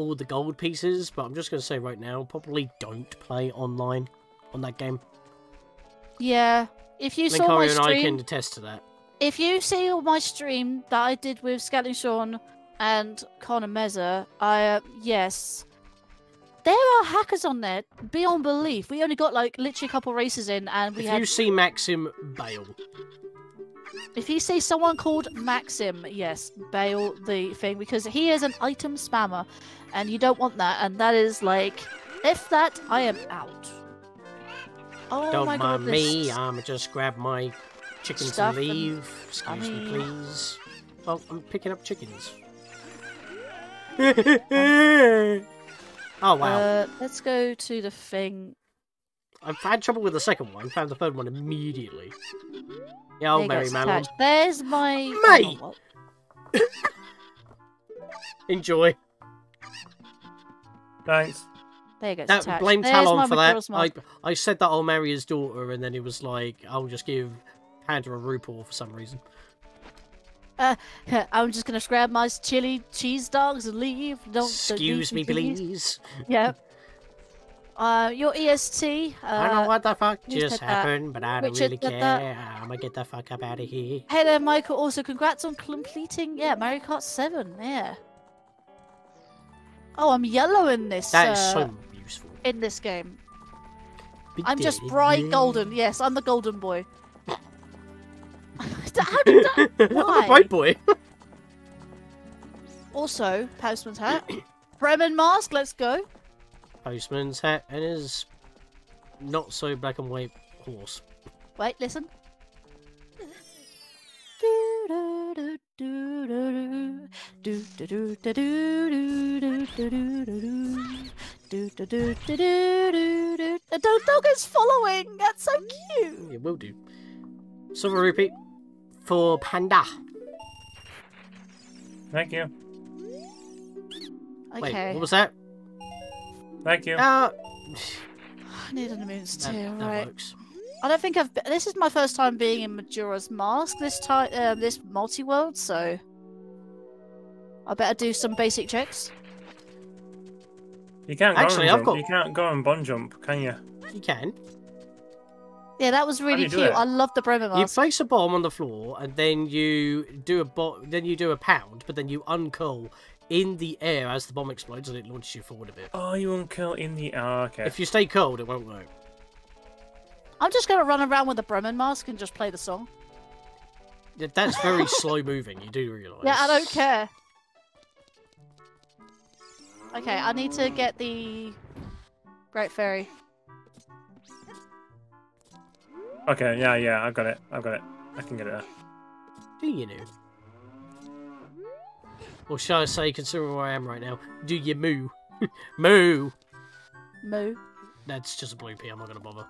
all the gold pieces, but I'm just going to say right now, probably don't play online on that game. Yeah. If you saw my Linkario and I stream, can attest to that. if you see all my stream that I did with Scatlink Sean and Connor Meza, I uh, yes, there are hackers on there beyond belief. We only got like literally a couple races in, and we If had. you see Maxim, bail. If you see someone called Maxim, yes, bail the thing because he is an item spammer, and you don't want that. And that is like, if that, I am out. Oh Don't my mind god, me, this- I'ma just grab my chickens Stuff and and- leave. Excuse I me, mean- please. Well, I'm picking up chickens. *laughs* oh wow. Uh, let's go to the thing. I've had trouble with the second one, found the third one immediately. Yeah, There I'll marry go, Malon. There's my Mate! oh. *laughs* Enjoy. Thanks. There you go. it's That, attached. blame There's Talon for that. I, I said that I'll marry his daughter, and then he was like, I'll just give Panda a Rupoor for some reason. Uh, *laughs* I'm just gonna grab my chili cheese dogs and leave. Don't Excuse me, please. Yeah. Uh, your EST. Uh, I don't know what the fuck just said that? happened, but I don't Richard really care. That. I'm gonna get the fuck up out of here. Hey there, Michael. Also, congrats on completing yeah Mario Kart Seven. Yeah. Oh, I'm yellow in this. That is uh, so useful. in this game. I'm just bright golden. Yes, I'm the golden boy. *laughs* How did that? *laughs* I'm a Why? bright boy. Also, postman's hat. *coughs* Bremen mask. Let's go. Postman's hat and his not so black and white horse. Wait, listen. The dog dog is following. That's so cute. Yeah, will do. Silver rupee for Panda. Thank you. Wait, Okay, what was that? Thank you. Uh, *sighs* I need an immune that, that Right. works. I don't think I've. Been, this is my first time being in Majora's Mask this time. Uh, this multi world, so I better do some basic checks. You can't Actually, and I've jump. got- You can't go and bomb jump, can you? You can. Yeah, that was really cute. I love the Bremen You place a bomb on the floor, and then you do a bo- then you do a pound, but then you uncurl in the air as the bomb explodes, and it launches you forward a bit. Oh, you unkill in the. Oh, okay. If you stay cold, it won't work. I'm just gonna run around with the Bremen mask and just play the song. Yeah, That's very *laughs* slow moving. You do realise? Yeah, I don't care. Okay, I need to get the Great Fairy. Okay, yeah, yeah, I've got it. I've got it. I can get it. There. Do you know? Or shall I say, considering where I am right now, do you moo? *laughs* moo! Moo. That's just a blue pea, I'm not gonna bother.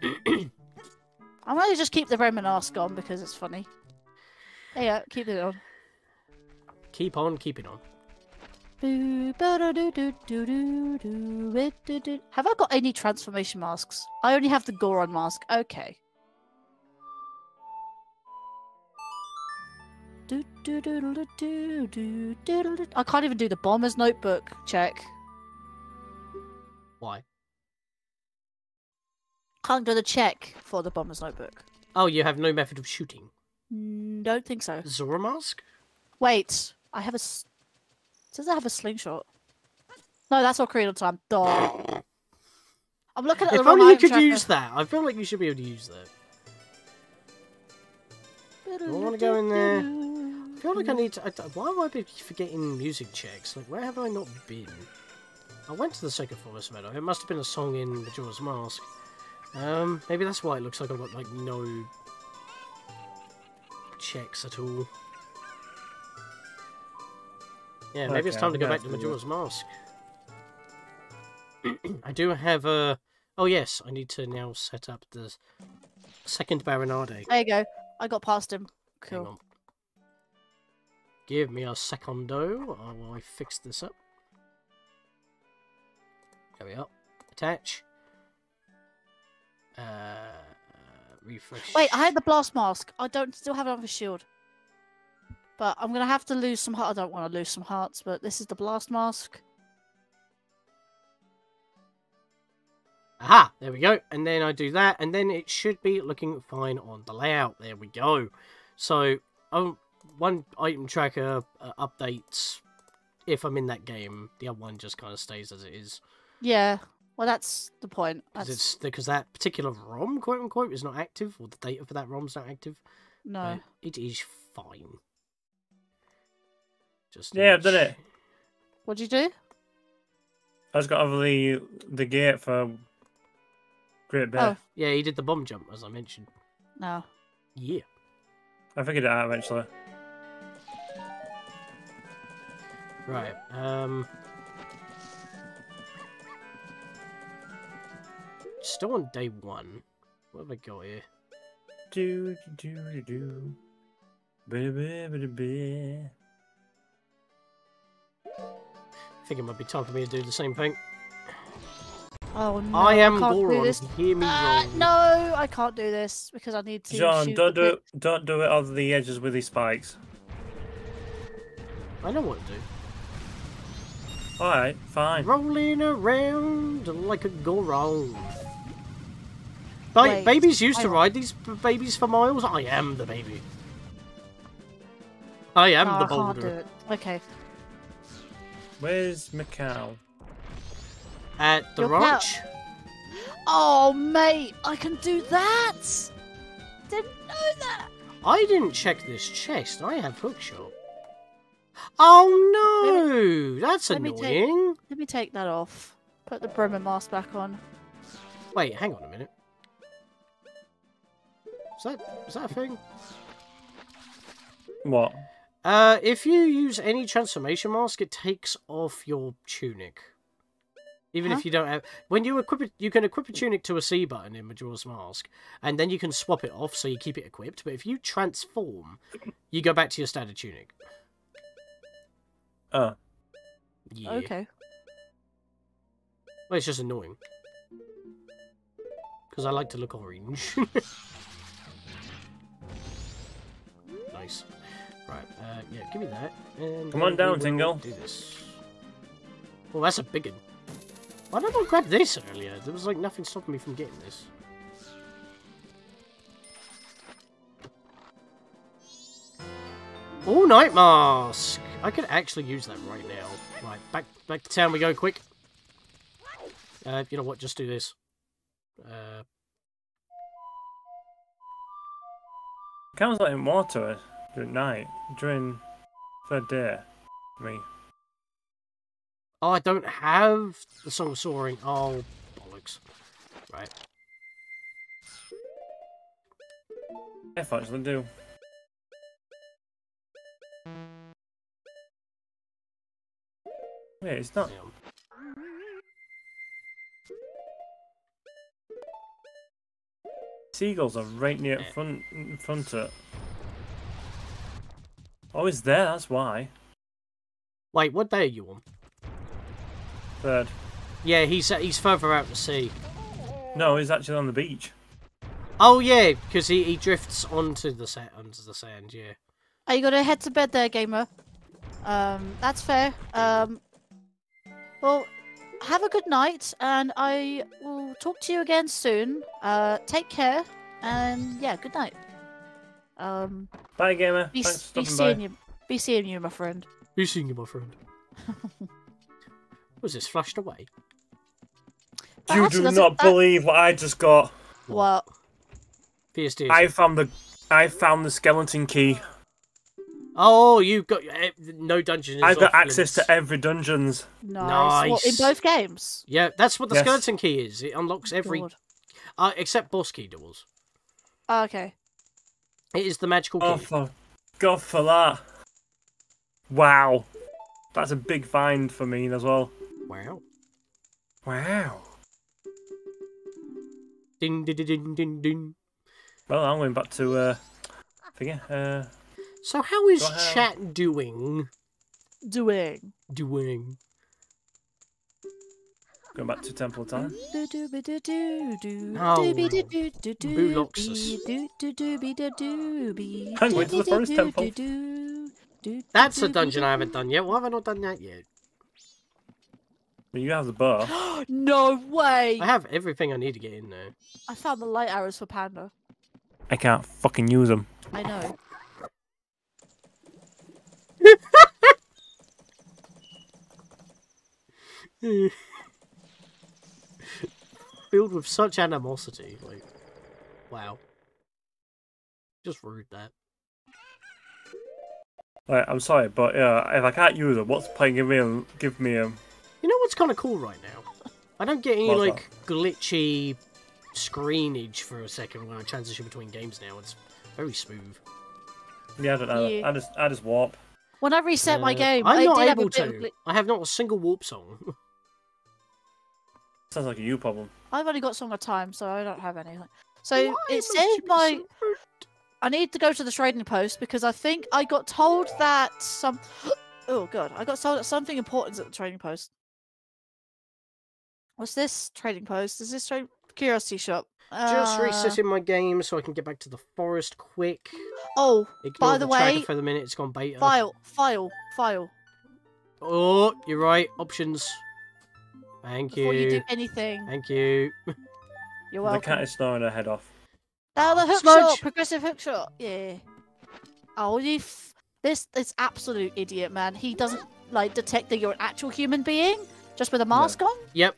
*clears throat* I'm gonna just keep the Bremen mask on because it's funny. You keep it on. Keep on keeping on. Have I got any transformation masks? I only have the Goron mask. Okay. I can't even do the bomber's notebook check. Why? Can't do the check for the bomber's notebook. Oh, you have no method of shooting. Mm, don't think so. Zora mask. Wait, I have a. Does I have a slingshot? No, that's all of Time. Duh. I'm looking at if the If only you could use that. I feel like you should be able to use that. I want to go in there. I feel like I need to. I, why have I been forgetting music checks? Like, where have I not been? I went to the second forest meadow. It must have been a song in Majora's Mask. Um, maybe that's why it looks like I've got like no checks at all. Yeah, maybe it's time to go back to that's Majora's Mask. *clears throat* I do have a. Oh yes, I need to now set up the second Barinade. There you go. I got past him. Hang Cool. Give me a secondo while I fix this up. There we are. Attach. Uh, refresh. Wait, I had the blast mask. I don't still have it on the shield. But I'm gonna have to lose some heart. I don't want to lose some hearts, but this is the blast mask. Aha! There we go. And then I do that, and then it should be looking fine on the layout. There we go. So, um, one item tracker uh, updates if I'm in that game. The other one just kind of stays as it is. Yeah. Well, that's the point. Because because that particular ROM, quote unquote, is not active, or the data for that ROM's not active. no. but it is fine. Just Yeah, I've done it. What'd you do? I just got over the the gate for Great Bay. Oh Yeah, he did the bomb jump as I mentioned. no. Yeah. I figured it out eventually. Right. Um. Still on day one. What have I got here? Do do do do. Baby, baby, baby. I think it might be time for me to do the same thing. Oh no! I am can't do Goron. this. Hear me Uh, no, I can't do this because I need to. John, don't do it. Don't do it over the edges with these spikes. I know what to do. All right, fine. Rolling around like a Goron. Ba- Wait, babies used to ride these b- babies for miles. I am the baby. I am No, the I can't do boulder. it. Okay. Where's Macau? At the Your ranch. Oh mate, I can do that. Didn't know that. I didn't check this chest. I have hookshot. Oh no! That's let me take- annoying. Let me take that off. Put the Bremen mask back on. Wait, hang on a minute. Is that is that a thing? What? Uh, if you use any transformation mask, it takes off your tunic. Even Huh? if you don't have, when you equip it, you can equip a tunic to a C button in Majora's Mask, and then you can swap it off so you keep it equipped. But if you transform, you go back to your standard tunic. Oh, Yeah. Okay. Well, it's just annoying because I like to look orange. *laughs* nice. Right. Uh, yeah. Give me that. And Come on down, will Tingle. Do this. Well, that's a big one. Why did I grab this earlier? There was like nothing stopping me from getting this. All night mask. I could actually use that right now. Right, back back to town we go. Quick. Uh, you know what? Just do this. Uh, Mikau's like in water during night, during third day. I mean, oh, I don't have the song of soaring. Oh, bollocks. Right. I actually do. Wait, it's not. Damn. Seagulls are right near Yeah. front in front of. Oh, he's there. That's why. Wait, what day are you on? Third. Yeah, he's uh, he's further out to sea. No, he's actually on the beach. Oh yeah, because he, he drifts onto the set onto the sand. Yeah. Are you gonna head to bed there, gamer? Um, that's fair. Um, well, have a good night, and I will talk to you again soon. Uh, take care, and yeah, good night. Um, Bye, gamer. be, Thanks for be seeing by. you, be seeing you, my friend. Be seeing you, my friend? *laughs* Was this flashed away? But You do not that- believe what I just got. What? PSD. I found the, I found the skeleton key. Oh, you've got eh, no dungeons. I've got off access limits. to every dungeons. nice. What, in both games? Yeah, that's what the Yes. skeleton key is. It unlocks every, uh, except boss key doors. Oh, okay. It is the magical key. Oh, for God for that! Wow, that's a big find for me as well. Wow. Wow. Ding ding ding ding ding ding. Well, I'm going back to uh, figure. Uh, So how is Go ahead. chat doing? Doing. Doing. going back to Temple of Time. Oh. I'm going to the forest temple. That's a dungeon I haven't done yet. Why have I not done that yet? Well, you have the bow. no way! I have everything I need to get in there. I found the light arrows for Panda. I can't fucking use them. I know. *laughs* Filled with such animosity. Like, wow. Just rude that. Like, I'm sorry, but uh, if I can't use it, what's the point? Give me a, give me a. You know what's kind of cool right now? I don't get any What's like glitchy screenage for a second when I transition between games now. It's very smooth. Yeah, I don't know. Yeah. I just, I just warp. When I reset my Uh, game, I'm I not did have a able bit to. gli- I have not a single warp song. *laughs* Sounds like a you problem. I've only got some of time, so I don't have anything. So Why it says my so? I need to go to the trading post because I think I got told that some. *gasps* Oh god, I got told that something important is at the trading post. What's this trading post? Is this trade curiosity shop? Just Uh, resetting my game so I can get back to the forest quick. Oh, Ignore By the tracker way, for the minute it's gone beta. file, file, file. Oh, you're right. Options. Thank you. Before you do anything, Thank you. *laughs* you're welcome. The cat is snoring her head off. Now the hook Smudge. shot, progressive hook shot. Yeah. Oh, you. F- this this absolute idiot, man. He doesn't like detect that you're an actual human being just with a mask on. Yep.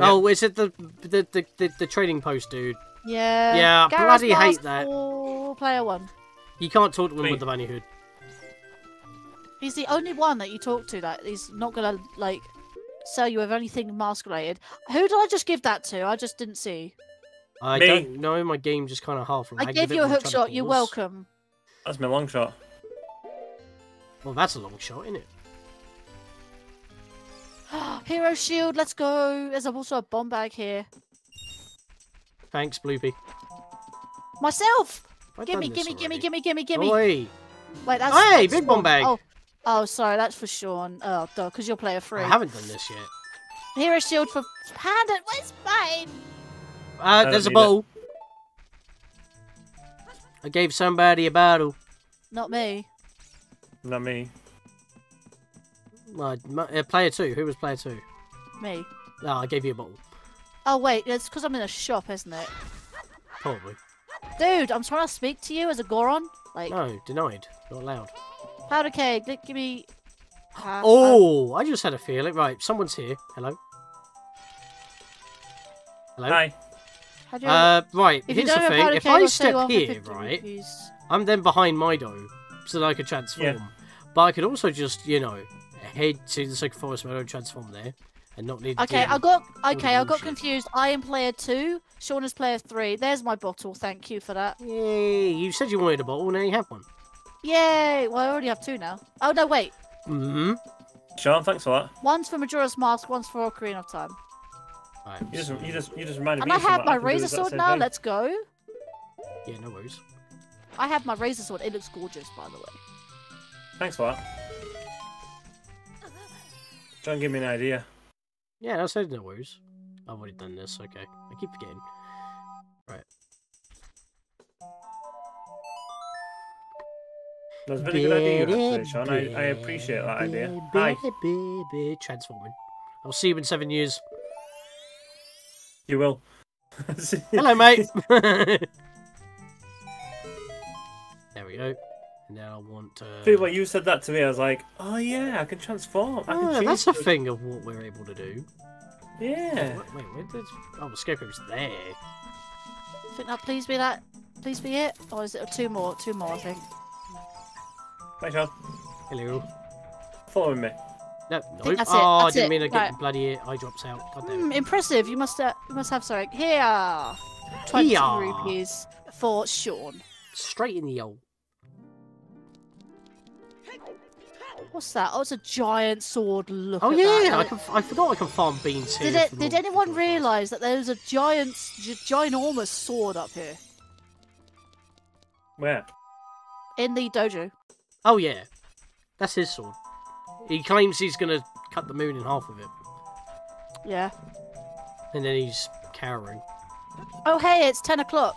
Yeah. Oh, is it the the, the the the trading post dude? Yeah. Yeah, I Gareth bloody hate that. for Player one. You can't talk to him Wait. with the bunny hood. He's the only one that you talk to that he's not gonna like sell you with anything mask related. Who did I just give that to? I just didn't see. I Me. don't know. My game just kind of half. I gave you a hook shot. You're welcome. That's my long shot. Well, that's a long shot, isn't it? *gasps* Hero shield. Let's go. There's also a bomb bag here. Thanks, Bloopy. Myself. Have I Gimme, gimme, gimme, gimme, gimme, gimme. Oi. Wait, that's Hey, that's big bomb bag. Oh, oh, sorry, that's for Sean. Oh, duh, because you're player three. I haven't done this yet. Hero shield for Panda. Where's mine? Uh, there's a need it. bottle. I gave somebody a bottle. Not me. Not me. Uh, uh, player two. Who was player two? Me. No, I gave you a bottle. Oh wait, it's because I'm in a shop, isn't it? Probably. Dude, I'm trying to speak to you as a Goron. Like, No, denied. Not allowed. powder keg. gi- Give me. Uh, Oh, I just had a feeling. Right, someone's here. Hello. Hello. Hi. how do you- Uh, right. if you here's don't the have a thing. powder If keg, I I'll step here, right, rupees. I'm then behind Mido, so that I could transform. But I could also just, you know, head to the Sacred Forest Meadow and transform there, and not need. Okay, deal I got okay, I got confused. I am player two. Sean is player three. There's my bottle. Thank you for that. Yay! You said you wanted a bottle, now you have one. Yay! Well, I already have two now. Oh no, wait. Hmm. Sean, thanks for that. One's for Majora's Mask. One's for Ocarina of Time. Right, You just, you just, you just reminded And me. I of have something. my can do the razor sword now. thing. Let's go. Yeah, no worries. I have my razor sword. It looks gorgeous, by the way. Thanks for that. Try and give me an idea. Yeah, I said no worries. I've already done this. Okay, I keep forgetting. Right. That's a really good idea, actually, Sean. I, I appreciate that idea. Hi. Transforming. I'll see you in seven years. You will. *laughs* Hello, mate. *laughs* there we go. And now I want. Uh... See, when you said that to me, I was like, oh yeah, I can transform. I can Oh, that's a thing of what we're able to do. Yeah. Wait, wait, where did... Oh, the scarecrow's there. think that please be that. Please be it. Or is it two more? Two more, I think. Hi, Sean. Hello. Following me. No, think no. that's it, Oh, I that's didn't it. mean to get Right. bloody eye drops out. God damn it. impressive. You must. Uh, you must have something here. Twenty Here. rupees for Sean. Straight in the old. What's that? Oh, it's a giant sword. Look Oh at yeah, that. I, can, I forgot I can farm beans here. Did it? Did anyone realise that there's a giant, gi- ginormous sword up here Where? in the dojo? Oh yeah, that's his sword. He claims he's gonna cut the moon in half with it, Yeah. and then he's cowering. Oh hey, it's ten o'clock.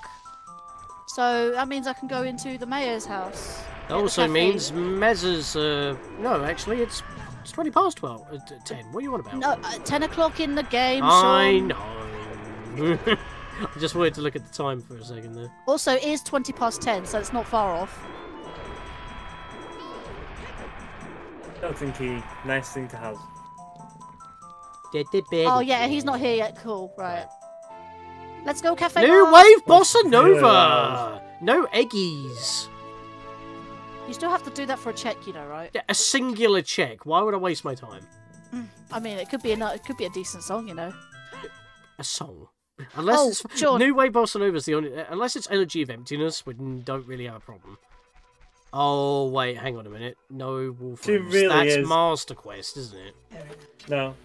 So that means I can go into the mayor's house. That also cafe. means Mez's. Uh, no, actually, it's it's twenty past twelve. Uh, ten. What are you on about? No, uh, ten o'clock in the game. I Sean. know. *laughs* I just wanted to look at the time for a second there. Also, it is twenty past ten, so it's not far off. Don't think he. Nice thing to have. Did did did. Oh yeah, he's not here yet. Cool, right. Let's go, cafe. New Mars. wave bossa nova. No eggies. You still have to do that for a check, you know, right? Yeah, A singular check. Why would I waste my time? I mean, it could be a it could be a decent song, you know. A song. Unless Oh, it's Sean. New Wave Bossa Nova is the only. uh, Unless it's Elegy of Emptiness, we don't really have a problem. Oh wait, hang on a minute. No Wolf. She Rose. really That's is. Master Quest, isn't it? No.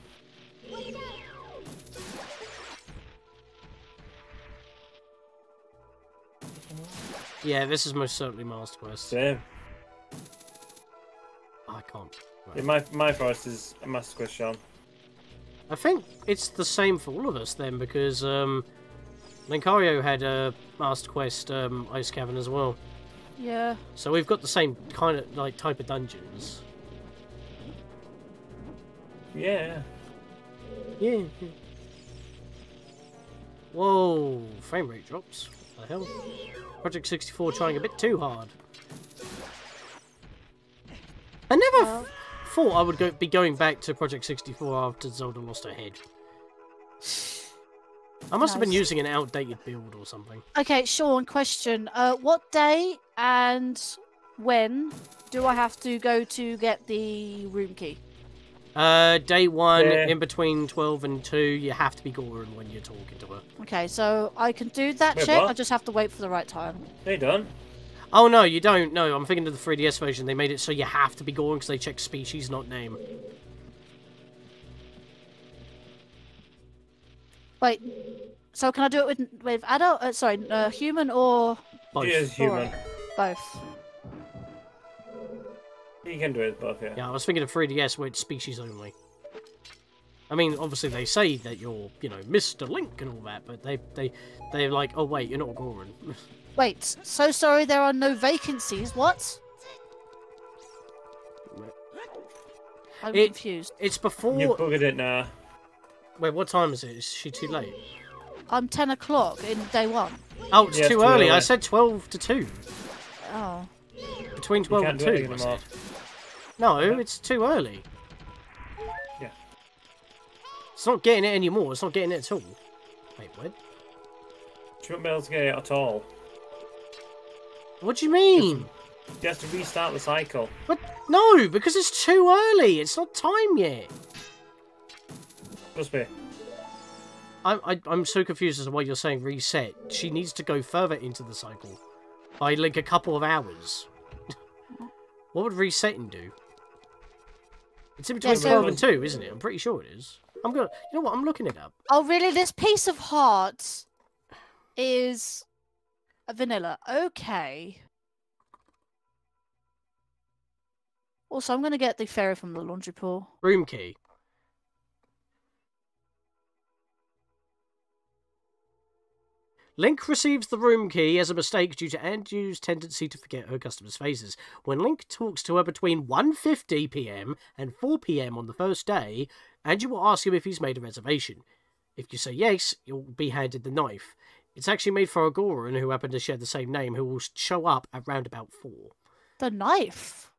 Yeah, this is most certainly Master Quest. Same. I can't. Right. Yeah, my my forest is a master quest, Sean. I think it's the same for all of us then, because um, Linkario had a Master Quest um, Ice Cavern as well. Yeah. So we've got the same kind of like type of dungeons. Yeah. Yeah. Whoa, frame rate drops. What the hell? Project 64 trying a bit too hard. I never Well. thought I would go be going back to Project 64 after Zelda lost her head. I must have been using an outdated build or something. Okay, Sean, question. Uh, what day and when do I have to go to get the room key? Uh, day one, Yeah. in between 12 and 2, you have to be Goron when you're talking to her. Okay, so I can do that Wait, check. what? I just have to wait for the right time. They done. Oh no, you don't. No, I'm thinking of the 3DS version. They made it so you have to be Goron because they check species, not name. Wait. So can I do it with with adult? Uh, sorry, uh, human or Both. She human. both? You can do it both, yeah. Yeah, I was thinking of 3DS where it's species only. I mean, obviously they say that you're, you know, Mr. Link and all that, but they they they're like, oh wait, you're not Goron. *laughs* Wait. So sorry, there are no vacancies. What? I'm It- confused. it's before. You before. buggered it now. Wait, what time is it? Is she too late? I'm ten o'clock in day one. Oh, it's Yeah, it's too too early. I said 12 to 2. Oh. Between 12 and 2. it I said. No, Yeah. it's too early. Yeah. It's not getting it anymore. It's not getting it at all. Wait, what? She won't be able to get it at all. What do you mean? You have to restart the cycle. What? No, because it's too early. It's not time yet. Must be. I, I, I'm so confused as to why you're saying reset. She needs to go further into the cycle by like a couple of hours. *laughs* what would resetting do? It's in between so- 12 and 2, isn't it? I'm pretty sure it is. I'm gonna. You know what? I'm looking it up. Oh, really? This piece of heart is a vanilla. Okay. Also, I'm going to get the fairy from the laundry pool. Room key. Link receives the room key as a mistake due to Anju's tendency to forget her customers' faces. When Link talks to her between 1.50 pm and 4 pm on the first day, Anju will ask him if he's made a reservation. If you say yes, you'll be handed the knife. It's actually made for a Goron who happen to share the same name who will show up at roundabout 4. The knife.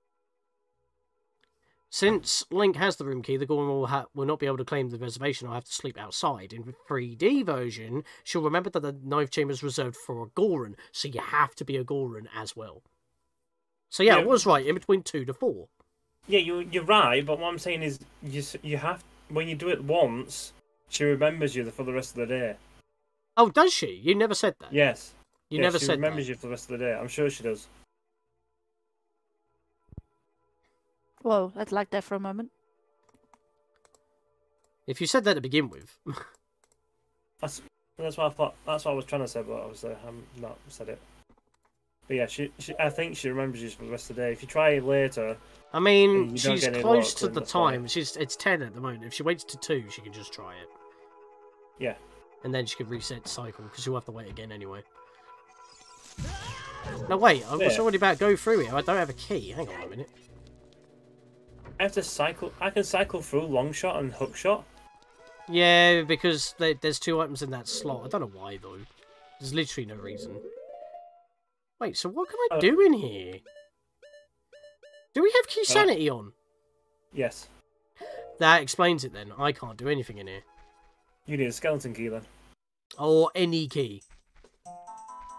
Since Link has the room key, the Goron will, ha- will not be able to claim the reservation or have to sleep outside. In the 3D version, she'll remember that the knife chamber is reserved for a Goron, so you have to be a Goron as well. So yeah, Yeah. it was right, in between 2 to 4. Yeah, you you're right, but what I'm saying is you you have when you do it once, she remembers you for the rest of the day. Oh, does she? You never said that. Yes. You yeah, never she said She remembers that. you for the rest of the day. I'm sure she does. Whoa, I'd like that for a moment. If you said that to begin with. *laughs* That's that's what I thought. That's what I was trying to say, but obviously I'm not said it. But yeah, she, she I think she remembers you for the rest of the day. If you try it later, I mean, she's close to the that's fine. time. She's It's 10 at the moment. If she waits to 2, she can just try it. yeah. And then she can reset cycle because you'll have to wait again anyway. No, wait, I was Yeah. already about to go through here. I don't have a key. Hang on a minute. I have to cycle. I can cycle through long shot and hook shot. Yeah, because there, there's two items in that slot. I don't know why though. There's literally no reason. Wait, so what can I Uh, do in here? Do we have key Uh, sanity on? Yes. That explains it then. I can't do anything in here. You need a skeleton key then. Or any key.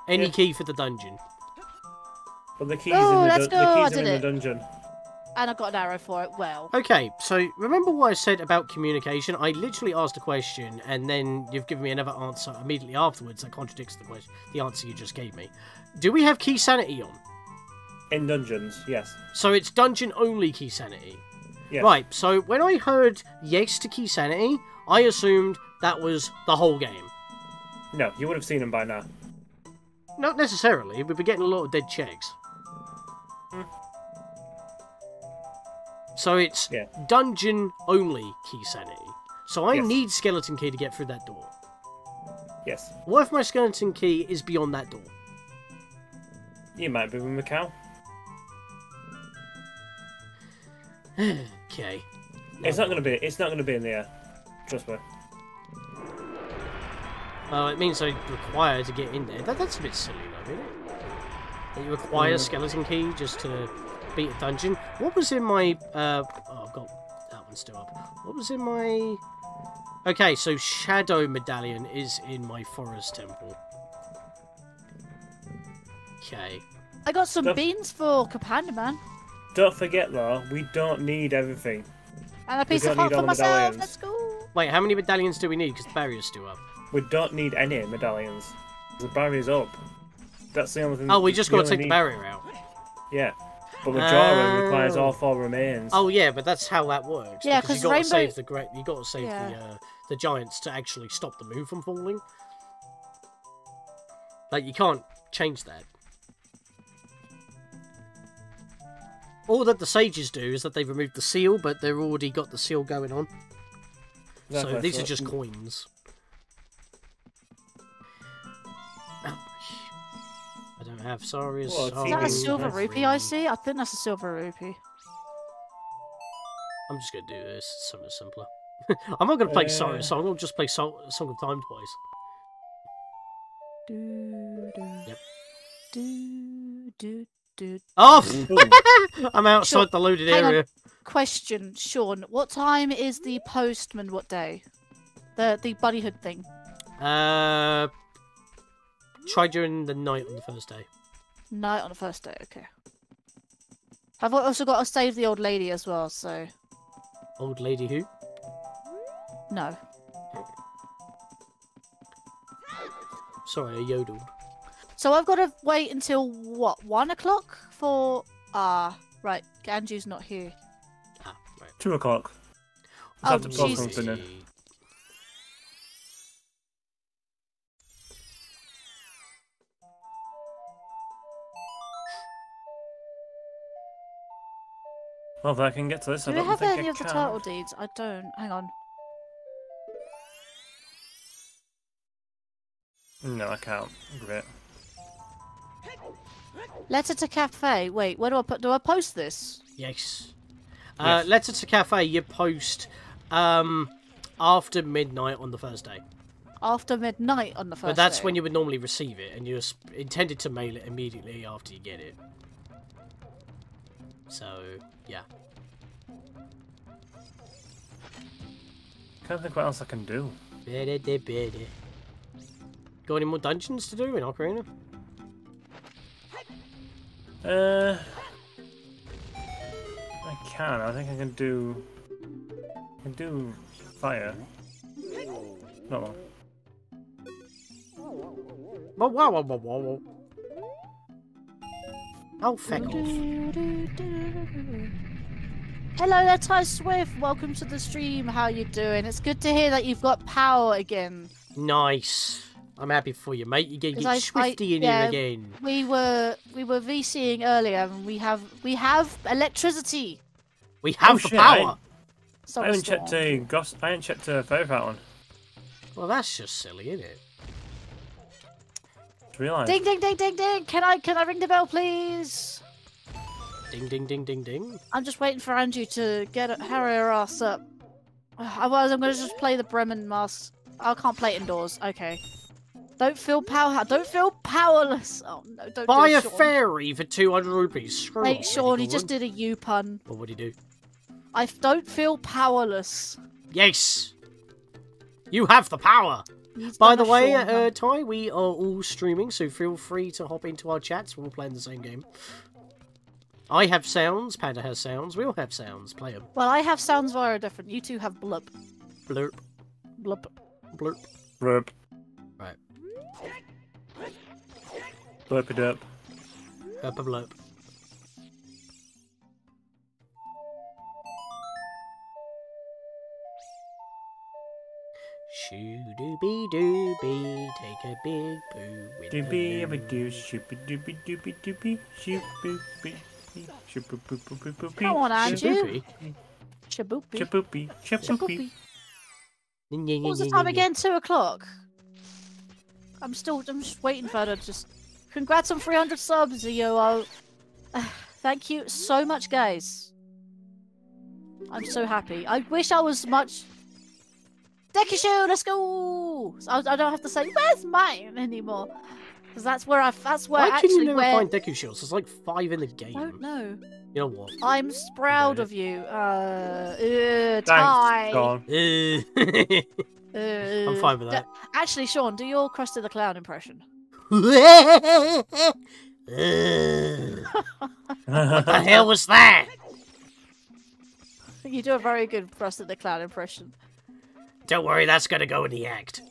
Any Yeah. key for the dungeon. But the keys Oh, in the, let's dun- go, the I keys in did the it. dungeon. And I got an arrow for it. Well, Okay, so remember what I said about communication? I literally asked a question, and then you've given me another answer immediately afterwards that contradicts the question, the answer you just gave me. Do we have key sanity on? In dungeons, yes. So it's dungeon only key sanity. Yes. Right. So when I heard yes to key sanity, I assumed that was the whole game. No, you would have seen him by now. Not necessarily. We've been getting a lot of dead checks. Hmm. So it's Yeah. dungeon only key sanity. So I Yes. need skeleton key to get through that door. Yes. What if my skeleton key is beyond that door? You might be with Macau. *sighs* Okay. It's not gonna be. It's not gonna be in the air. Trust me. Well, it means I require to get in there. That, that's a bit silly, though, isn't it? That you require a Mm. skeleton key just to beat a dungeon. What was in my? Uh, oh, I've got that one still up. What was in my? Okay, so shadow medallion is in my forest temple. Okay. I got some Don't- beans for Kapandaman Don't forget though, we don't need everything. and a We piece of heart for myself. medallions. Let's go. Wait, how many medallions do we need? Because the barrier's still up. We don't need any medallions. The barrier's up. That's the only thing. Oh, we just got to only take the barrier out. Yeah. But the Majora requires Oh. all four remains. Oh yeah, but that's how that works. Yeah, because 'cause you got to Rainbow- save the great. You got to save Yeah. the uh, the giants to actually stop the moon from falling. Like you can't change that. All that the sages do is that they remove the seal, but they've already got the seal going on. so these so- are just coins. Don't have sorry. Well, Is that a silver rupee I see? I think that's a silver rupee. I'm just gonna do this. It's so much simpler. *laughs* I'm not gonna play Sorry Uh. Song. I'll just play Song, Song of Time twice. Do, do, Yep. do, do, do. Oh, *laughs* I'm outside Sure. the loaded Hang on. area. Question, Sean. What time is the postman? What day? The the bunny hood thing. Uh, try during the night on the first day. Night on the first day. Okay. I've also got to save the old lady as well. So Old lady who? no. Sorry, I yodeled. So I've got to wait until what? One o'clock for ah right. Ganju's not here. Ah, right. Two o'clock. Oh, Just Well, if I can get to this, Do I we don't have think any I of the can. turtle deeds? I don't. Hang on. No, I can't. Great. Letter to Kafei. Wait, where do I put? Do I post this? Yes. Uh, Yes. letter to Kafei. You post um after midnight on the first day, After midnight on the first. but that's day. when you would normally receive it, and you're intended to mail it immediately after you get it. So yeah. Can't think what else I can do. Got any more dungeons to do in Ocarina? Uh, I can. I think I can do. I can do fire. Not. Whoa, whoa, whoa, whoa, whoa, whoa. Oh, feck off. Hello there, Ty Swift. Welcome to the stream. How you doing? It's good to hear that you've got power again. Nice. I'm happy for you, mate. You get, 'Cause get I- I- Swifty in yeah. here again. We were we were VCing earlier, and we have we have electricity. We have oh, the shit, power. So I haven't checked a gos- I haven't checked a fire fountain. Well, that's just silly, isn't it? Just realised. Ding ding ding ding ding! Can I can I ring the bell, please? Ding, ding, ding, ding, ding. I'm just waiting for Anju to get hurry her ass up. *sighs* Otherwise, I'm gonna just play the Bremen mask. I can't play it indoors. Okay. Don't feel power. Don't feel powerless. Oh no! Don't Buy do a Sean. fairy for 200 rupees. Screw Wait, off, Sean, he just did a U pun. What would he do? I don't feel powerless. Yes! You have the power! He's By the way, uh, Ty, we are all streaming, so feel free to hop into our chats. We're all playing the same game. I have sounds, Panda has sounds, we all have sounds. Play them. well, I have sounds via different. You two have blub, Blurp, blub. blurp. Burp. Right. Burp it up. Blurp, a blurp. Shoo-doo-be dooby, take a big poo with Doopy, the a doo, shoopy doopy doopy doopy, shoopy shoopy boopy boopy. Come on, Anju. Shaboopy. Shaboopy. Chaboopy, chaboopy. Shaboopy. What was the time again? Two o'clock. I'm still. I'm just waiting for her to just. Congrats on 300 subs, yo. *sighs* Thank you so much, guys. I'm so happy. I wish I was much. Dekishu, let's go. So I, I don't have to say where's mine anymore, because that's where I. That's where Why can actually you never where. find Deku Shields? There's like five in the I game. don't know. You know what? I'm proud Okay. of you. Uh, uh Thanks, Ty. Sean. Uh, *laughs* I'm fine with that. Actually, Sean, do your Krusty the Clown impression. what the hell was that? *laughs* You do a very good Krusty the Clown impression. Don't worry, that's gonna go in the act.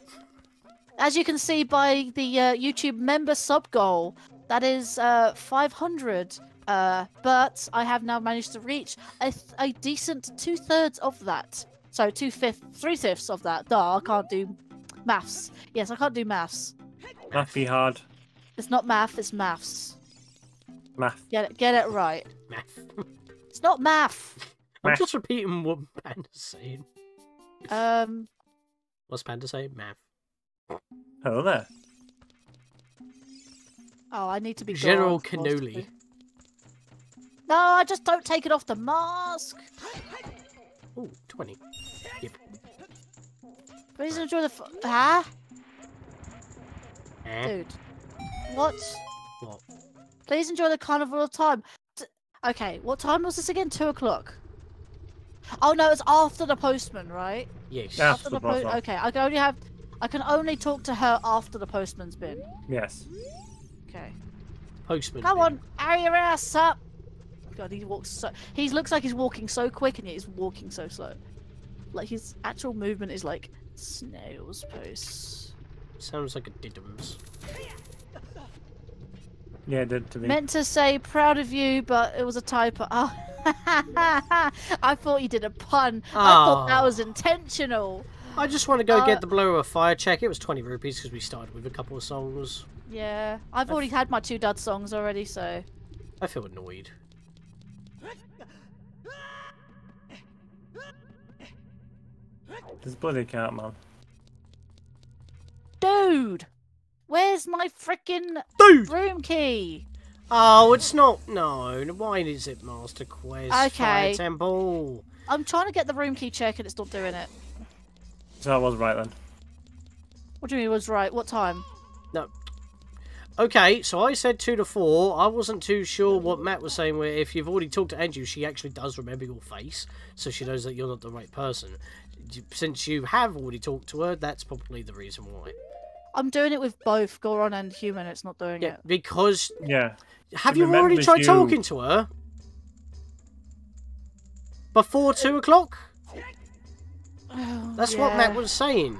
As you can see by the uh, YouTube member sub goal, that is uh, 500. Uh, but I have now managed to reach a, th- a decent two thirds of that. So two fifths, three fifths of that. Duh, I can't do maths. Yes, I can't do maths. Math be hard. It's not math, it's maths. Math. Get it, get it right. Math. It's not math. I'm Math. just repeating what Panda's saying. Um, What's Panda saying? Math. Hello there. oh, I need to be General God, possibly. Cannoli. No, I just don't take it off the mask. Ooh, 20. Yep. Please enjoy the. F- huh? Eh? Dude. What? What? Please enjoy the carnival of time. D- okay, what time was this again? Two o'clock. Oh no, it's after the postman, right? Yes. Yeah. After the the po- postman. Okay, I can only have. I can only talk to her after the postman's been. Yes. Okay. Postman. Come bin. on, hurry your ass up. God, he walks so. He looks like he's walking so quick, and yet he's walking so slow. Like his actual movement is like snail's pace. Sounds like a diddums. Yeah, it did to me. Meant to say proud of you, but it was a typo. Oh. *laughs* I thought you did a pun. I thought that was intentional. I just want to go Uh, get the Bolero of Fire check. It was 20 rupees because we started with a couple of songs. Yeah, I've already had my two dud songs already, so I feel annoyed. This bloody cat, man. dude, where's my freaking room key? Oh, it's not. No. Why is it Master Quest? Okay. Fire Okay. Temple. I'm trying to get the room key check and it's not doing it. So I was right then. What do you mean it was right? What time? No. Okay, so I said two to four. I wasn't too sure what Matt was saying. Where if you've already talked to Andrew, she actually does remember your face, so she knows that you're not the right person. Since you have already talked to her, that's probably the reason why. I'm doing it with both Goron and Human. It's not doing Yeah, it. because Yeah. have She you already tried you. talking to her before two o'clock? Oh, That's what Matt was saying.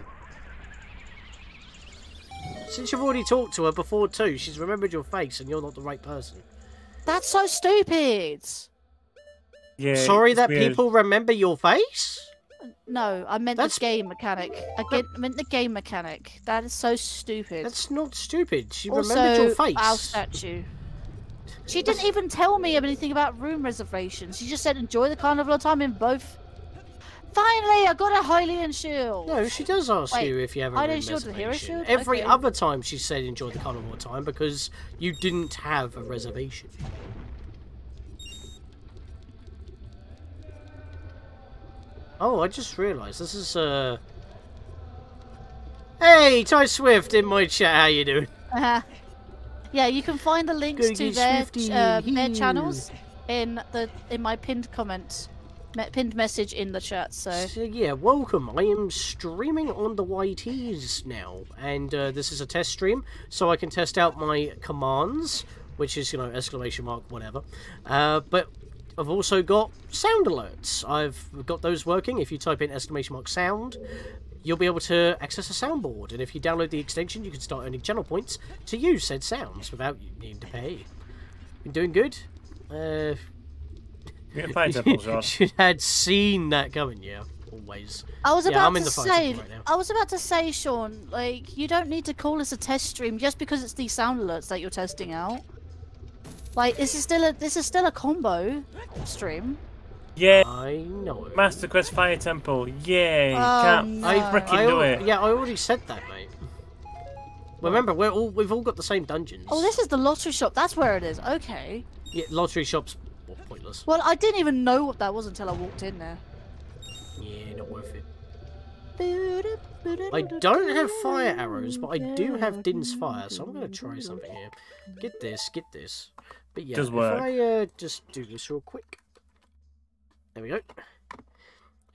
Since you've already talked to her before two, she's remembered your face, and you're not the right person. That's so stupid. Yeah. Sorry that weird. people remember your face. No, I meant That's- the game mechanic. I get, meant the game mechanic. That is so stupid. That's not stupid. She also, remembered your face. our statue. She didn't even tell me anything about room reservations. She just said enjoy the carnival of time in both. Finally, I got a Hylian shield. No, she does ask Wait, you if you have a Hylian room shield hero shield? Every Okay. other time she said enjoy the carnival time because you didn't have a reservation. Oh, I just realised this is uh. Hey, Ty Swift in my chat. How you doing? Uh-huh. Yeah, you can find the links Gotta to their uh, their channels in the in my pinned comment, me- pinned message in the chat. So So yeah, welcome. I am streaming on the YTs now, and uh, this is a test stream, so I can test out my commands, which is you know exclamation mark whatever. Uh, but I've also got sound alerts. I've got those working. If you type in exclamation mark sound, you'll be able to access a soundboard, and if you download the extension, you can start earning channel points to use said sounds without you needing to pay. Been doing good. Uh, You're in fire temple, Sean. should had seen that coming, yeah. Always. I was Yeah, about I'm in to the fight say, right now. I was about to say, Sean, like you don't need to call this a test stream just because it's these sound alerts that you're testing out. Like this is still a this is still a combo stream. Yeah, I know it. Master Quest Fire Temple. Yay! Oh, Can't no. I, freaking I, do it. Yeah, I already said that, mate. Remember, we're all we've all got the same dungeons. Oh, this is the lottery shop. That's where it is. Okay. yeah, lottery shops. Pointless. Well, I didn't even know what that was until I walked in there. Yeah, not worth it. I don't have fire arrows, but I do have Din's fire, so I'm going to try something here. Get this, get this. But yeah, Does if work. I uh, just do this real quick. There we go.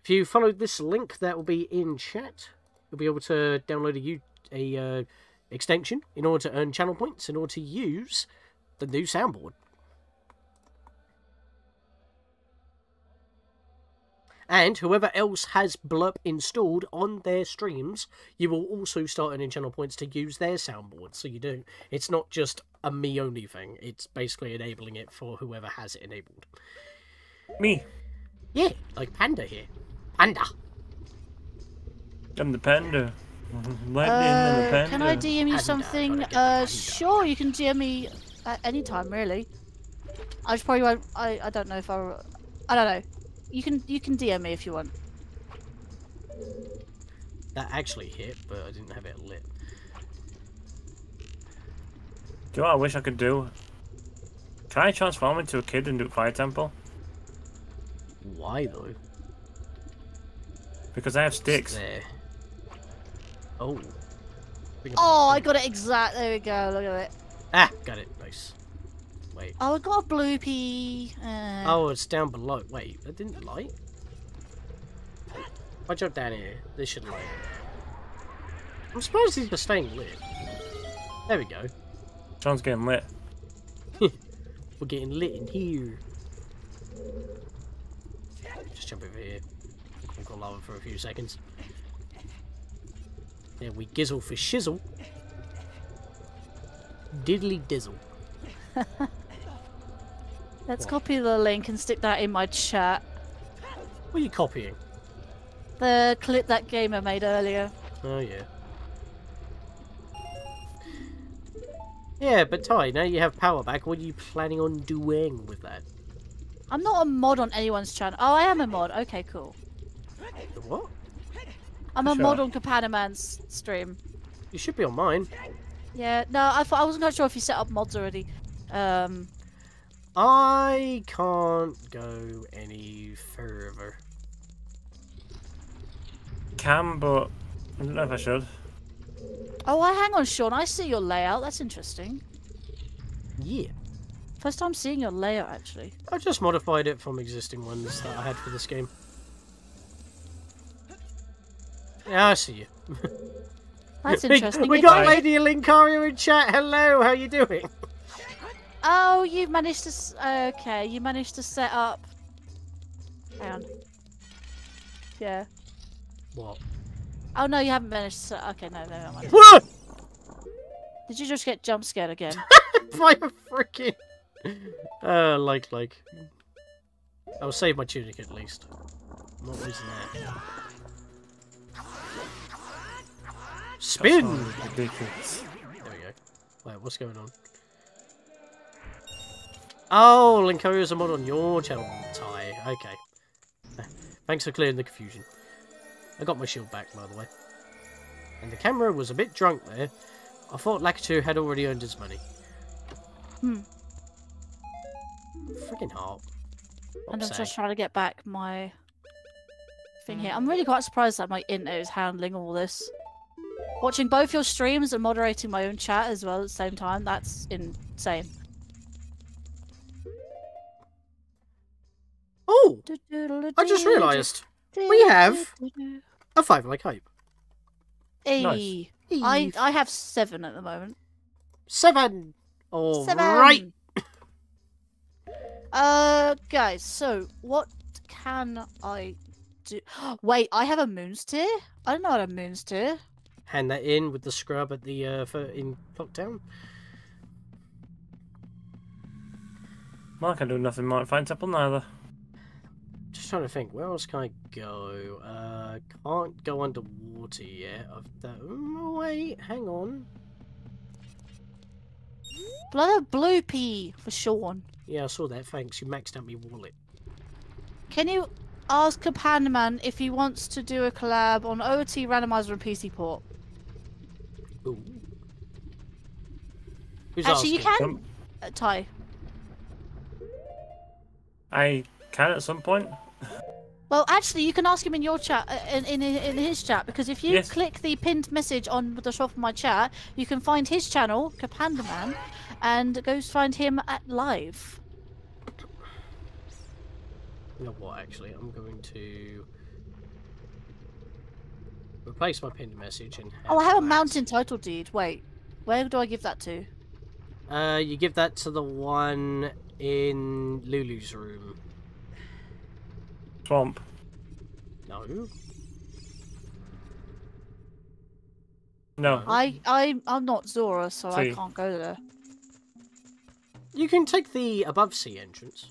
If you follow this link, that will be in chat. You'll be able to download a, U- a uh, extension in order to earn channel points in order to use the new soundboard. And whoever else has Blerp installed on their streams, you will also start earning channel points to use their soundboard. So you do. It's not just a me only thing. It's basically enabling it for whoever has it enabled. Me. Yeah, like Panda here. Panda. I'm the panda. Let me in Uh, the panda. can I DM you Panda, something? gotta get the Uh, sure, you can DM me at any time, really. I just probably won't. I, I don't know if I. I don't know. You can you can DM me if you want. That actually hit, but I didn't have it lit. Do you know what I wish I could do? Can I transform into a kid and do Fire Temple? Why though? Because I have It's sticks. There. Oh. We Oh, I got it exact. There we go. Look at it. Ah, got it. Nice. Wait. Oh, I got a bloopy. Uh, Oh, it's down below. Wait, that didn't light? If I jump down here, this should light. I'm surprised these are staying lit. There we go. John's getting lit. *laughs* We're getting lit in here. Just jump over here. We've got lava for a few seconds. There we gizzle for shizzle. Diddly dizzle. *laughs* Let's copy the link and stick that in my chat. What are you copying? The clip that gamer made earlier. Oh yeah. Yeah, but Ty, now you have power back. What are you planning on doing with that? I'm not a mod on anyone's channel. Oh, I am a mod. Okay, cool. The What? I'm a Sure. mod on Kapandaman's stream. You should be on mine. Yeah, no, I thought I wasn't quite sure if you set up mods already. Um, I can't go any further. Can, but I don't know if I should. oh, I hang on, Sean. I see your layout. That's interesting. Yeah. First time seeing your layout, actually. I just modified it from existing ones that I had for this game. Yeah, I see you. That's *laughs* interesting. we It got Lady Linkario in chat. Hello, how you doing? Oh, you managed to. s- Okay, you managed to set up. Hang on. Yeah. What? Oh no, you haven't managed to. Set... Okay, no, no, no. mind. Whoa! Did you just get jump scared again? *laughs* By a freaking. Uh, like, like. I'll save my tunic at least. I'm not losing that. Spin! Ridiculous. There we go. Wait, what's going on? Oh, Linkario's a mod on your channel, Ty. Okay. Thanks for clearing the confusion. I got my shield back, by the way. And the camera was a bit drunk there. I thought Lakitu had already earned his money. Hmm. Freaking heart. and I'm just trying to get back my thing here. I'm really quite surprised that my internet is handling all this. Watching both your streams and moderating my own chat as well at the same time, that's insane. Oh! I just realised we have a five like hope. Hey, I I have seven at the moment. Seven! All Seven. right. Uh, guys. So what can I do? Wait, I have a moon's tear. I don't know what a moon's tear. Hand that in with the scrub at the uh, for, in Clocktown. Well, I can do nothing at Fire Temple neither. Just trying to think, where else can I go? Uh, can't go underwater yet. I've that. Oh, wait, hang on. Blood blue pea for Sean. Yeah, I saw that. Thanks. You maxed out my wallet. Can you ask Pandaman if he wants to do a collab on OT randomizer and PC port? Ooh. Who's Actually, you can. Um, Uh, Ty. I can at some point. Well, actually, you can ask him in your chat, uh, in, in in his chat, because if you Yes. click the pinned message on the top of my chat, you can find his channel, Kapandaman, and go find him at live. You know what? Actually, I'm going to replace my pinned message and. Oh, I have a mountain title deed. Wait, where do I give that to? Uh, you give that to the one in Lulu's room. Swamp. No. No. I I I'm not Zora, so I can't go there. You can take the above sea entrance.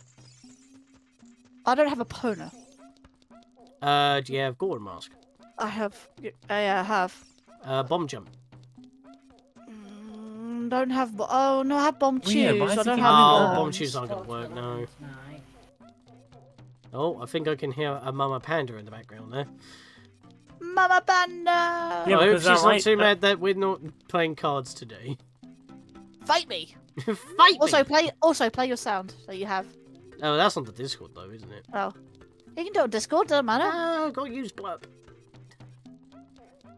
I don't have Epona. Uh, do you have Goron mask? I have. I uh, have. Uh, bomb jump. Mm, don't have. Oh no, I have bomb yeah, shoes. why is I it don't have. Oh, bomb shoes aren't gonna work. No. Oh, I think I can hear a mama panda in the background there. Mama Panda. Yeah, I hope she's not like too that- mad that we're not playing cards today. Fight me. *laughs* Fight Also me! play. Also play your sound that you have. Oh, that's on the Discord though, isn't it? Oh, you can do it on Discord. Doesn't matter. Ah, gotta use blerp.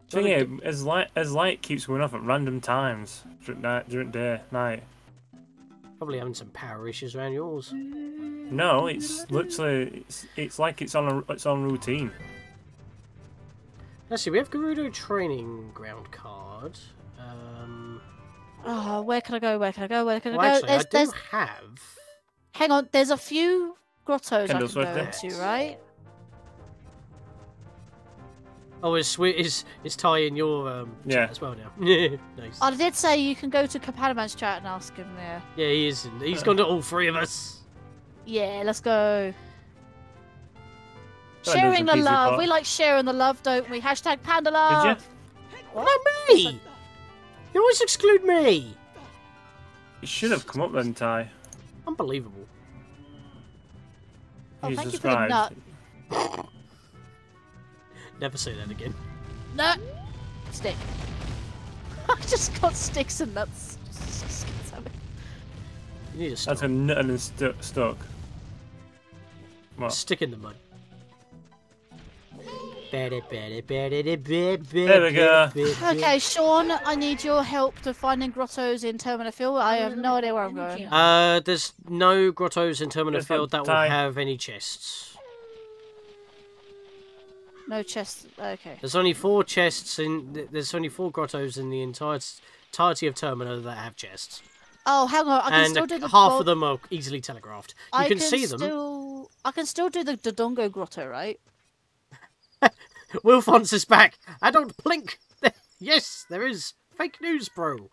Thing is, as light as light keeps going off at random times during night, during day, night. Probably having some power issues around yours. No, it's literally it's, it's like it's on a it's on routine. Let's see, we have Gerudo training ground card. Um, Oh, where can I go? Where can I go? Where can I well, go? actually, I do there's. have. Hang on. There's a few grottos I can go worth it. into, right? Oh, it's sweet. It's it's Ty in your um chat Yeah. as well now. *laughs* nice. I did say you can go to Kapandaman's chat and ask him there. Yeah, he is. in- He's gone to all three of us. Yeah, let's go. Don't Sharing the the love. part. We like sharing the love, don't we? Hashtag panda love. Not me. You always exclude me. It should have come up then, Ty. Unbelievable. Oh, thank Jesus you for the nut. Never say that again. No. Stick. *laughs* I just got sticks and nuts. You need to stop. That's a nut and then stu- stuck. What? Stick in the mud. There There we go. Okay, Sean, I need your help to finding grottos in Termina Field. I have no idea where I'm going. Uh, there's no grottos in Termina Field that will have any chests. No chest. Okay. There's only four chests in. There's only four grottos in the entire entirety of Termina that have chests, Oh, hang on. I can and still do the half gold- of them are easily telegraphed. You I can, see them. Still... I can still do the Dodongo grotto, right? *laughs* Wilfons is back. I don't blink. yes, there is fake news, bro.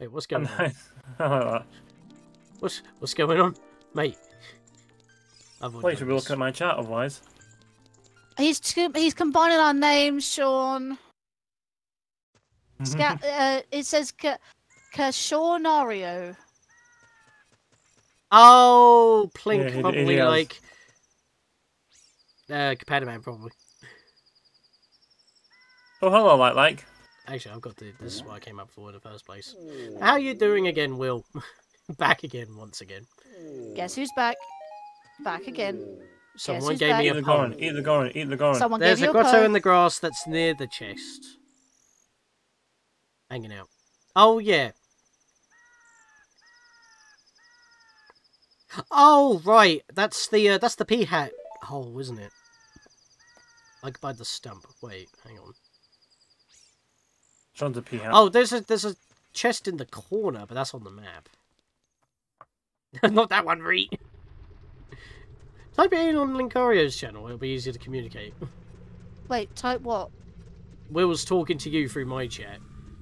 Wait, what's going *laughs* on? Nice. I like that. What's what's going on, mate? I've Well, you should done be looking at my chat otherwise. He's he's combining our names, Sean. Sca- uh, it says Ka- Kashornario. Oh, Plink, Yeah, probably he has. like. Uh, Kapandaman, probably. oh, hello, like like. Actually, I've got the. This is what I came up for in the first place. How are you doing again, Will? *laughs* Back again, once again. Guess who's back? Back again. Someone who's gave back? me a the poem. Goron, eat the Goron, eat the Goron. Someone There's gave a you a grotto in the grass that's near the chest. Hanging out. Oh, yeah. Oh, right. That's the uh, that's the pea hat hole, isn't it? Like by the stump. Wait, hang on. Sean's a pea hat. Oh, there's a there's a chest in the corner, but that's on the map. *laughs* Not that one, Reet. Type it in on Linkario's channel. It'll be easier to communicate. *laughs* Wait, type what? Will's talking to you through my chat,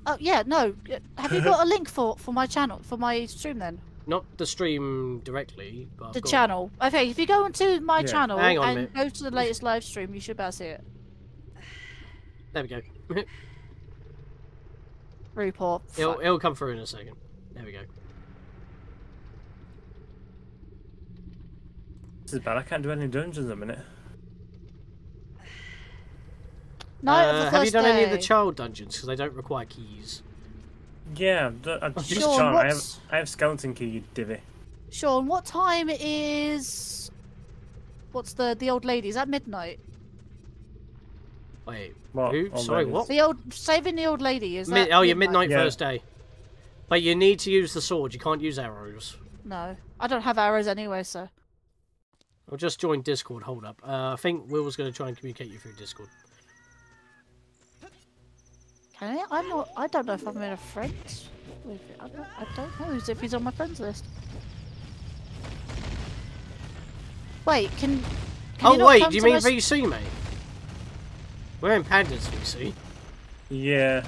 Oh yeah, no. Have you got a link for for my channel for my stream then? *laughs* not the stream directly, but The got- channel. Okay, if you go into my Yeah. channel on and minute. go to the latest live stream, you should be able to see it. *sighs* There we go. *laughs* Report. it'll it'll come through in a second. There we go. This is bad. I can't do any dungeons at the minute. Night Uh, the have you first done any of the child dungeons? Because they don't require keys. Yeah, I've done- just Sean, Sean, I have I have skeleton key, you divvy. Sean, what time is? What's the the old lady? Is that midnight? Wait, What? who? old Sorry, ladies? what? The old saving the old lady is Mid- that? oh, yeah, midnight Yeah. first day. But you need to use the sword. You can't use arrows. No, I don't have arrows anyway, so. I'll just join Discord. Hold up. Uh, I think Will was going to try and communicate you through Discord. Can I? I'm not. I don't know if I'm in a friends. with. I don't, I don't know if he's on my friends list. Wait, can? can oh wait, do you mean my s- VC, mate? We're in Pandas VC. Yeah.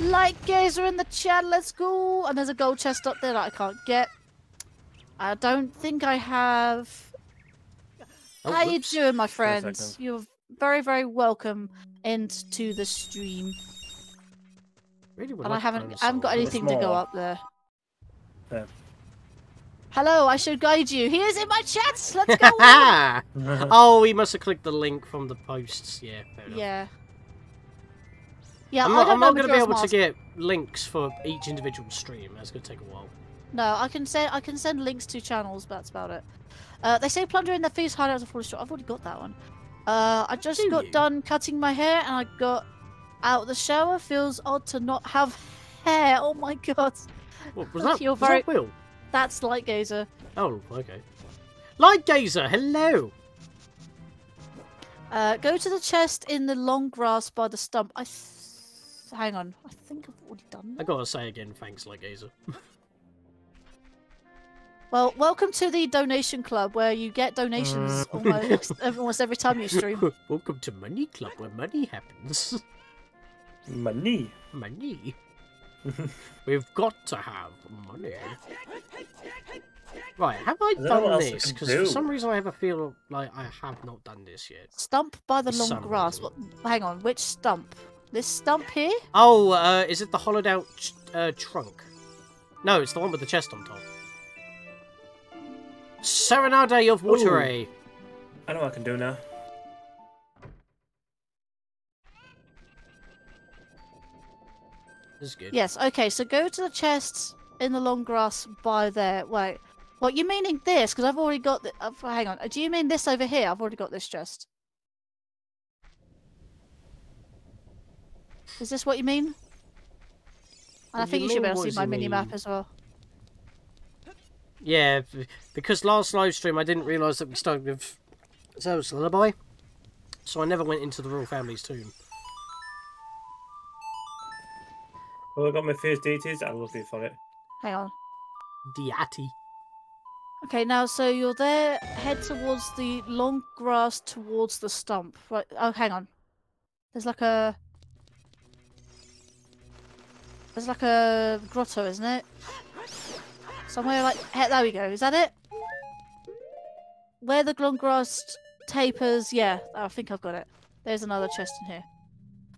Like gazer in the chat, let's go. And there's a gold chest up there that I can't get. I don't think I have. Oh, How you doing, my a friends? You're very, very welcome into the stream. Really would And I like to haven't, find a I haven't got anything to go up there. Yeah. Hello, I should guide you. He is in my chat. Let's go. *laughs* on. *laughs* oh, he must have clicked the link from the posts. Yeah, fair yeah. Yeah, I'm not, don't I'm not going to be Majora's able to get links for each individual stream. That's going to take a while. No, I can send I can send links to channels, but that's about it. Uh, they say plunder in the thieves' hideout of Forest Shore. I've already got that one. Uh, I just Do got you? done cutting my hair and I got out of the shower. Feels odd to not have *laughs* hair. Oh my god, What was *laughs* that? you're Was very- that Will? that's light gazer. Oh, okay. Light Gazer, hello. Uh, go to the chest in the long grass by the stump. I hang on. I think I've already done that. I gotta say again, thanks, Light Gazer. *laughs* Well, welcome to the donation club where you get donations almost *laughs* almost every time you stream. *laughs* Welcome to Money Club, where money happens. *laughs* Money. money. We've got to have money. Right, have I don't know what done this? can Because for some reason I have a feel like I have not done this yet. Stump by the long some grass. reason. What, hang on, which stump? This stump here? Oh, uh, is it the hollowed out ch- uh, trunk? No, it's the one with the chest on top. Serenade of Wateray. I know what I can do now. This is good. Yes. Okay. So go to the chests in the long grass by there. Wait. What you meaning this? Because I've already got the. Uh, hang on. Do you mean this over here? I've already got this chest. Is this what you mean? And I think you you should be able to see my mini map as well. Yeah, because last live stream I didn't realise that we started with Zelda's Lullaby, so I never went into the royal family's tomb. Well, I got my first deities. I love you for it. Hang on. Diati. Okay, now so you're there. Head towards the long grass towards the stump. Right. Oh, hang on. There's like a. There's like a grotto, isn't it? Somewhere like he- there we go. Is that it? Where the long grass tapers? Yeah, I think I've got it. There's another chest in here.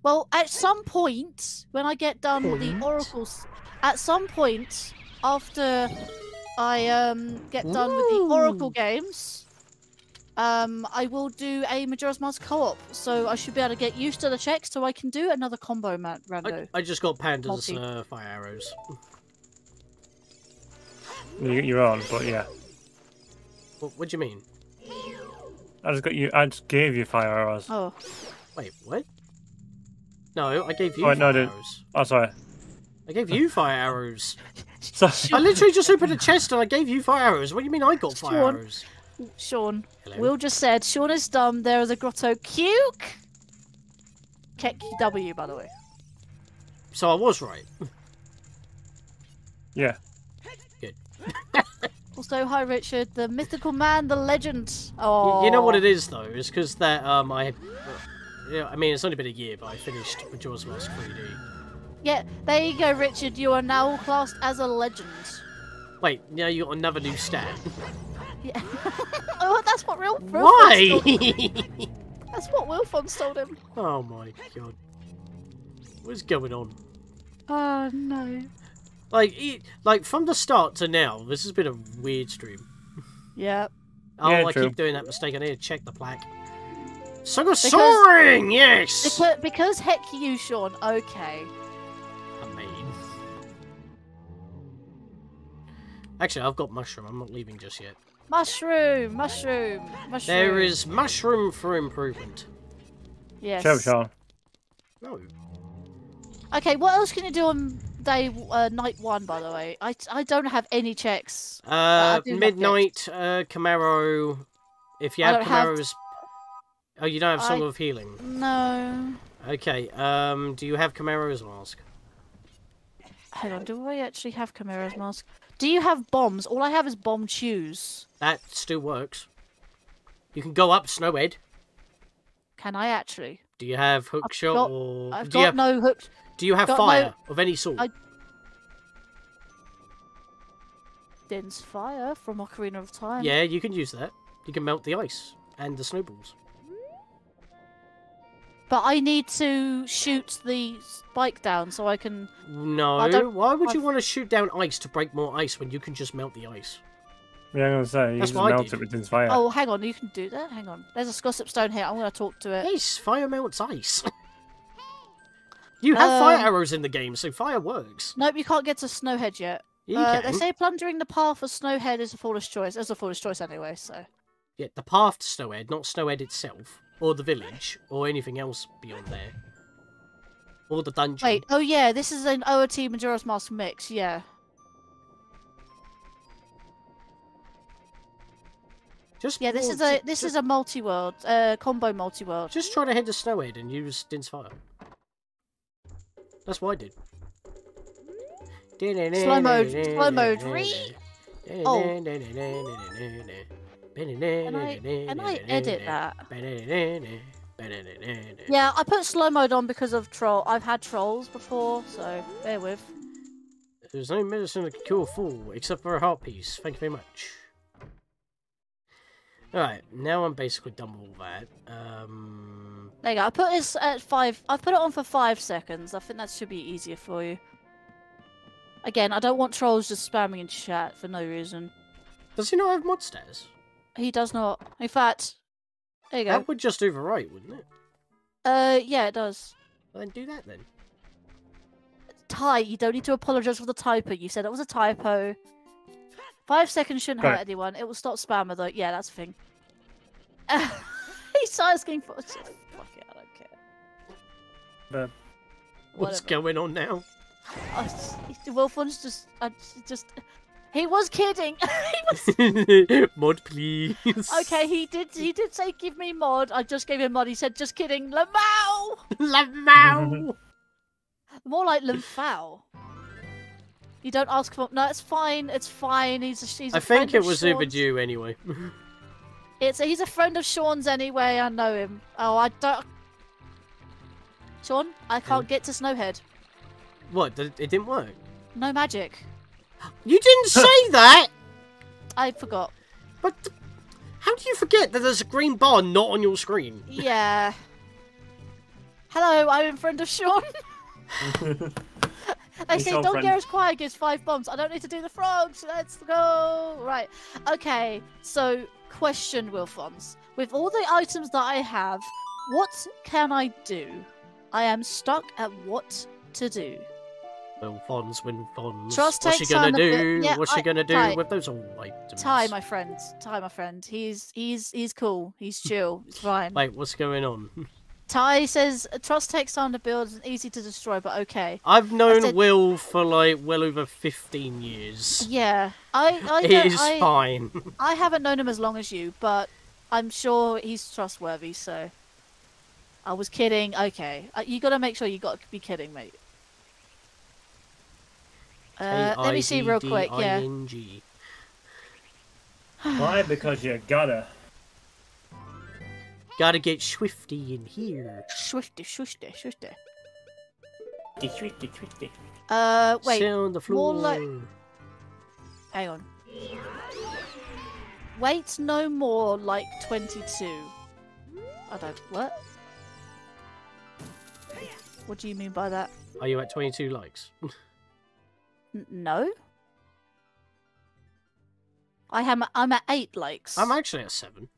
Well, at some point when I get done with the Point? oracles, at some point after I um get done with the Oracle games, um, I will do a Majora's Mask co-op, so I should be able to get used to the checks, so I can do another combo, man. Rando. I, I just got pandas Multi. uh, fire arrows. You, you're on, but yeah. What, what do you mean? I just got you. I just gave you fire arrows. Oh, Wait, what? No, I gave you Oh, wait, no, I fire arrows. Oh, sorry. I gave you fire arrows. *laughs* I literally just opened a chest and I gave you fire arrows. What do you mean I got fire Sean. arrows? Sean. Hello? Will just said Sean is dumb. There is a grotto. Cuke. Kek W, by the way. So I was right. yeah. Also, hi Richard, the mythical man, the legend. Oh, You know what it is though, is because that um I, yeah, I mean it's only been a year, but I finished Majora's Mask 3D. Yeah, there you go, Richard. You are now classed as a legend. Wait, now you got another new stat. Yeah. *laughs* oh, that's what real. real Why? Told, *laughs* that's what Wilfons told him. oh my god, what's going on? Oh no. Like, it, like from the start to now, this has been a weird stream. Yeah. Oh, Yeah, I true. keep doing that mistake. I need to check the plaque. Song of Soaring, yes. Because, because heck you, Sean. Okay. I mean, actually, I've got mushroom. I'm not leaving just yet. Mushroom, mushroom, mushroom. There is mushroom for improvement. Yes. Show, Sean. No, Okay, what else can you do on day uh, night one? By the way, I I don't have any checks. uh, midnight uh, Kamaro. If you have don't have- Kamaro's, oh, you don't have Song I- of Healing. No. Okay. Um, do you have Kamaro's mask? Hang on, do I actually have Chimera's mask? Do you have bombs? All I have is bomb shoes. That still works. You can go up Snowhead. Can I actually? Do you have hook I've shot got- or I've got have no hook. Do you have got no- fire of any sort? I- Din's fire from Ocarina of Time. Yeah, you can use that. You can melt the ice and the snowballs. But I need to shoot the spike down so I can. No, don't- why would you I've- want to shoot down ice to break more ice when you can just melt the ice? Yeah, I'm gonna say you That's just what I melt did. it with Din's fire. Oh, hang on, you can do that. Hang on. There's a gossip stone here. I'm going to talk to it. Yes, fire melts ice. *laughs* you have fire Um, arrows in the game, so fire works. Nope, you can't get to Snowhead yet. Uh, they say plundering the path of Snowhead is a foolish choice. It's a foolish choice anyway, so. Yeah, the path to Snowhead, not Snowhead itself, or the village, or anything else beyond there. Or the dungeon. Wait, oh yeah, this is an OOT Majora's Mask mix, yeah. just Yeah, this is a this just, is a multi-world, uh, combo multi-world. Just try to head to Snowhead and use Din's fire. That's what I did. Slow mode, slow mode, re- Oh. Can I- can I edit that? Yeah, I put slow mode on because of troll. I've had trolls before, so bear with. There's no medicine that can cure a fool, except for a heart piece. Thank you very much. Alright, now I'm basically done with all that. Um, There you go. I put this at five. I put it on for five seconds. I think that should be easier for you. Again, I don't want trolls just spamming in chat for no reason. does he not have mod status? He does not. In fact, there you go. That would just overwrite, wouldn't it? Uh, yeah, it does. Well, then do that then. Ty, you don't need to apologize for the typo. You said it was a typo. Five seconds shouldn't hurt anyone. It will stop spammer though. Yeah, that's a thing. He's asking for. But What's Whatever. going on now? Oh, S- Wilfon's just, I just. He was kidding. *laughs* he was. *laughs* mod, please. Okay, he did. He did say give me mod. I just gave him mod. He said just kidding. Lamau. *laughs* Lamau. More like Lamfau. You don't ask for. No, it's fine. It's fine. He's a, he's a I think it was Sean's. overdue anyway. It's he's a friend of Sean's anyway. I know him. Oh, I don't. Sean, I can't get to Snowhead. what? It didn't work? No magic. You didn't *laughs* say that. I forgot. But how do you forget that there's a green bar not on your screen? Yeah. Hello, I'm a friend of Sean. *laughs* They say Sean, Don friend. Gero's Choir gives five bombs. I don't need to do the frogs. Let's go. Right. Okay. So, question, Wilfons. With all the items that I have, what can I do? I am stuck at what to do. Well, Fonz win Fonz. Trust What's she gonna do? yeah, What's she gonna do Ty. with those old items? Ty, my friend. Ty, my friend. He's he's he's cool. He's *laughs* chill. It's fine. Wait, what's going on? Ty says trust takes time to build and easy to destroy, but okay. I've known said- Will for like well over 15 years. Yeah, I I It is I, fine. *laughs* I haven't known him as long as you, but I'm sure he's trustworthy. So I was kidding. Okay, uh, you got to make sure you got to be kidding, mate. Uh, let me see real quick. Yeah. Why? Because you gotta. Gotta get swifty in here. Swifty, swifty, swifty. Uh, wait. Sit on the floor. more like- Hang on. Wait no more like 22. I don't. What? What do you mean by that? Are you at 22 likes? *laughs* no. I am. I'm at eight likes. I'm actually at seven.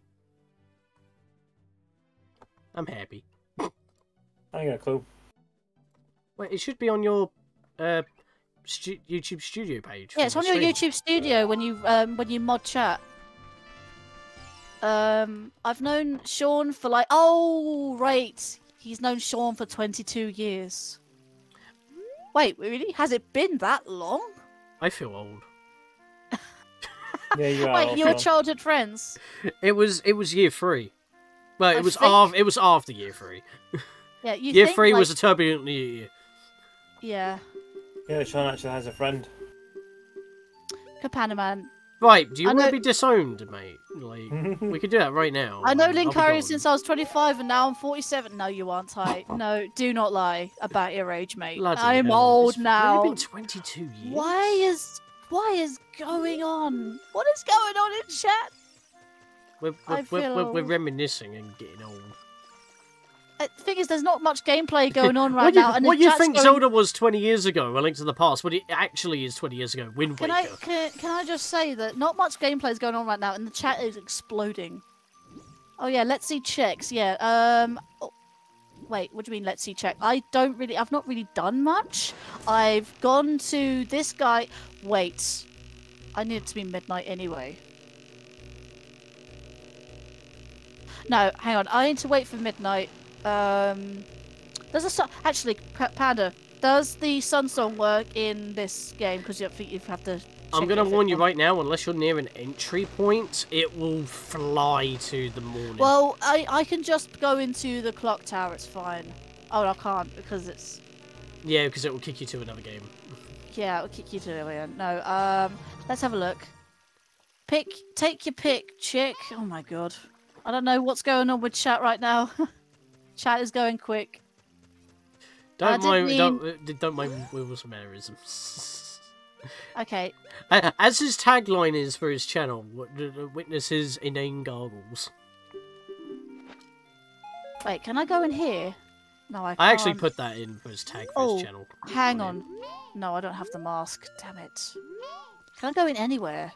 I'm happy. I ain't got a clue. Wait, it should be on your uh, stu YouTube Studio page. Yeah, it's on your YouTube Studio when you um, when you mod chat. Um, I've known Sean for like oh right, He's known Sean for 22 years. Wait, really? Has it been that long? I feel old. yeah, you *laughs* are. Wait, you were childhood friends. It was it was year three. Well, I it was think... after it was after year three. Yeah, you year think, three like... was a turbulent year. Yeah. Yeah, Sean actually has a friend. Kapandaman Right, do you want to be disowned, mate? Like, we could do that right now. I know Linkario since I was 25 and now I'm 47. No, you aren't, tight. no, do not lie about your age, mate. Bloody I am hell. old it's now. It's been 22 years. Why is... What is going on? What is going on in chat? We're, we're, we're, we're, reminiscing and getting old. Uh, the thing is, there's not much gameplay *laughs* going on right what now. You, and what you think going... Zelda was 20 years ago, A Link to the Past, what it actually is 20 years ago, Wind can Waker. I, can, can I just say that not much gameplay is going on right now, and the chat is exploding. Oh yeah, let's see checks. Yeah. Um. Oh, wait, what do you mean? Let's see check. I don't really. I've not really done much. I've gone to this guy. Wait. I need to be midnight anyway. No, hang on. I need to wait for midnight um, there's a sun. Actually, Panda, does the sun song work in this game? Because you think you've had to. I'm gonna warn you right now. Unless you're near an entry point, it will fly to the morning. Well, I I can just go into the clock tower. It's fine. Oh, I can't because it's. Yeah, because it will kick you to another game. Yeah, it'll kick you to another. No. Um, let's have a look. Pick, take your pick, chick. Oh my god. I don't know what's going on with chat right now. *laughs* Chat is going quick. Don't mind. Mean... Don't, uh, don't mind Will's mannerisms. *laughs* okay. Uh, as his tagline is for his channel, witnesses inane gargles. Wait, can I go in here? No, I. Can't. I actually put that in for his tag for oh, his channel. hang on. No, I don't have the mask. Damn it. Can I go in anywhere?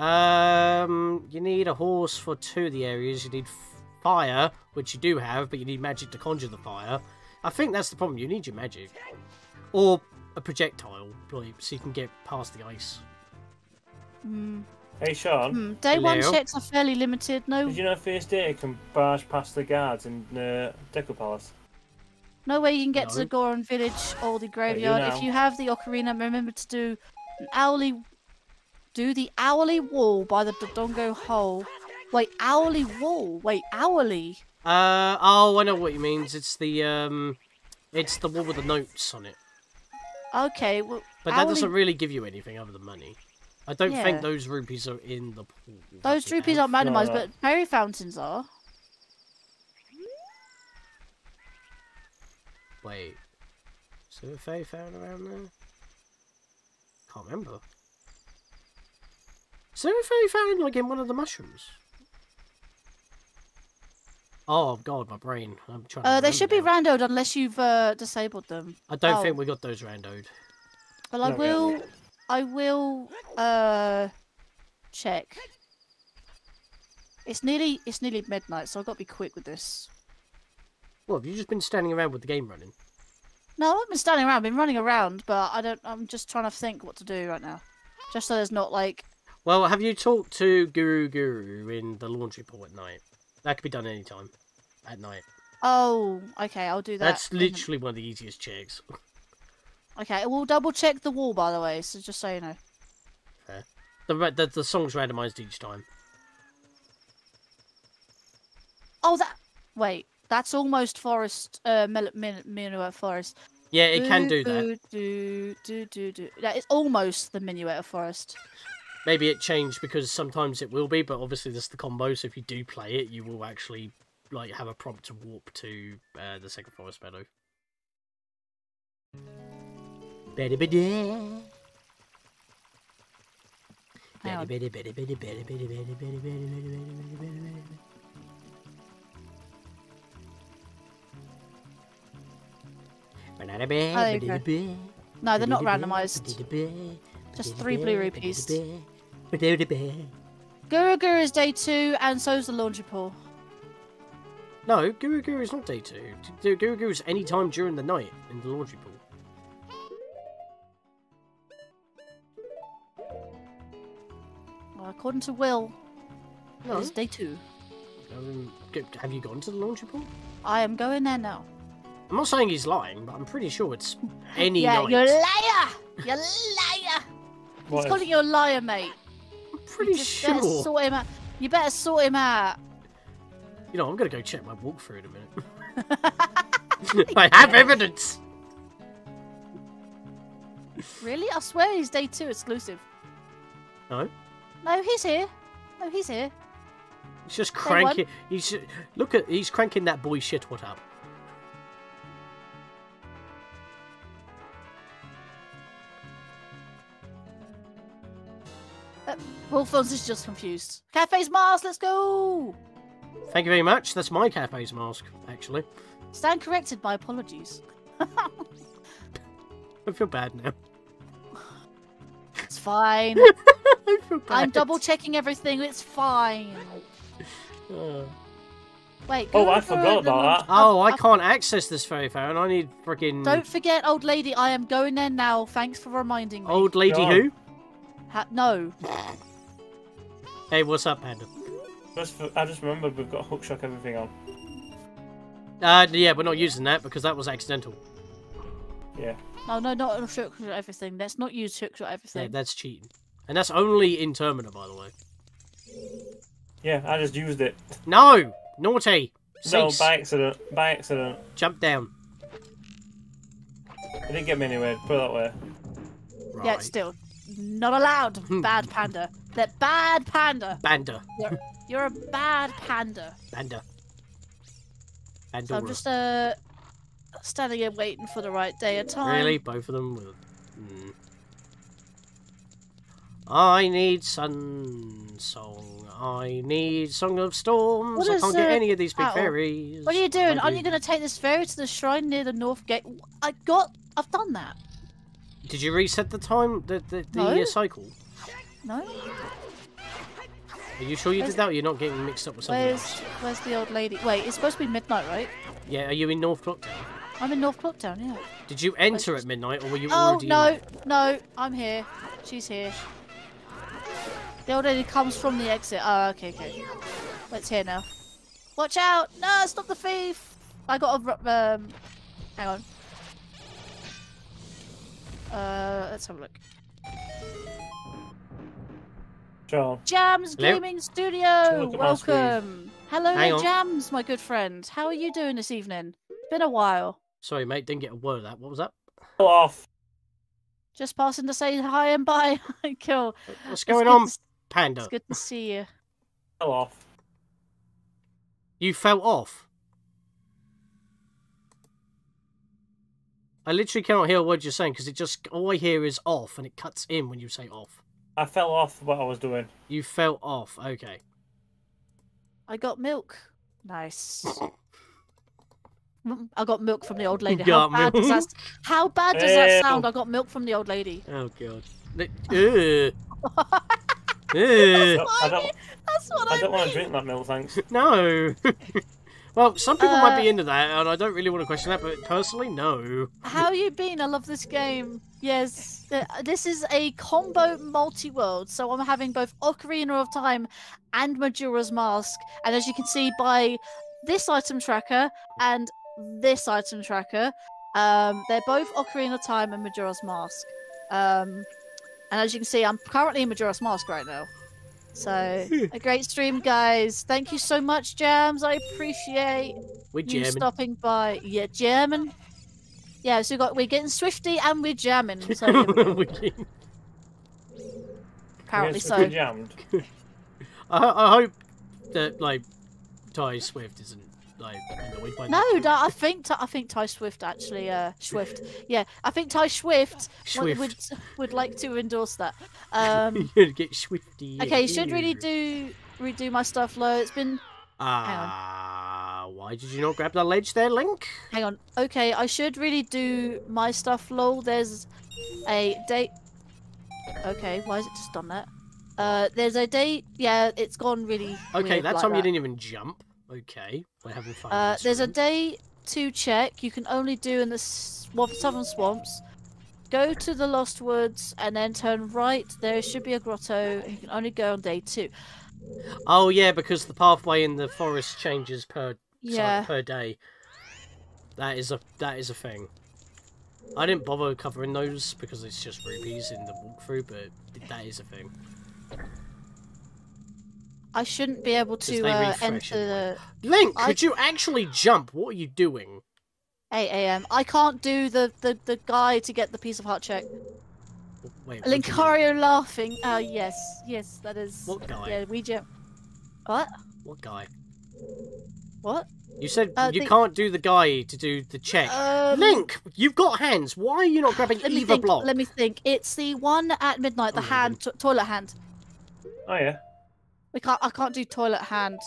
Um, you need a horse for two of the areas. You need fire, which you do have, but you need magic to conjure the fire. I think that's the problem. You need your magic. Or a projectile, probably, so you can get past the ice. Mm. Hey, Sean. Mm. Day Hello. one checks are fairly limited. No. Did you know First Aid can barge past the guards in uh, Deku Palace? No way you can get no. to the Goron village or the graveyard. You know. If you have the ocarina, remember to do an hourly do the hourly wall by the Dodongo hole. Wait, hourly wall? Wait, hourly? Uh, oh, I know what he means. It's the, um, it's the wall with the notes on it. Okay, well, But hourly... that doesn't really give you anything other than money. I don't yeah. think those rupees are in the pool. Those rupees aren't randomized, no. but fairy fountains are. Wait. Is there a fairy fountain around there? Can't remember. Is there a fairy fountain like in one of the mushrooms? Oh god, my brain. I'm trying. Uh, they should now. be randoed unless you've uh, disabled them. I don't oh. think we got those randoed. Well, I will. I will uh, check. It's nearly it's nearly midnight, so I've got to be quick with this. Well, have you just been standing around with the game running? No, I've been standing around. I've been running around, but I don't. I'm just trying to think what to do right now, just so there's not like well, have you talked to Guru Guru in the laundry pool at night? That could be done anytime at night. Oh, okay, I'll do that. That's literally one of the easiest checks. Okay, we'll double check the wall, by the way, so just so you know. Fair. The, the, the song's randomized each time. Oh, that... Wait, that's almost forest... Uh, Minuet Min Min Forest. Yeah, it do, can do that. Do, do, do, do. That is almost the Minuet of Forest. Maybe it changed because sometimes it will be, but obviously this is the combo, so if you do play it, you will actually like have a prompt to warp to uh, the second forest meadow. Oh, there you go. No, they're not randomized. Just three blue rupees. Guru Guru Guru is day two, and so's the laundry pool. No, Guru Guru is not day two. D- Guru Guru is any time during the night in the laundry pool. Well, according to Will, No. it's day two. Um, have you gone to the laundry pool? I am going there now. I'm not saying he's lying, but I'm pretty sure it's *laughs* any yeah, night. you're a liar! You're a liar! What He's is- calling you a liar, mate. I'm You pretty better sure. sort him out. You better sort him out. You know, I'm gonna go check my walkthrough in a minute. *laughs* I have evidence. Really? I swear he's day two exclusive. No, No, he's here. No, he's here. he's just cranking. He's look at he's cranking that boy shit. What up? Wolfons is just confused. Kafei's Mars, let's go! Thank you very much. That's my Kafei's mask, actually. Stand corrected, my apologies. *laughs* I feel bad now. It's fine. *laughs* I feel bad. I'm double checking everything. It's fine. Uh, Wait. Oh, I forgot about that. Oh, I I- can't access this very far, and I need freaking Don't forget, old lady. I am going there now. Thanks for reminding me. old lady Go on. who? Ha- no. Hey, what's up, Panda? Just for, I just remembered we've got hookshot everything on. Uh, yeah, we're not using that because that was accidental. Yeah. No, no, not shook shot everything. Let's not use shook shot Yeah, everything. that's cheating, and that's only in Termina, by the way. Yeah, I just used it. No, naughty. No, Cease. by accident. By accident. Jump down. It didn't get me anywhere, put it that way. Right. Yeah, still not allowed. Bad panda. That bad panda. Panda. You're, you're a bad panda. Banda. So I'm just uh standing here waiting for the right day and time. Really? Both of them? Will... Mm. I need Sun Song. I need Song of Storms. What I can't get uh, any of these big fairies. What are you doing? Aren't you going to take this fairy to the shrine near the north gate? I got. I've done that. Did you reset the time, the, the, the No. uh, cycle? No. Are you sure you Where's- did that or you're not getting mixed up with something Where's else? Where's the old lady? Wait, it's supposed to be midnight, right? Yeah, are you in North Clocktown? I'm in North Clocktown. Yeah. Did you enter at midnight or were you Oh already in no, there? no, I'm here. She's here. The old lady comes from the exit. Oh, okay, okay. Let's hear now. Watch out! No, stop the thief! I got a um. Hang on. Uh, let's have a look. Sean. Jams Hello? Gaming Studio, at my screen. welcome. Hello Hang there, on. Jams, my good friend. How are you doing this evening? It's been a while. Sorry, mate, didn't get a word of that. What was that? Pull off. Just passing to say hi and bye. *laughs* cool. What's going good on, to Panda? It's good to see you. Fell off. You fell off. I literally cannot hear a word you're saying because it just all I hear is off and it cuts in when you say off. I fell off what I was doing. You fell off. Okay. I got milk. Nice. *laughs* I got milk from the old lady. How bad, does milk? that, how bad does that sound? I got milk from the old lady. *laughs* Oh god. Li- Ugh. Ugh. I don't, That's what I, I don't want to drink that milk, thanks. *laughs* no. Well, some people might Uh, be into that, and I don't really want to question that, but personally, no. How you been? I love this game. Yes, uh, this is a combo multi-world, so I'm having both Ocarina of Time and Majora's Mask, and as you can see by this item tracker and this item tracker, um, they're both Ocarina of Time and Majora's Mask. Um, and as you can see, I'm currently in Majora's Mask right now. So, a great stream, guys. Thank you so much, Jams. I appreciate We're you jamming. stopping by. Yeah, jamming. Yeah, so we got we're getting swifty and we're jamming. So we- We can- apparently Yes, so. we're Jammed. *laughs* I, I hope that like Ty Swift isn't like annoyed by No, no, I think Ty- I think Ty Swift actually. Uh, Swift. Yeah, I think Ty Swift would, would would like to endorse that. *laughs* Um, You'd get swifty. okay, you should really do redo my stuff low. It's been Ah, why did you not grab the ledge there, Link? hang on. Okay, I should really do my stuff low. There's a date. Okay, why is it just done that? Uh, there's a date. Yeah, it's gone really. Okay, weird that like time you didn't even jump. Okay, we're having fun. Uh, there's a day to check. You can only do in the southern swamps. Go to the Lost Woods and then turn right. There should be a grotto. You can only go on day two. Oh yeah, because the pathway in the forest changes per Yeah. per day. That is a that is a thing. I didn't bother covering those because it's just rupees in the walkthrough, but that is a thing. I shouldn't be able to uh, enter the Link, I- could you actually jump? What are you doing? 8 a.m. I can't do the, the, the guy to get the piece of heart check. Wait, what do you mean? Linkario laughing. Uh, yes, yes, that is. What guy? Yeah, we jump. What? What guy? What? You said Uh, you the- can't do the guy to do the check. Um, Link, you've got hands. Why are you not *sighs* grabbing Let me either think. block? Let me think. It's the one at midnight. The Oh, hand, to- toilet hand. Oh yeah. We can't. I can't do toilet hand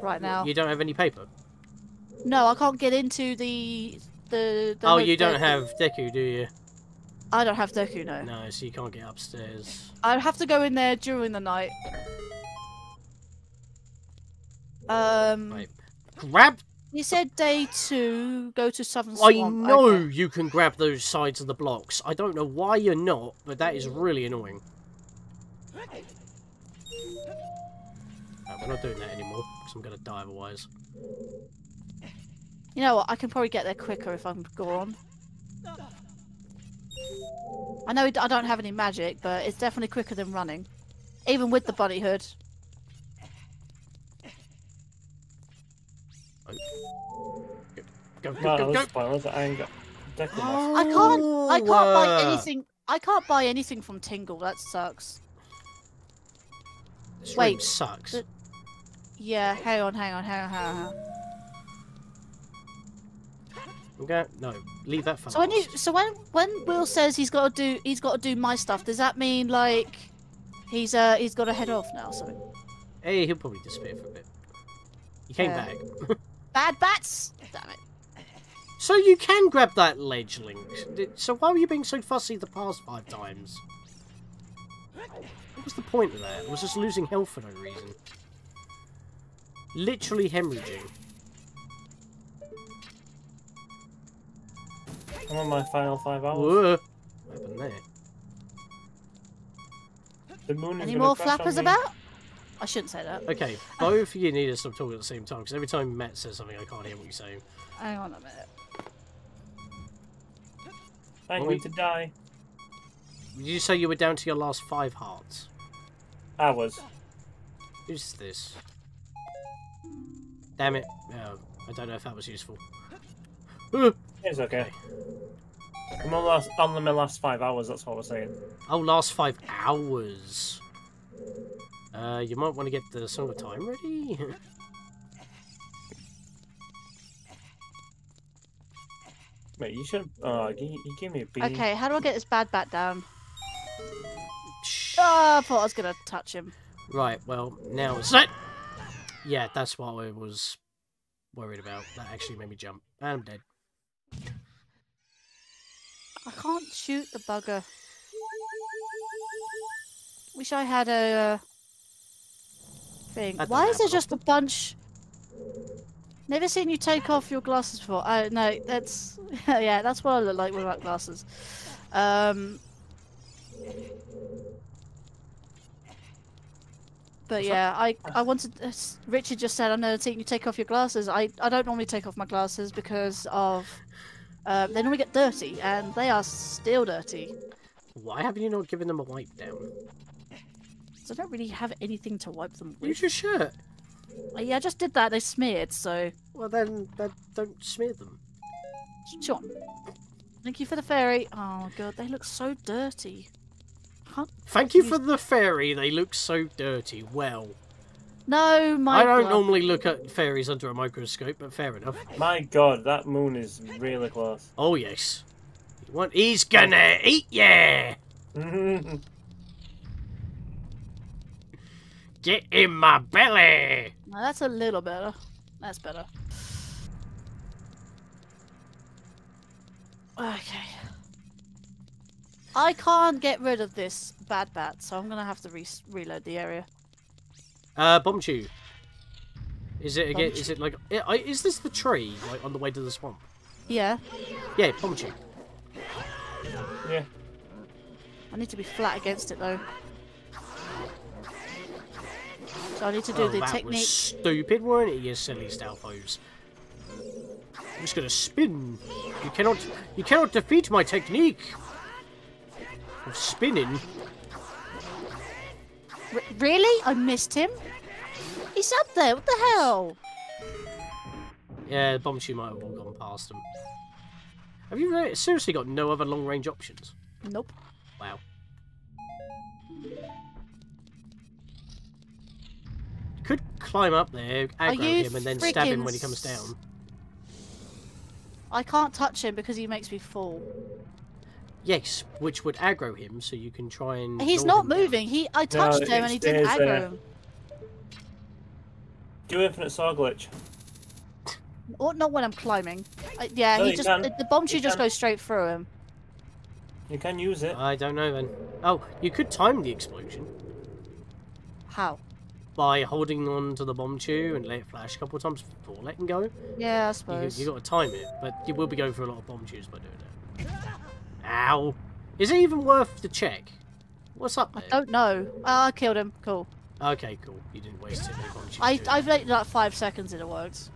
right now. You don't have any paper. No, I can't get into the the. the oh, you don't have Deku, do you? I don't have Deku. No. No, so you can't get upstairs. I have to go in there during the night. Um. Grab. you said day two. Go to Southern Swamp. I know okay. you can grab those sides of the blocks. I don't know why you're not, but that is really annoying. Right, we're not doing that anymore because I'm gonna die otherwise. You know what? I can probably get there quicker if I'm Goron. I know I don't have any magic, but it's definitely quicker than running, even with the bunny hood. Go, go, No, go, no go. spoilers. I ain't got. Deku left. I can't. I can't buy uh, anything. I can't buy anything from Tingle. That sucks. This room Wait, sucks. the- Yeah. Hang on. Hang on. Hang on. Hang on. Okay, no, leave that for So when you, so when when Will says he's got to do he's got to do my stuff, does that mean like he's uh he's got to head off now? So Hey, he'll probably disappear for a bit. He came Yeah. back. *laughs* bad bats. Damn it. So you can grab that ledge, Link. So why were you being so fussy the past five times? What was the point of that? I was just losing health for no reason. Literally hemorrhaging. I'm on my final five hours. Whoa. What happened there? The moon is Any more flappers about? I shouldn't say that. Okay, *laughs* both of you need to stop talking at the same time, because every time Matt says something, I can't hear what you're saying. Hang on a minute. I What need to die. Did you say you were down to your last five hearts? I was. Who's this? Damn it. Oh, I don't know if that was useful. Uh, It's okay. I'm on, last, on my last five hours, that's what we're saying. Oh, last five hours. Uh, you might want to get the Song of Time ready. *laughs* Mate, you should. Oh, you, you gave me a bean. Okay, how do I get this bad bat down? Shh. Oh, I thought I was gonna touch him. Right, well, now it's set. Yeah, that's what I was worried about. That actually made me jump. And I'm dead. I can't shoot the bugger. Wish I had a uh, thing. Why is there just a bunch? Never seen you take off your glasses before. Oh no, that's *laughs* yeah, that's what I look like without glasses. Um, but yeah, I I wanted. uh, Richard just said I'm never seeing you take off your glasses. I I don't normally take off my glasses because of uh, they normally get dirty, and they are still dirty. Why haven't you not given them a wipe down? So I don't really have anything to wipe them with. Use your shirt. Uh, Yeah, I just did that. They smeared, so Well, then, then don't smear them. John. Thank you for the fairy. Oh god, they look so dirty. Can't... Thank you for the fairy. They look so dirty. Well, No, my. I don't glove. normally look at fairies under a microscope, but fair enough. My god, that moon is really close. Oh yes. You want? He's gonna eat ya. *laughs* Get in my belly. No, that's a little better. That's better. Okay. I can't get rid of this bad bat, so I'm gonna have to re- reload the area. Uh, Bombchu. Is it again? Is it like? i- I- Is this the tree like on the way to the swamp? Yeah, Yeah, Bombchu. Yeah. I need to be flat against it though. So I need to do oh, the that technique. was stupid, weren't it, you silly Stalfos? I'm just gonna spin. You cannot, you cannot defeat my technique of spinning. R- really? I missed him. He's up there. What the hell? Yeah, Bombchu might have all gone past him. Have you seriously got no other long-range options? Nope. Wow. Could climb up there, aggro him, and then stab him when he comes down. I can't touch him because he makes me fall. Yes, which would aggro him, so you can try and. He's not him down. moving. He I touched it him and he didn't aggro there. him. Do infinite saw glitch. Or not when I'm climbing. Uh, yeah, No, he you just can. the, the bomb You shoe just can. goes straight through him. You can use it. I don't know then. Oh, you could time the explosion How? by holding on to the bombchu and let it flash a couple of times before letting go. Yeah, I You, suppose. you got to time it, but you will be going through a lot of bombchus by doing it. Ow! Is it even worth the check? What's up I don't know. Oh, I killed him. Cool. Okay, cool. You didn't waste too many bombchus. I doing I've it. waited like five seconds and it works.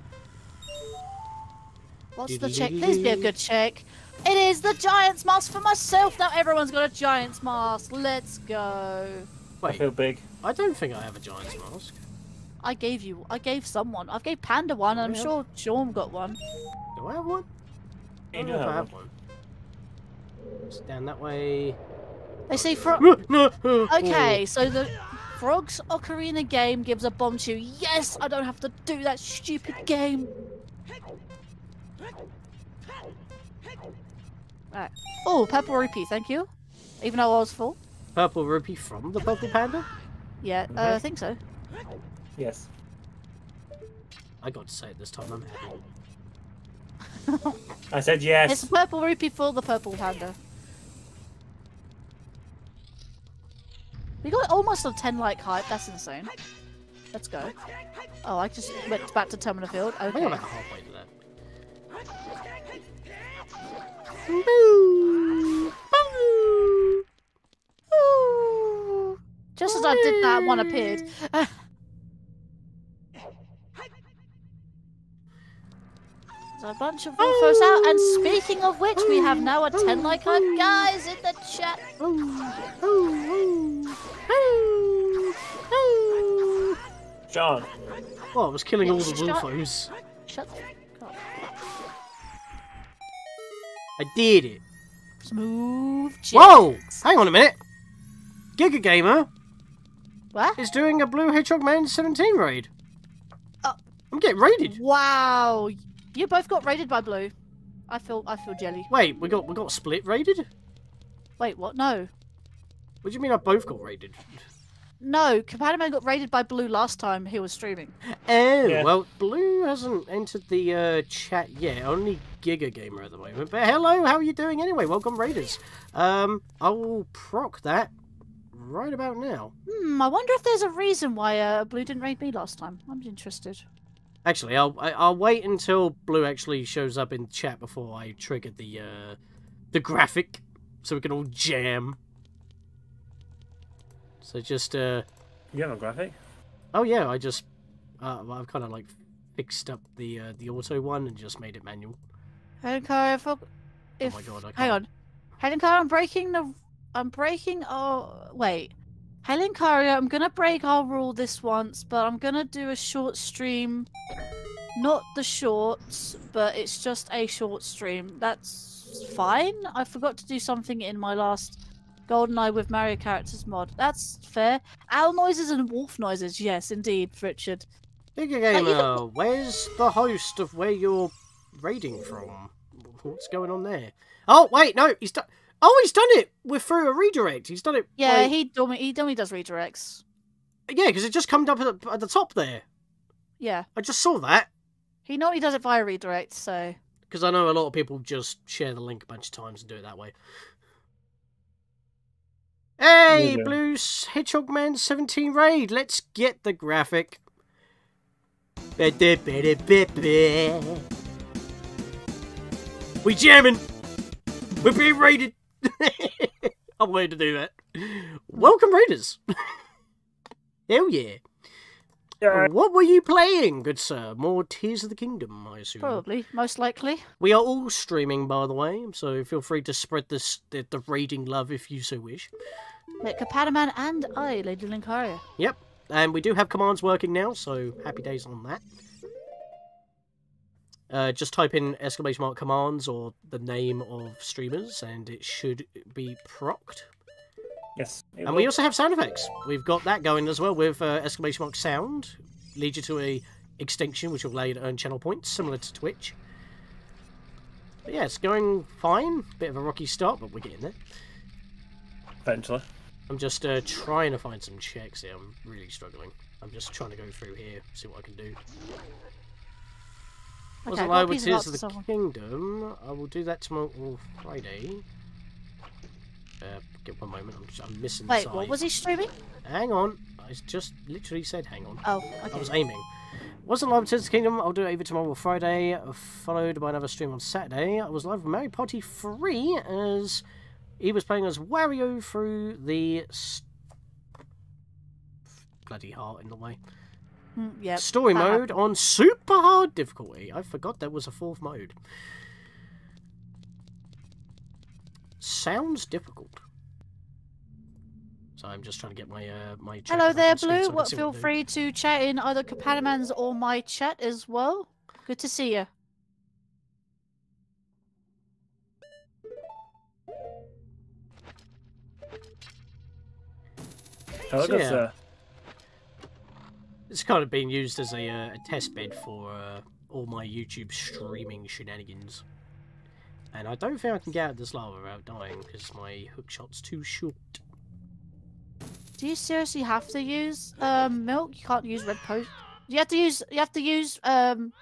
What's the check? Please be a good check. It is the Giant's mask for myself. Now everyone's got a Giant's mask. Let's go. I Wait, feel big. I don't think I have a giant's mask. I gave you. I gave someone. I gave Panda one. and I'm sure Sean got one. Do I have one? I You don't know if I have have one. It's down that way. They say for. No, no, oh. Okay, so the Frogs Ocarina game gives a bomb to you. Yes, I don't have to do that stupid game. Right. Oh, purple rupee, thank you. Even though I was full. Purple rupee from the purple panda? Yeah, uh, I think so. Yes. I got to say it this time. I'm happy. I said yes. It's a purple rupee for the purple panda. We got almost a 10 like hype. That's insane. Let's go. Oh, I just went back to Termina Field. I think Okay. I'm about halfway to that. Boo! Boo! Just as I did that, one appeared. *laughs* a bunch of Wolfos out, and speaking of which, we have now a 10 like hype guys in the chat. John. Well, I was killing all the Yeah, wolfos. Shut the fuck up. I did it. Smooth Whoa! Hang on a minute. Giga Gamer What? is doing a Blue Hedgehog Man 17 raid. Oh. I'm getting raided. Wow. You both got raided by Blue. I feel I feel jelly. Wait, we got we got split raided? Wait, what? No. What do you mean I both got raided? No, Companion got raided by Blue last time he was streaming. Oh, Yeah. well, Blue hasn't entered the uh, chat yet. Only Giga Gamer at the moment. But hello, how are you doing anyway? Welcome, Raiders. Um, I will proc that right about now. Hmm, I wonder if there's a reason why uh, Blue didn't raid me last time. I'm interested. Actually, I'll I- I'll wait until Blue actually shows up in chat before I trigger the uh, the graphic, so we can all jam. So just uh, You have a graphic? oh yeah, I just uh, I've kind of like fixed up the uh, the auto one and just made it manual. Helen if, if oh my god, I can't. hang on, Helen Cara, I'm breaking the, I'm breaking. Oh wait, Helen Caria, I'm gonna break our rule this once, but I'm gonna do a short stream. Not the shorts, but it's just a short stream. That's fine. I forgot to do something in my last GoldenEye with Mario characters mod. That's fair. Owl noises and wolf noises. Yes, indeed, Richard. Even- Gamer, uh, where's the host of where you're raiding from? What's going on there? Oh wait, no, he's done. Oh, he's done it. We're through a redirect. He's done it. Yeah, like- he dummy, he dummy does redirects. yeah, because it just come up at the, at the top there. Yeah, I just saw that he normally does it via redirect. So because I know a lot of people just share the link a bunch of times and do it that way. Hey, you. Blues Hedgehog Man 17 raid. Let's get the graphic. Ba-da-ba-da-ba-ba. We jamming. We're being raided. *laughs* I'm waiting to do that. Welcome, raiders. *laughs* Hell yeah. What were you playing, good sir? More Tears of the Kingdom, I assume. Probably, most likely. We are all streaming, by the way, so feel free to spread this the, the raiding love if you so wish. Like and I, Lady Linkario. Yep, and we do have commands working now, so happy days on that. Uh, just type in exclamation mark commands or the name of streamers, and it should be procced. Yes. And we also have sound effects. We've got that going as well with uh, exclamation mark sound. Lead you to a extinction, which will allow you to earn channel points, similar to Twitch. But yeah, it's going fine. Bit of a rocky start, but we're getting there. Eventually. I'm just uh, trying to find some checks here. I'm really struggling. I'm just trying to go through here, see what I can do. Okay, Wasn't I live with Tears of the someone. Kingdom. I will do that tomorrow or Friday. Uh, get one moment. I'm, just, I'm missing. Wait, what was he streaming? Hang on. I just literally said hang on. Oh, okay. I was aiming. Wasn't live with Tears of the Kingdom. I'll do it either tomorrow or Friday, followed by another stream on Saturday. I was live with Mario Party 3 as he was playing as Wario through the bloody heart in the way. Mm, yep. Story that mode on super hard difficulty. I forgot there was a fourth mode. Sounds difficult. So I'm just trying to get my uh my. chat Hello there, Blue. so What, feel they're doing. free to chat in either Kapandaman's or my chat as well. Good to see you. Hello, So, good yeah. It's kind of being used as a, uh, a test bed for uh, all my YouTube streaming shenanigans. And I don't think I can get out of this lava without dying because my hook shot's too short. Do you seriously have to use um, milk? You can't use red post. You have to use. You have to use. Um...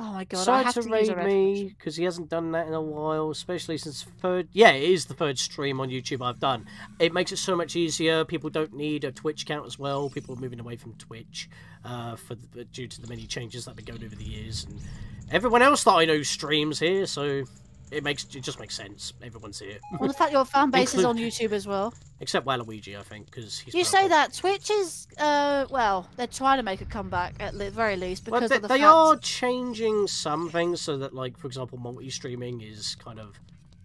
Oh my god! Have to to, raid me because he hasn't done that in a while, especially since third. Yeah, it is the third stream on YouTube I've done. It makes it so much easier. People don't need a Twitch account as well. People are moving away from Twitch uh, for the, due to the many changes that have been going over the years, and everyone else that I know streams here, so it makes it just makes sense. Everyone's here, Well, the fact your fan base is on YouTube as well. except Waluigi, I think, because he's. You purple. say that Twitch is, uh, well, they're trying to make a comeback at the very least Well, because they, of the they are changing some things so that, like, for example, multi-streaming is kind of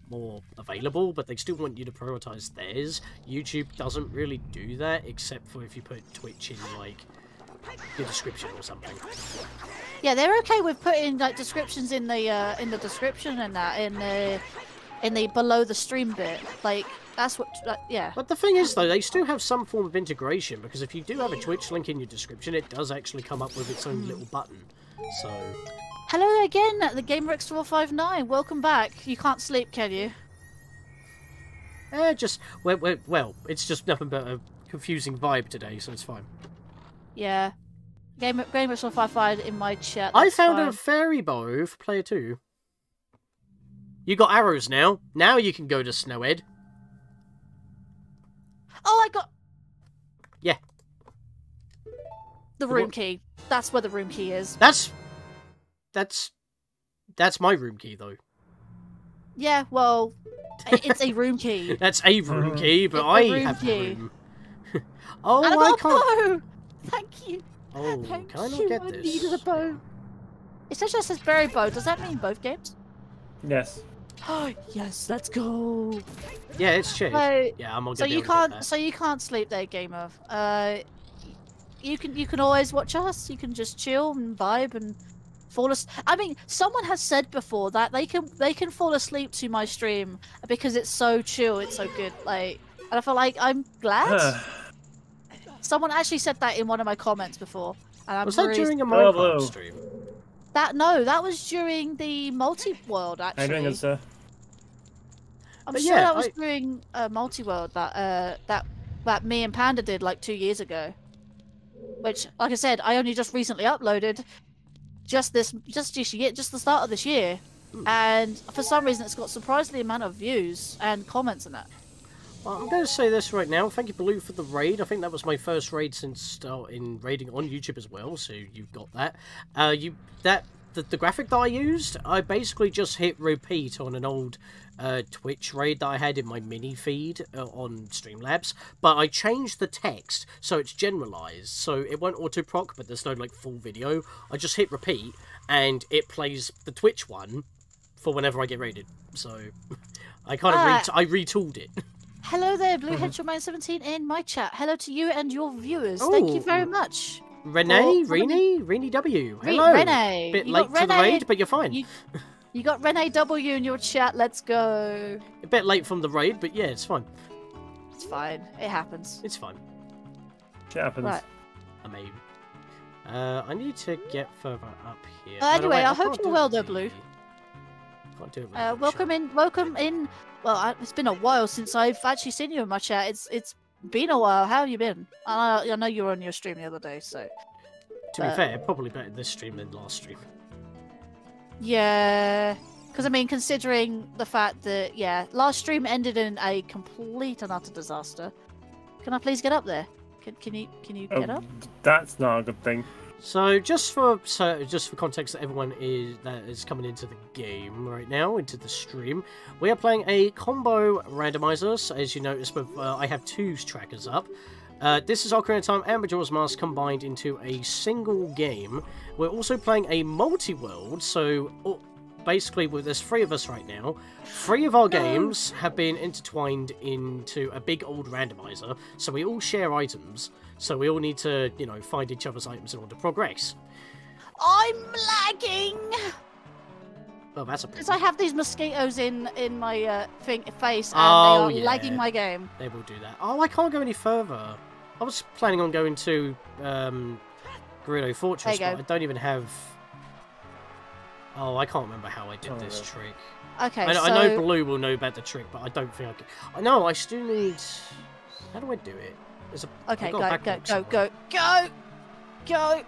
more available, but they still want you to prioritize theirs. YouTube doesn't really do that, except for if you put Twitch in, like, your description or something. Yeah, they're okay with putting like descriptions in the uh, in the description and that in the in the below the stream bit. Like that's what. Uh, yeah. But the thing is, though, they still have some form of integration, because if you do have a Twitch link in your description, it does actually come up with its own little button. So, Hello again, at the GamerX four five nine. Welcome back. You can't sleep, can you? eh, just, well, well, well, it's just nothing but a confusing vibe today, so it's fine. Yeah. Game GamerX four five five in my chat. I found fine. a fairy bow for player two. You got arrows now. Now you can go to Snowhead. Oh, I got. Yeah. The The room what? key. That's where the room key is. That's that's that's my room key though. Yeah. Well, it's a room key. *laughs* That's a room Mhm. key, but It's a I room have the key. room. *laughs* oh, and I I got can't. bow. Thank you. Oh, Thank can I not you. get I this? needed a bow. It says just says berry bow. Does that mean both games? Yes. Oh yes, let's go. Yeah, it's cheap. So, yeah, I'm not so gonna be you able to can't. So you can't sleep there, gamer. Uh, you can. You can always watch us. You can just chill and vibe and fall asleep. I mean, someone has said before that they can they can fall asleep to my stream because it's so chill. It's so good. Like, and I feel like I'm glad. *sighs* *laughs* someone actually said that in one of my comments before. And I'm Was that really- during a Hello, Minecraft Blue. stream? that? No, that was during the multi world. How you Actually, doing, good sir? I'm But sure yeah, that was I- during uh, multi world that uh that that me and Panda did like two years ago. Which, like I said, I only just recently uploaded. Just this, just this year, just the start of this year, Hmm. and for some reason it's got surprisingly amount of views and comments and that. Well, I'm going to say this right now. Thank you, Blue, for the raid. I think that was my first raid since starting raiding on YouTube as well. So you've got that. Uh, you that the, the graphic that I used, I basically just hit repeat on an old uh, Twitch raid that I had in my mini feed uh, on Streamlabs, but I changed the text so it's generalized, so it won't auto proc, but there's no like full video. I just hit repeat and it plays the Twitch one for whenever I get raided. So *laughs* I kind of Ah. ret- I retooled it. *laughs* Hello there, Mm-hmm. Blue Hedgehog Man 17 in my chat. Hello to you and your viewers. Thank you very much. Renee, For- for Renee, Renee W. Hello. Renee, Bit you late got to the Renee- raid, but you're fine. You, you got Renee W in your chat. Let's go. A bit late from the raid, but yeah, it's fine. It's fine. It happens. It's fine. It happens. Right. I mean, uh, I need to get further up here. Uh, By the anyway, way, I hope you're well with there, the- Blue. Can't do it with Uh, welcome chat. in. Welcome in. Well, I, it's been a while since I've actually seen you in my chat. It's it's been a while. How have you been? I, I know you were on your stream the other day, so To be uh, fair, probably better this stream than last stream. yeah. Because I mean, considering the fact that yeah, last stream ended in a complete and utter disaster. Can I please get up there? Can, can you can you Oh, get up? that's not a good thing. So just for so just for context that everyone is that is coming into the game right now into the stream, we are playing a combo randomizer. So as you notice, with uh, I have two trackers up. Uh, this is Ocarina of Time and Majora's Mask combined into a single game. We're also playing a multi-world, so uh, basically, well, there's three of us right now. Three of our games have been intertwined into a big old randomizer, so we all share items. So we all need to, you know, find each other's items in order to progress. I'm lagging Well, that's a because I have these mosquitoes in in my uh, thing, face and Oh, they are yeah. lagging my game. They will do that. Oh, I can't go any further. I was planning on going to um, Gerudo Fortress, but go. I don't even have. Oh, I can't remember how I did Oh, this yeah. trick. Okay, I, so I know Blue will know about the trick, but I don't think I can. I know I still need. How do I do it? There's a. I've okay, got go a go go go go go.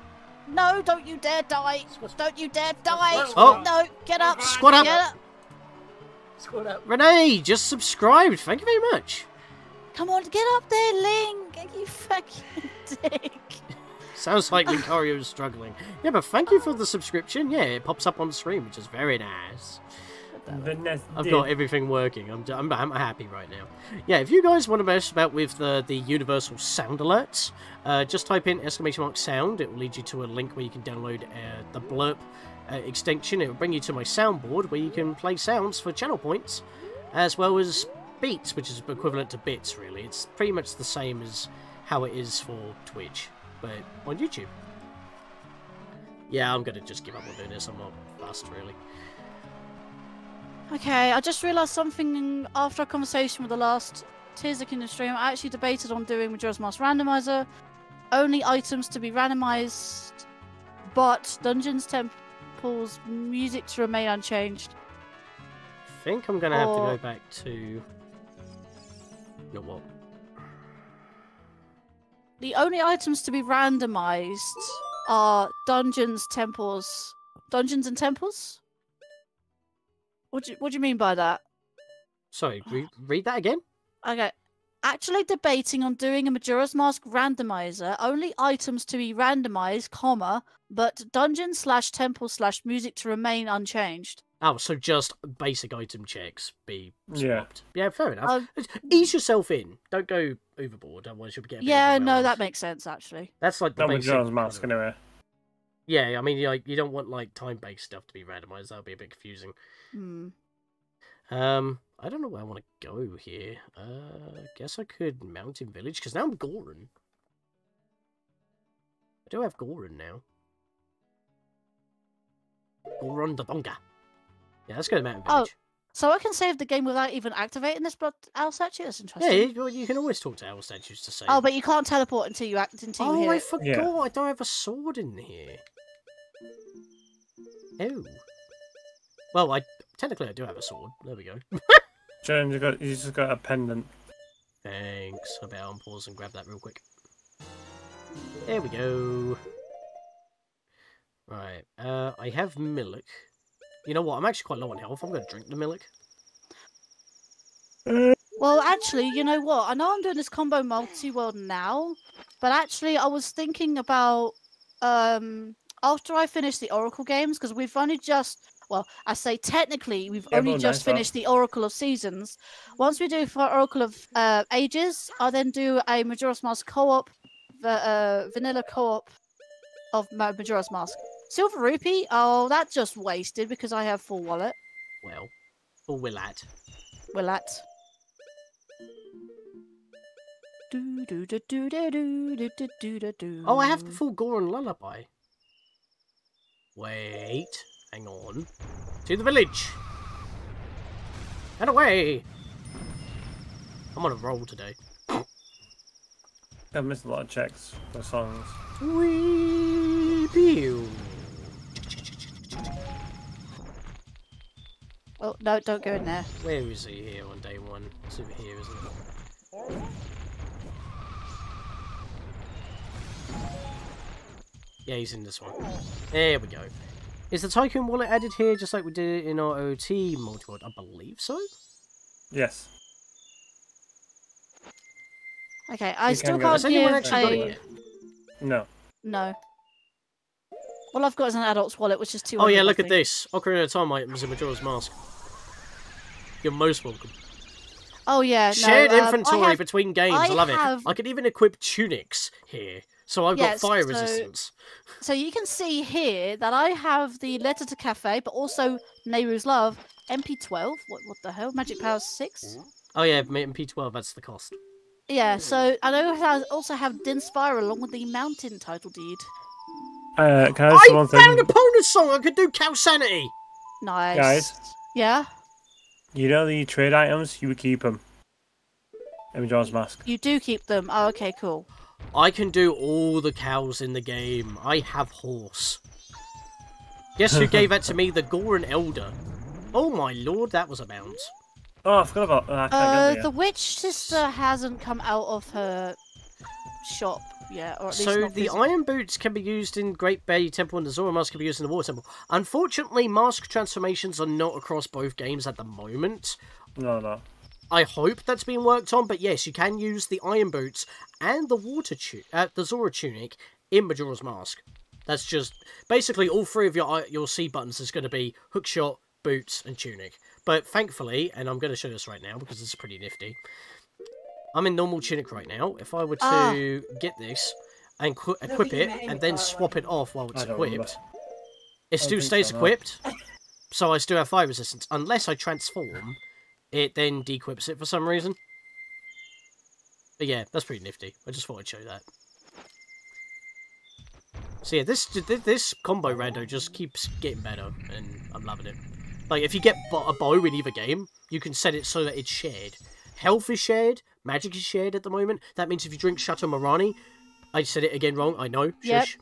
No, don't you dare die! Don't you dare die! Oh. No, get up! Squat up. Get up! Up. Renee just subscribed. Thank you very much. Come on, get up there, Link! You fucking *laughs* dick! Sounds like Linkario is struggling. Yeah, but thank you for the subscription. Yeah, it pops up on the screen, which is very nice. Vanessa I've got everything working. I'm, I'm, I'm happy right now. Yeah, if you guys want to mess about with the, the universal sound alerts, uh, just type in exclamation mark sound. It will lead you to a link where you can download uh, the blerp uh, extension. It will bring you to my soundboard where you can play sounds for channel points, as well as beats, which is equivalent to bits, really. It's pretty much the same as how it is for Twitch, but on YouTube. Yeah, I'm going to just give up on doing this. I'm not fast, really. Okay, I just realised something after a conversation with the last Tears of the stream. I actually debated on doing Majora's Mask Randomizer. Only items to be randomised, but dungeons, temples, music to remain unchanged. I think I'm gonna have to go back to. Know what? The only items to be randomised are dungeons, temples, dungeons and temples. What do you, what do you mean by that? Sorry, re- *sighs* read that again. Okay. Actually debating on doing a Majora's Mask randomizer, only items to be randomized, comma, but dungeon slash temple slash music to remain unchanged. Oh, so just basic item checks be Yeah. swapped. Yeah, fair enough. Um, Ease yourself in. Don't go overboard, otherwise you'll be getting. yeah, no, overwhelmed. that makes sense actually. That's like the Not basic. Majora's Mask, anyway. Yeah, I mean, like you don't want like time-based stuff to be randomized. That would be a bit confusing. Hmm. Um, I don't know where I want to go here. Uh, I guess I could Mountain Village because now I'm Goron. I do have Goron now. Goron Dodonga. Yeah, let's go to Mountain Village. Oh, Village. So I can save the game without even activating this blood owl statue? That's yeah, interesting. you, well, you can always talk to owl statues to say. Oh, but you can't teleport until you act until you oh, hit I it. forgot. Yeah. I don't have a sword in here. Oh. Well, I technically I do have a sword. There we go. *laughs* James, you got you just got a pendant. Thanks. I better unpause and grab that real quick. There we go. Right. Uh, I have milk. You know what? I'm actually quite low on health. I'm going to drink the milk. Well, actually, you know what? I know I'm doing this combo multi-world now, but actually, I was thinking about um after I finish the Oracle games, because we've only just well, I say technically we've yeah, only just finished that. the Oracle of Seasons. Once we do for Oracle of uh, Ages, I'll then do a Majora's Mask co-op, uh, vanilla co-op of Majora's Mask. Silver rupee? Oh, that's just wasted because I have full wallet. Well, or Willat. Willat. Oh, I have the full Goron lullaby. Wait, hang on. To the village. And away. I'm on a roll today. I've missed a lot of checks for songs. Wee pew. Oh no! Don't go in there. Where is he here on day one? It's over here, isn't it? Yeah, he's in this one. There we go. Is the Tycoon wallet added here just like we did it in our OT multi I believe so. Yes. Okay, I You still can go. can't Has give actually a? No. no. All I've got is an adult's wallet, which is two. Oh yeah, look at this. Ocarina of Time items in Majora's Mask. You're most welcome. Oh yeah, no, Shared um, inventory I have, between games. I, I love have- it. I could even equip tunics here. So I've Yes, got fire so- resistance. so you can see here that I have the letter to Kafei, but also Nayru's Love MP12. What what the hell? Magic power six. Oh yeah, MP12, that's the cost. Yeah. So I know I also have Din's Fire along with the mountain title deed. Uh, can I I found thing? a bonus song I could do Cow Sanity! Nice. Guys. Yeah. You know the trade items, you would keep them. In Majora's Mask. You do keep them. Oh, okay, cool. I can do all the cows in the game. I have horse. Guess who gave that to me? The Goron Elder. Oh my lord, that was a bounce. Oh, I forgot about that. I Uh, the witch sister hasn't come out of her shop yet, or at least So not the iron boots can be used in Great Bay Temple and the Zora mask can be used in the Water Temple. Unfortunately, mask transformations are not across both games at the moment. No, no. I hope that's been worked on, but yes, you can use the iron boots and the water tu- uh, the Zora tunic in Majora's Mask. That's just basically all three of your your C buttons is going to be hookshot, boots, and tunic. But thankfully, and I'm going to show this right now because it's pretty nifty. I'm in normal tunic right now. If I were to get this and qu- equip it and then swap it off while it's I remember. equipped, it still stays so, equipped. *laughs* So I still have fire resistance unless I transform. It then dequips it for some reason. But yeah, that's pretty nifty. I just thought I'd show that. So yeah, this this combo rando just keeps getting better, and I'm loving it. Like if you get a bow in either game, you can set it so that it's shared. Health is shared, magic is shared at the moment. That means if you drink Chateau Marani, I said it again wrong. I know. Yep. Shush.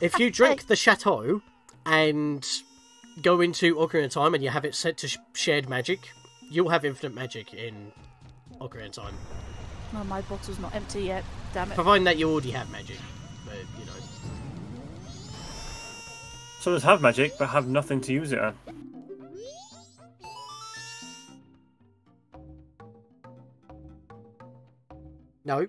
if you drink *laughs* the Chateau and go into Ocarina of Time and you have it set to sh- shared magic, you'll have infinite magic in Ocarina of Time. No, my bottle's not empty yet. Damn it. Providing that you already have magic. But, you know. Some of us have magic, but have nothing to use it on. No.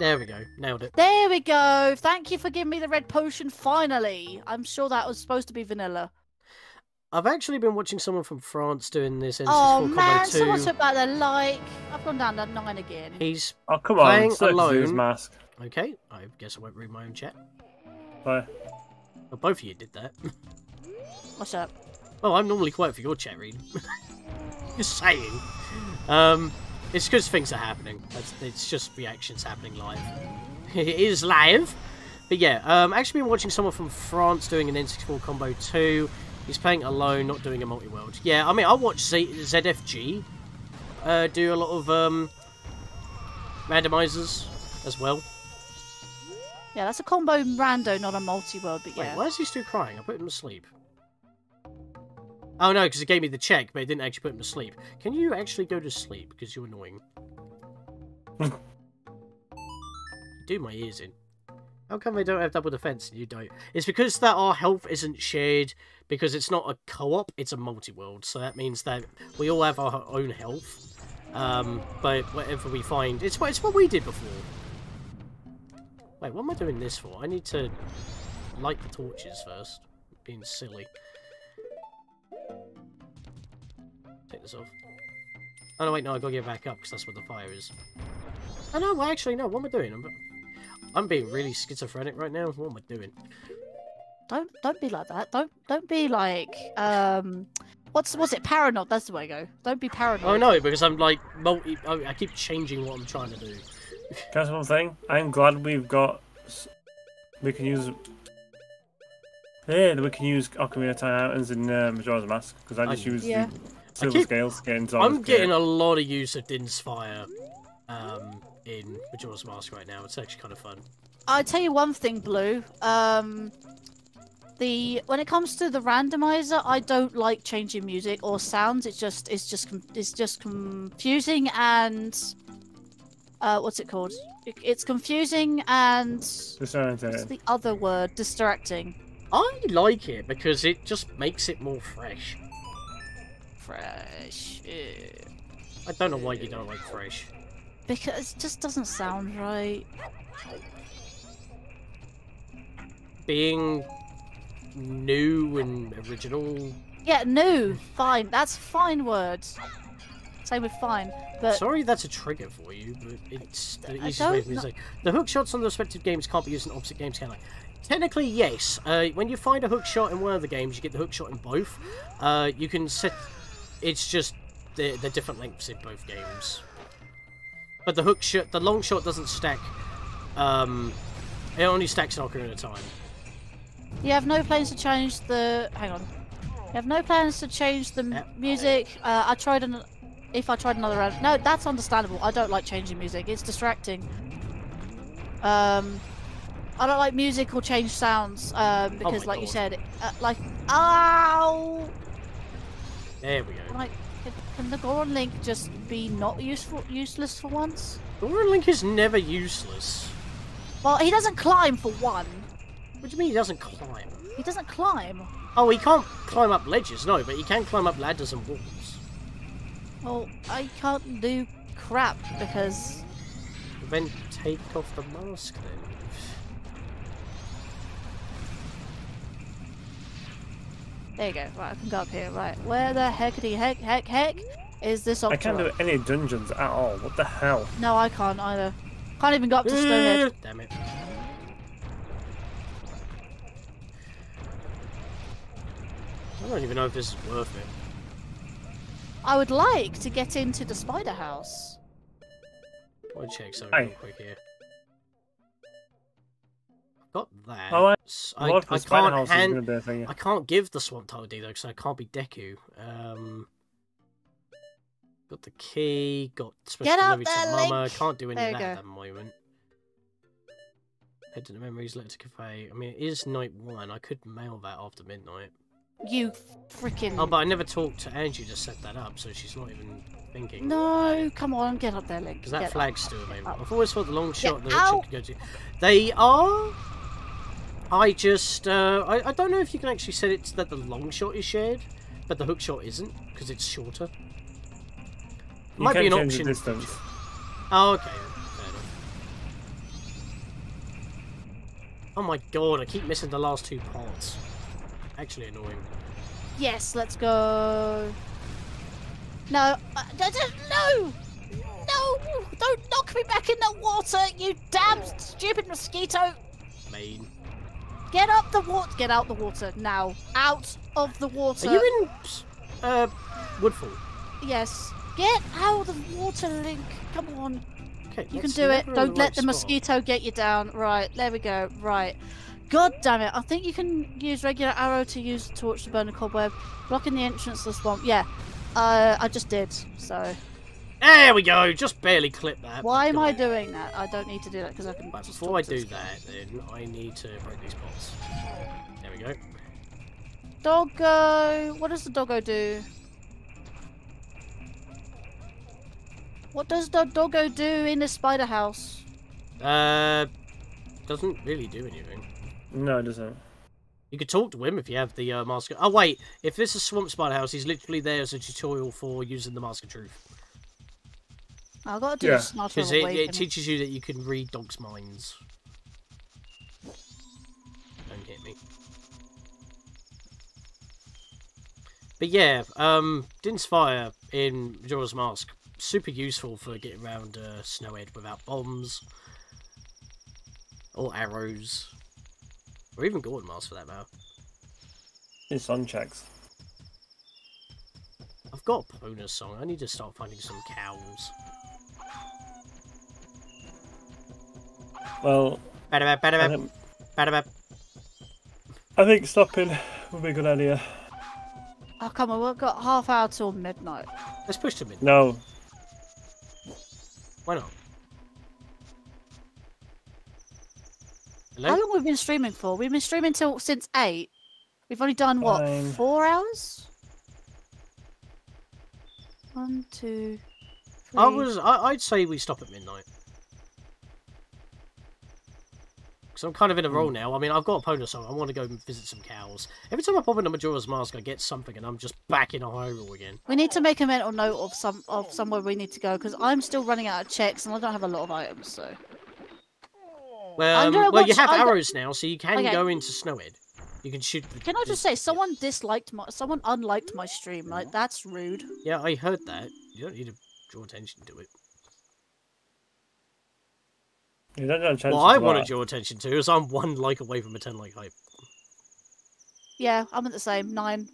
There we go. Nailed it. There we go. Thank you for giving me the red potion. Finally, I'm sure that was supposed to be vanilla. I've actually been watching someone from France doing this N64 Oh combo man, 2. someone took back their like. I've gone down to nine again. He's Oh, come Playing on. Alone. his mask. okay. I guess I won't read my own chat. Bye. Well, both of you did that. *laughs* What's up? Oh, I'm normally quiet for your chat read. *laughs* just saying. Um, it's because things are happening. That's, it's just reactions happening live. *laughs* it is live. But yeah, um, actually been watching someone from France doing an N64 combo 2. He's playing alone, not doing a multi-world. Yeah, I mean, I watch Z- ZFG uh, do a lot of um, randomizers as well. Yeah, that's a combo rando, not a multi-world. But Wait, yeah. why is he still crying? I put him to sleep. Oh no, because it gave me the check, but it didn't actually put him to sleep. Can you actually go to sleep? Because you're annoying. *laughs* do my ears in. How come they don't have double defense you don't? It's because that our health isn't shared because it's not a co-op, it's a multi-world. So that means that we all have our own health. Um, but whatever we find, it's what it's what we did before. Wait, what am I doing this for? I need to light the torches first. Being silly. Take this off. Oh no, wait, no, I gotta get back up because that's where the fire is. Oh no, actually, no, what am I doing? I'm, I'm being really schizophrenic right now. What am I doing? Don't don't be like that. Don't don't be like um what's what's it paranoid? That's the way to go. Don't be paranoid. Oh no, because I'm like multi. I I keep changing what I'm trying to do. Can I one thing? I'm glad we've got. We can use. Yeah, we can use Ocarina Time Mountains in uh, Majora's Mask because I just I- use Yeah. the silver keep- scales to get into. I'm getting a lot of use of Din's Fire um, in Majora's Mask right now. It's actually kind of fun. I'll tell you one thing, Blue. Um, the when it comes to the randomizer, I don't like changing music or sounds. It's just it's just it's just confusing and uh, what's it called? It's confusing and what's the other word? Distracting. I like it because it just makes it more fresh. Fresh. I don't know why you don't like fresh. Because it just doesn't sound right. Being new and original. Yeah, new. Fine. That's fine words. Same with fine. But Sorry, that's a trigger for you, but it's the I easiest way for me say. The hook shots on the respective games can't be used in opposite games, can they? Technically, yes. Uh, when you find a hook shot in one of the games, you get the hook shot in both. Uh, you can set. It's just they're, they're different lengths in both games. But the hook shot, the long shot doesn't stack. Um, it only stacks an Ocarina of Time. You have no plans to change the. Hang on. You have no plans to change the Yep. music. Uh, I tried an. If I tried another round, no, that's understandable. I don't like changing music. It's distracting. Um, I don't like music or change sounds. Um, because, Oh like you said, uh, like, ow, There we go. like, can, the Goron Link just be not useful, useless for once? Goron Link is never useless. Well, he doesn't climb for one. What do you mean he doesn't climb? He doesn't climb. Oh, he can't climb up ledges, no, but he can climb up ladders and walls. Well, I can't do crap because Then take off the mask then. There you go. Right, I can go up here. Right, where the heckity heck heck heck is this I can't do any dungeons at all. What the hell? No, I can't either. Can't even go up to Stonehead. *laughs* Damn it. I don't even know if this is worth it. I would like to get into the spider house. I'll check something Aye. real quick here. I've got that. Oh, I- S- I, I, love I the spider can't hand, gonna be a thing. I can't give the swamp title though, because I can't be Deku. Um, got the key. Got special Get up delivery there, to Mama. Link. Can't do any There of that go. at the moment. Head to the memories, letter to Kafei. I mean, it is night one. I could mail that after midnight. You freaking. Oh, but I never talked to Anju to set that up, so she's not even thinking. No, come on, get up there, Link. Because that Get flag's still up. available. I've always thought the long shot and the out. hook could go to. They are. I just. Uh, I, I don't know if you can actually set it that the long shot is shared, but the hook shot isn't, because it's shorter. You Might be an option. the distance. Oh, okay. Oh my god, I keep missing the last two parts. Actually annoying. Yes, let's go. No, uh, d- d- no, no! Don't knock me back in the water, you damn stupid mosquito! Main. Get up the water. Get out the water now. Out of the water. Are you in. Uh. Woodfall? Yes. Get out of the water, Link. Come on. Okay, You can do it. Don't the let right the spot. mosquito get you down. Right. There we go. Right. God damn it. I think you can use regular arrow to use the torch to burn a cobweb. Blocking the entrance to the swamp. Yeah. Uh, I just did. So There we go. Just barely clip that. why am I doing that? I don't need to do that because I can. Right, before I do this- that, then I need to break these pots. There we go. Doggo. What does the doggo do? What does the doggo do in the spider house? Uh, Doesn't really do anything. No, it doesn't. You could talk to him if you have the uh, mask. Oh wait, if this is Swamp Spider House, he's literally there as a tutorial for using the Mask of Truth. I've got to do Yeah. a Snarl Because it, it teaches you that you can read dogs' minds. Don't hit me. But yeah, um, Din's Fire in Majora's Mask, super useful for getting around uh, Snowhead without bombs. Or arrows. Or even Goron Mask for that matter. It's on checks. I've got a bonus song, I need to start finding some cows. Well, Badabab, I badabab, think, badabab. I think stopping would be a good idea. Oh, come on, we've got half hour till midnight. Let's push to midnight. No, Why not? Hello? How Hello? long have we been streaming for? We've been streaming till since 8. We've only done, what, Fine. four hours? One, two, three. I was. I, I'd say we stop at midnight. Because I'm kind of in a Hmm. roll now. I mean, I've got a pony song. I want to go and visit some cows. Every time I pop into Majora's Mask, I get something, and I'm just back in a Hyrule again. We need to make a mental note of some of somewhere we need to go because I'm still running out of checks and I don't have a lot of items. So Well, um, well, you have I'm arrows now, so you can Okay. go into Snowhead. You can shoot. The, can I the- just say, someone disliked my, someone unliked my stream. Like that's rude. Yeah, I heard that. You don't need to draw attention to it. You don't have a chance What I do want to attention to is I'm one like away from a ten like hype. Yeah, I'm at the same nine.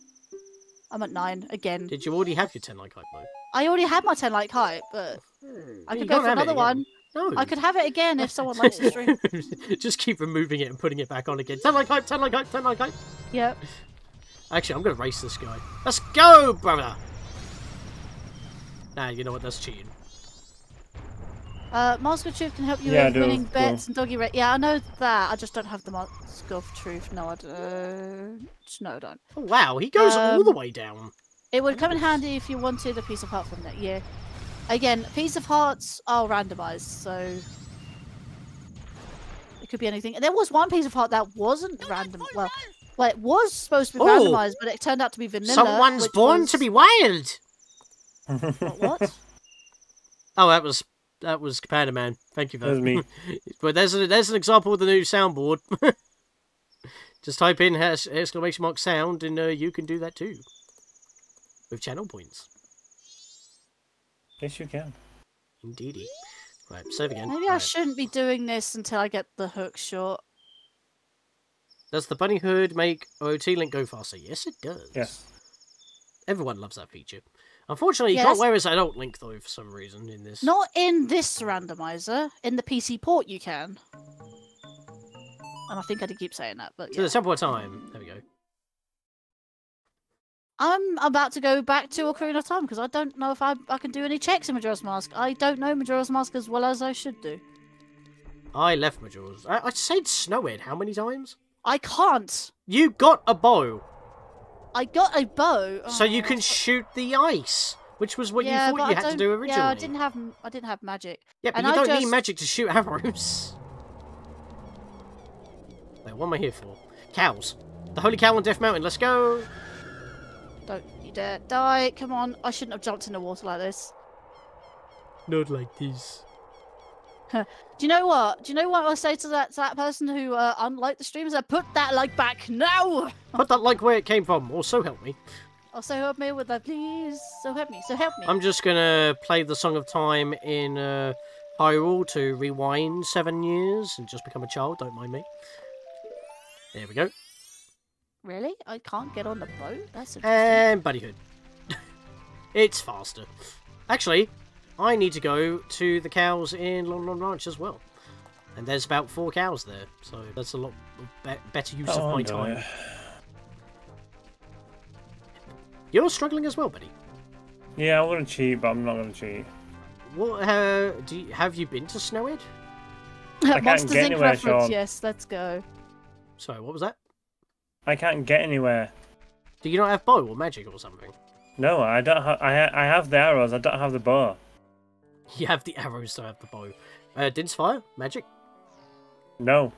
I'm at nine again. Did you already have your ten like hype though? I already had my ten like height, but hmm. I Yeah, you could go for another one. No. I could have it again if someone likes the stream. *laughs* Just keep removing it and putting it back on again. Ten like hype, ten like hype, ten like hype. Yep. Actually, I'm gonna race this guy. Let's go, brother. Nah, you know what? That's cheating. Uh, Mask of Truth can help you Yeah, with do, winning cool. bets and doggy rate. Yeah, I know that. I just don't have the Mask of Truth. No, I don't. No, I don't. Oh wow, he goes all the Um, way down. It would come in handy if you wanted a piece of heart from that. Yeah. Again, piece of hearts are randomized, so it could be anything. There was one piece of heart that wasn't random. Well, well, it was supposed to be Oh! randomized, but it turned out to be vanilla. Someone's born was... to be wild. What? what? *laughs* Oh, that was that was Panda Man. Thank you for That was me. *laughs* but there's a, there's an example of the new soundboard. *laughs* Just type in hash- exclamation mark sound, and uh, you can do that too with channel points. yes, you can. Indeedy. Right, save again. Maybe I shouldn't be doing this until I get the hook short. Does the bunny hood make OT link go faster? Yes, it does. Yes. Everyone loves that feature. Unfortunately, you can't that's- wear as adult link though for some reason in this. Not in this randomizer. In the PC port, you can. And I think I did keep saying that, but So yeah. the sample time. There we go. I'm about to go back to Ocarina of Time because I don't know if I, I can do any checks in Majora's Mask. I don't know Majora's Mask as well as I should do. I left Majora's. I, I said Snowhead how many times? I can't. You got a bow, I got a bow. so you Oh, can shoot the ice, which was what yeah, you but thought I you had to don't- do originally. Yeah, I didn't have m- I didn't have magic. Yeah, but and you I don't just- need magic to shoot *laughs* arrows. Wait, what am I here for? Cows. The Holy Cow on Death Mountain. Let's go. Don't you dare die! Come on! I shouldn't have jumped in the water like this. Not like this. *laughs* Do you know what? Do you know what I say to that to that person who uh, unliked the stream? Is I put that like back now. *laughs* Put that like where it came from, or so help me. Also help me with that, please. So help me. So help me. I'm just gonna play the Song of Time in uh, Hyrule to rewind seven years and just become a child. Don't mind me. There we go. Really? I can't get on the boat? That's interesting. And bunny hood. *laughs* it's faster. Actually, I need to go to the cows in Lon Lon Ranch as well. And there's about four cows there, so that's a lot be- better use Oh, of my I'll time. it. You're struggling as well, buddy. Yeah, I want to cheat, but I'm not going to cheat. What uh, do you, have you been to Snowhead? can't Monsters get Inc. reference. Sean. Yes, let's go. Sorry, what was that? I can't get anywhere. Do you not have bow or magic or something? No, I don't. Ha- I ha- I have the arrows. I don't have the bow. You have the arrows, so I have the bow. Uh, Din's fire, magic. No.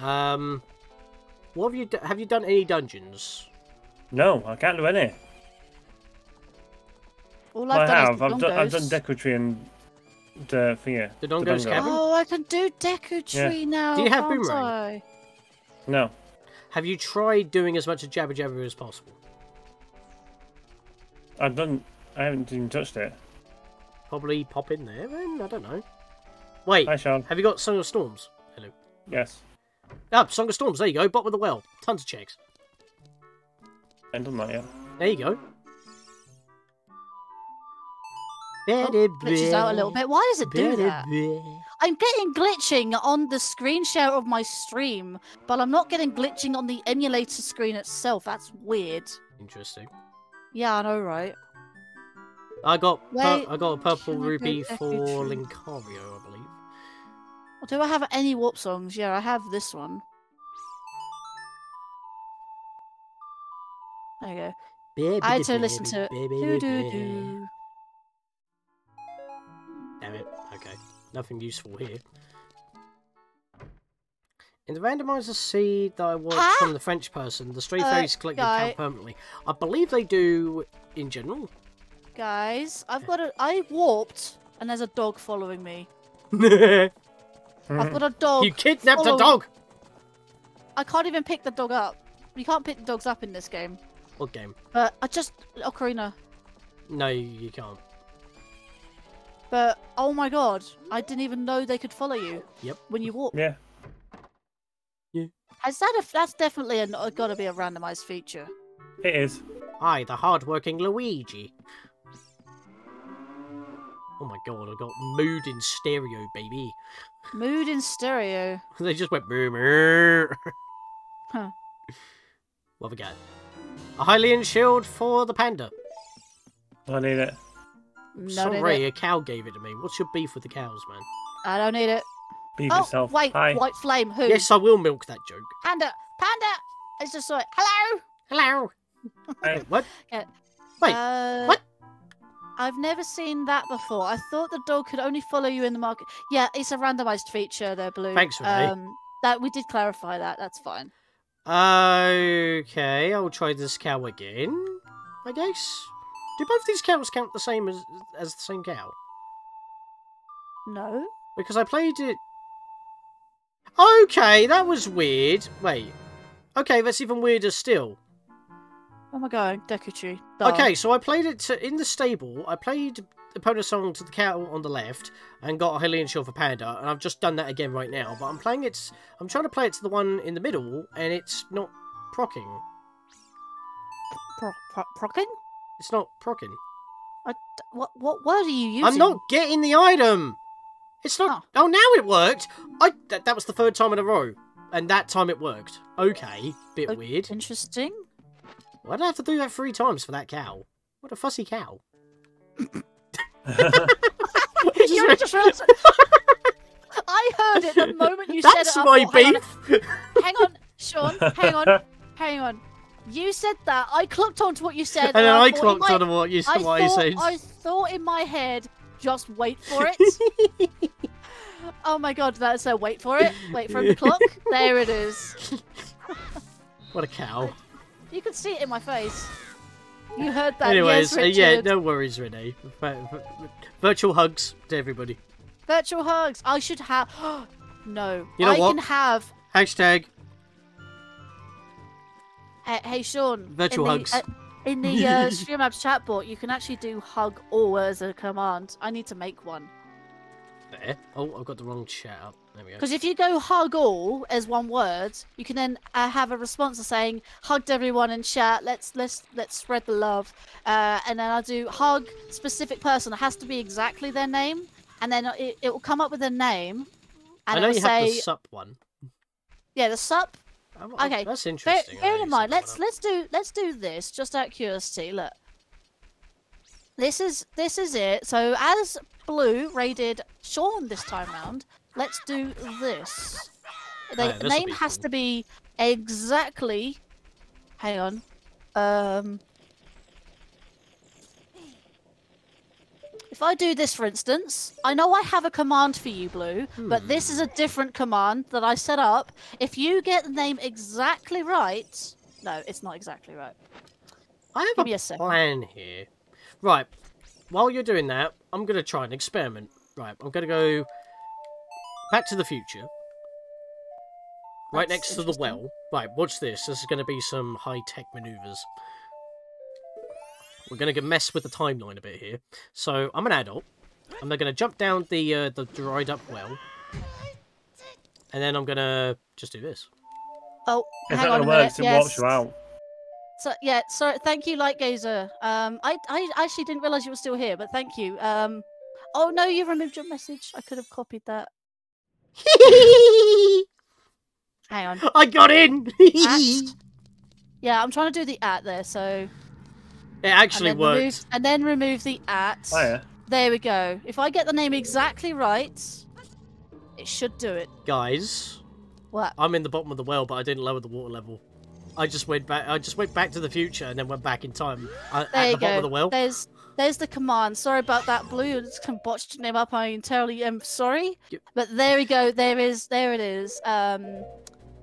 Um, what have you do- have you done any dungeons? No, I can't do any. All Well, I've I done have. is the I've done, I've done Dongos. And the thingy. The Dongo's Cabin? Oh, I can do Deku Yeah. Tree now. Do you have can't Boomerang? I? No. Have you tried doing as much of Jabu Jabu as possible? I've done. I haven't even touched it. Probably pop in there, then? I don't know. Wait, Hi, Sean. have you got Song of Storms? Hello. Yes. Ah, Song of Storms, there you go. Bottom of the Well. Tons of checks. I haven't done that yet. There you go. Oh, glitches out a little bit. Why does it do that? I'm getting glitching on the screen share of my stream, but I'm not getting glitching on the emulator screen itself. That's weird. Interesting. Yeah, I know, right? I got Wait, I got a purple can I go ruby for? Linkario, I believe. Do I have any warp songs? Yeah, I have this one. There you go. I had to listen to it. Do do do. Damn it. Okay. Nothing useful here. In the randomizer seed that I watched Ah! from the French person, the stray Uh, fairies collected guy. count permanently. I believe they do in general. Guys, I've got a. I warped, and there's a dog following me. *laughs* I've got a dog. You kidnapped a dog! I can't even pick the dog up. You can't pick the dogs up in this game. What game? But I just Ocarina. No, you can't. But oh my god, I didn't even know they could follow you. Yep. When you walk. Yeah. Is that a? That's definitely a, got to be a randomized feature. It is. Hi, the hard-working Luigi. Oh my god, I got mood in stereo, baby. Mood in stereo. *laughs* They just went moo moo. Huh. What have we got? A Hylian shield for the panda. I need it. No, need Sorry, it. a cow gave it to me. What's your beef with the cows, man? I don't need it. Be oh yourself. wait, Hi. white flame. Who? Yes, I will milk that joke. Panda. Panda. I just saw it. Hello. Hello. Hi. Wait, what? Yeah. Wait, Uh, what? I've never seen that before. I thought the dog could only follow you in the market. Yeah, it's a randomized feature there, Blue. Thanks, Renee. Um, that we did clarify that. That's fine. Okay, I'll try this cow again. I guess. Do both these cows count the same as as the same cow? No. Because I played it. Okay, that was weird. Wait. Okay, that's even weirder still. Oh my god, Dekuchi. Okay, so I played it to, in the stable. I played the Epona song to the cow on the left and got a Hylian shield for Panda, and I've just done that again right now. But I'm playing it. I'm trying to play it to the one in the middle, and it's not procking. Pro- pro- procking? It's not procking. I, what what word are you using? I'm not getting the item. It's not. Oh, now it worked. I that, that was the third time in a row, and that time it worked. Okay, bit O- weird. Interesting. Why'd I have to do that three times for that cow? What a fussy cow. *laughs* you just realised. *laughs* I heard it the moment you That's said it. I my thought, hang on, beef. hang on, Sean. *laughs* Hang on. Hang on. You said that. I clocked onto what you said. and then I in clocked my- on what you I what you thought, said. I thought in my head, just wait for it. oh my god, that's a wait for it. Wait for the clock. There it is. What a cow. You can see it in my face. You heard that. Anyways, yes, uh, yeah, no worries, Renee. Vi- vi- Virtual hugs to everybody. Virtual hugs. I should have. *gasps* no. You know I what? can have. Hashtag Hey, hey Sean. Virtual in hugs. The, uh, in the uh, *laughs* StreamLabs chatbot, you can actually do hug all as a command. I need to make one. there. Oh, I've got the wrong chat up. There we go. Because if you go hug all as one word, you can then uh, have a response of saying hugged everyone in chat. Let's let's let's spread the love. Uh, and then I'll do hug specific person. It has to be exactly their name, and then it, it will come up with a name, I and know it'll you say have the sup one. yeah the sup. Oh, oh, Okay, That's interesting. I bear in mind, let's let's do let's do this just out of curiosity. Look, this is this is it. So as Blue raided Sean this time round, let's do this. The Oh, name has to be exactly. Hang on. Um. If I do this, for instance, I know I have a command for you, Blue, but this Hmm. is a different command that I set up. If you get the name exactly right, no, it's not exactly right. I Give have me a a second. plan here. Right. While you're doing that, I'm going to try an experiment. Right. I'm going to go back to the future. Right That's next to the well. Right, watch this. This is going to be some high-tech maneuvers. We're going to mess with the timeline a bit here. So, I'm an adult. I'm going to jump down the uh, the dried up well. And then I'm going to just do this. Oh, If hang that on a gonna minute. it yes. walks you out. So yeah, sorry. Thank you, Light Gazer. Um, I I actually didn't realize you were still here, but thank you. Um, oh no, you removed your message. I could have copied that. *laughs* Hang on. I got in! Yeah, I'm trying to do the at there. So It actually then worked. remove, and then remove the at. Oh yeah. There we go. If I get the name exactly right, it should do it. Guys, What? I'm in the bottom of the well, but I didn't lower the water level. I just went back. I just went back to the future and then went back in time uh, There at you the bottom go. of the well. There's there's the command. Sorry about that, Blue. It's kind of botched name up. I entirely am sorry. Yep. But there we go. There is. There it is. Um,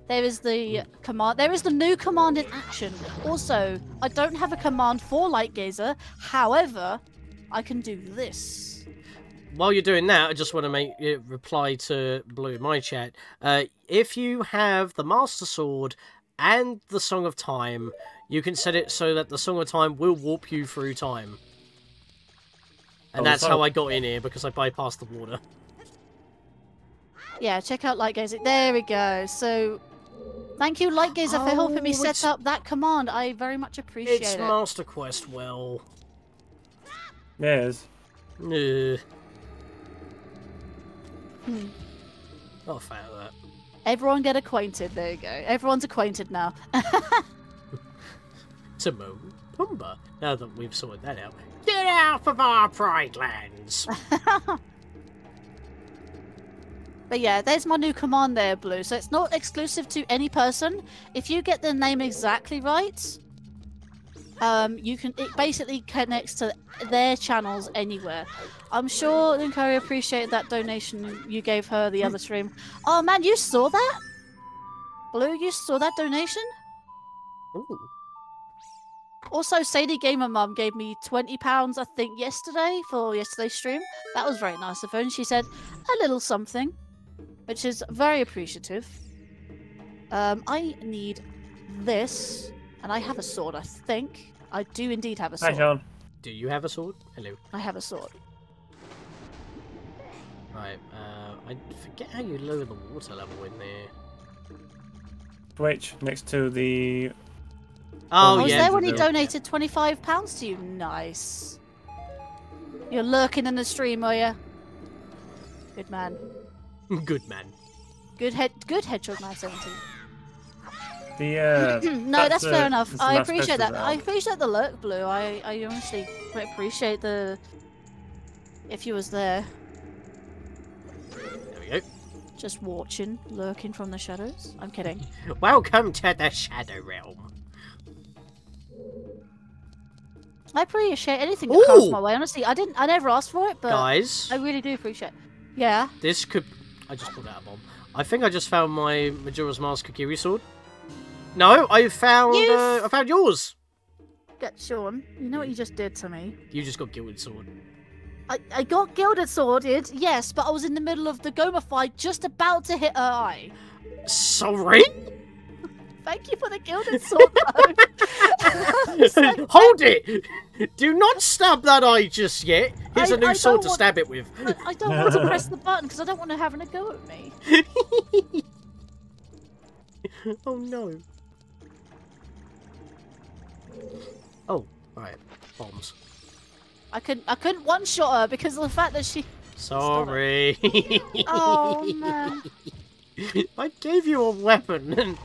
there is the command. There is the new command in action. Also, I don't have a command for Light Gazer. However, I can do this. While you're doing that, I just want to make reply to Blue in my chat. Uh, if you have the Master Sword and the Song of Time, you can set it so that the Song of Time will warp you through time. And Oh, that's so- how I got in here because I bypassed the water. Yeah, check out Light Gazer. There we go. So, thank you, Light Gazer, for helping me Oh, set up that command. I very much appreciate It's it. Master Quest. Well, Yeah, it is. uh, Hmm. not a fan of that. Everyone get acquainted. There you go. Everyone's acquainted now. *laughs* *laughs* Timon, Pumbaa. Now that we've sorted that out, get out of our pride lands. *laughs* But yeah, there's my new command there, Blue. So it's not exclusive to any person. If you get the name exactly right, um, you can. It basically connects to their channels anywhere. I'm sure Linkari appreciated that donation you gave her the other stream. Oh man, you saw that? Blue, you saw that donation? Ooh. Also, Sadie Gamer Mum gave me twenty pounds, I think, yesterday for yesterday's stream. That was very nice of her, and she said a little something, which is very appreciative. Um, I need this, and I have a sword. I think I do indeed have a sword. Hi, sword. Sean. Do you have a sword? Hello. I have a sword. Right. Uh, I forget how you lower the water level in there. Twitch next to the. Oh I was yeah. there when he the- donated twenty-five pounds to you. Nice. You're lurking in the stream, are you? Good man. *laughs* Good man. Good head. Good hedgehog man seventeen. The uh, *clears throat* no, that's, That's, fair enough. that's I appreciate question that. I appreciate the look, Blue. I, I honestly appreciate the. If you was there, There we go. just watching, lurking from the shadows. I'm kidding. *laughs* Welcome to the Shadow Realm. I appreciate anything that comes my way. Honestly, I didn't. I never asked for it, but Guys, I really do appreciate. Yeah. this could. I just pulled out a bomb. I think I just found my Majora's Mask Kokiri sword. No, I found. Uh, I found yours. Get Sean. You know what you just did to me. You just got gilded sword. I, I got gilded sworded, yes, but I was in the middle of the Gohma fight, just about to hit her eye. Sorry. *laughs* Thank you for the gilded sword, like, *laughs* *laughs* Hold it! Do not stab that eye just yet. Here's I- a new sword to want- stab it with. I, I don't want to press the button because I don't want to having a go at me. *laughs* oh no. Oh, alright. Bombs. I couldn't I couldn't one shot her because of the fact that she. Sorry. Oh man. *laughs* I gave you a weapon and.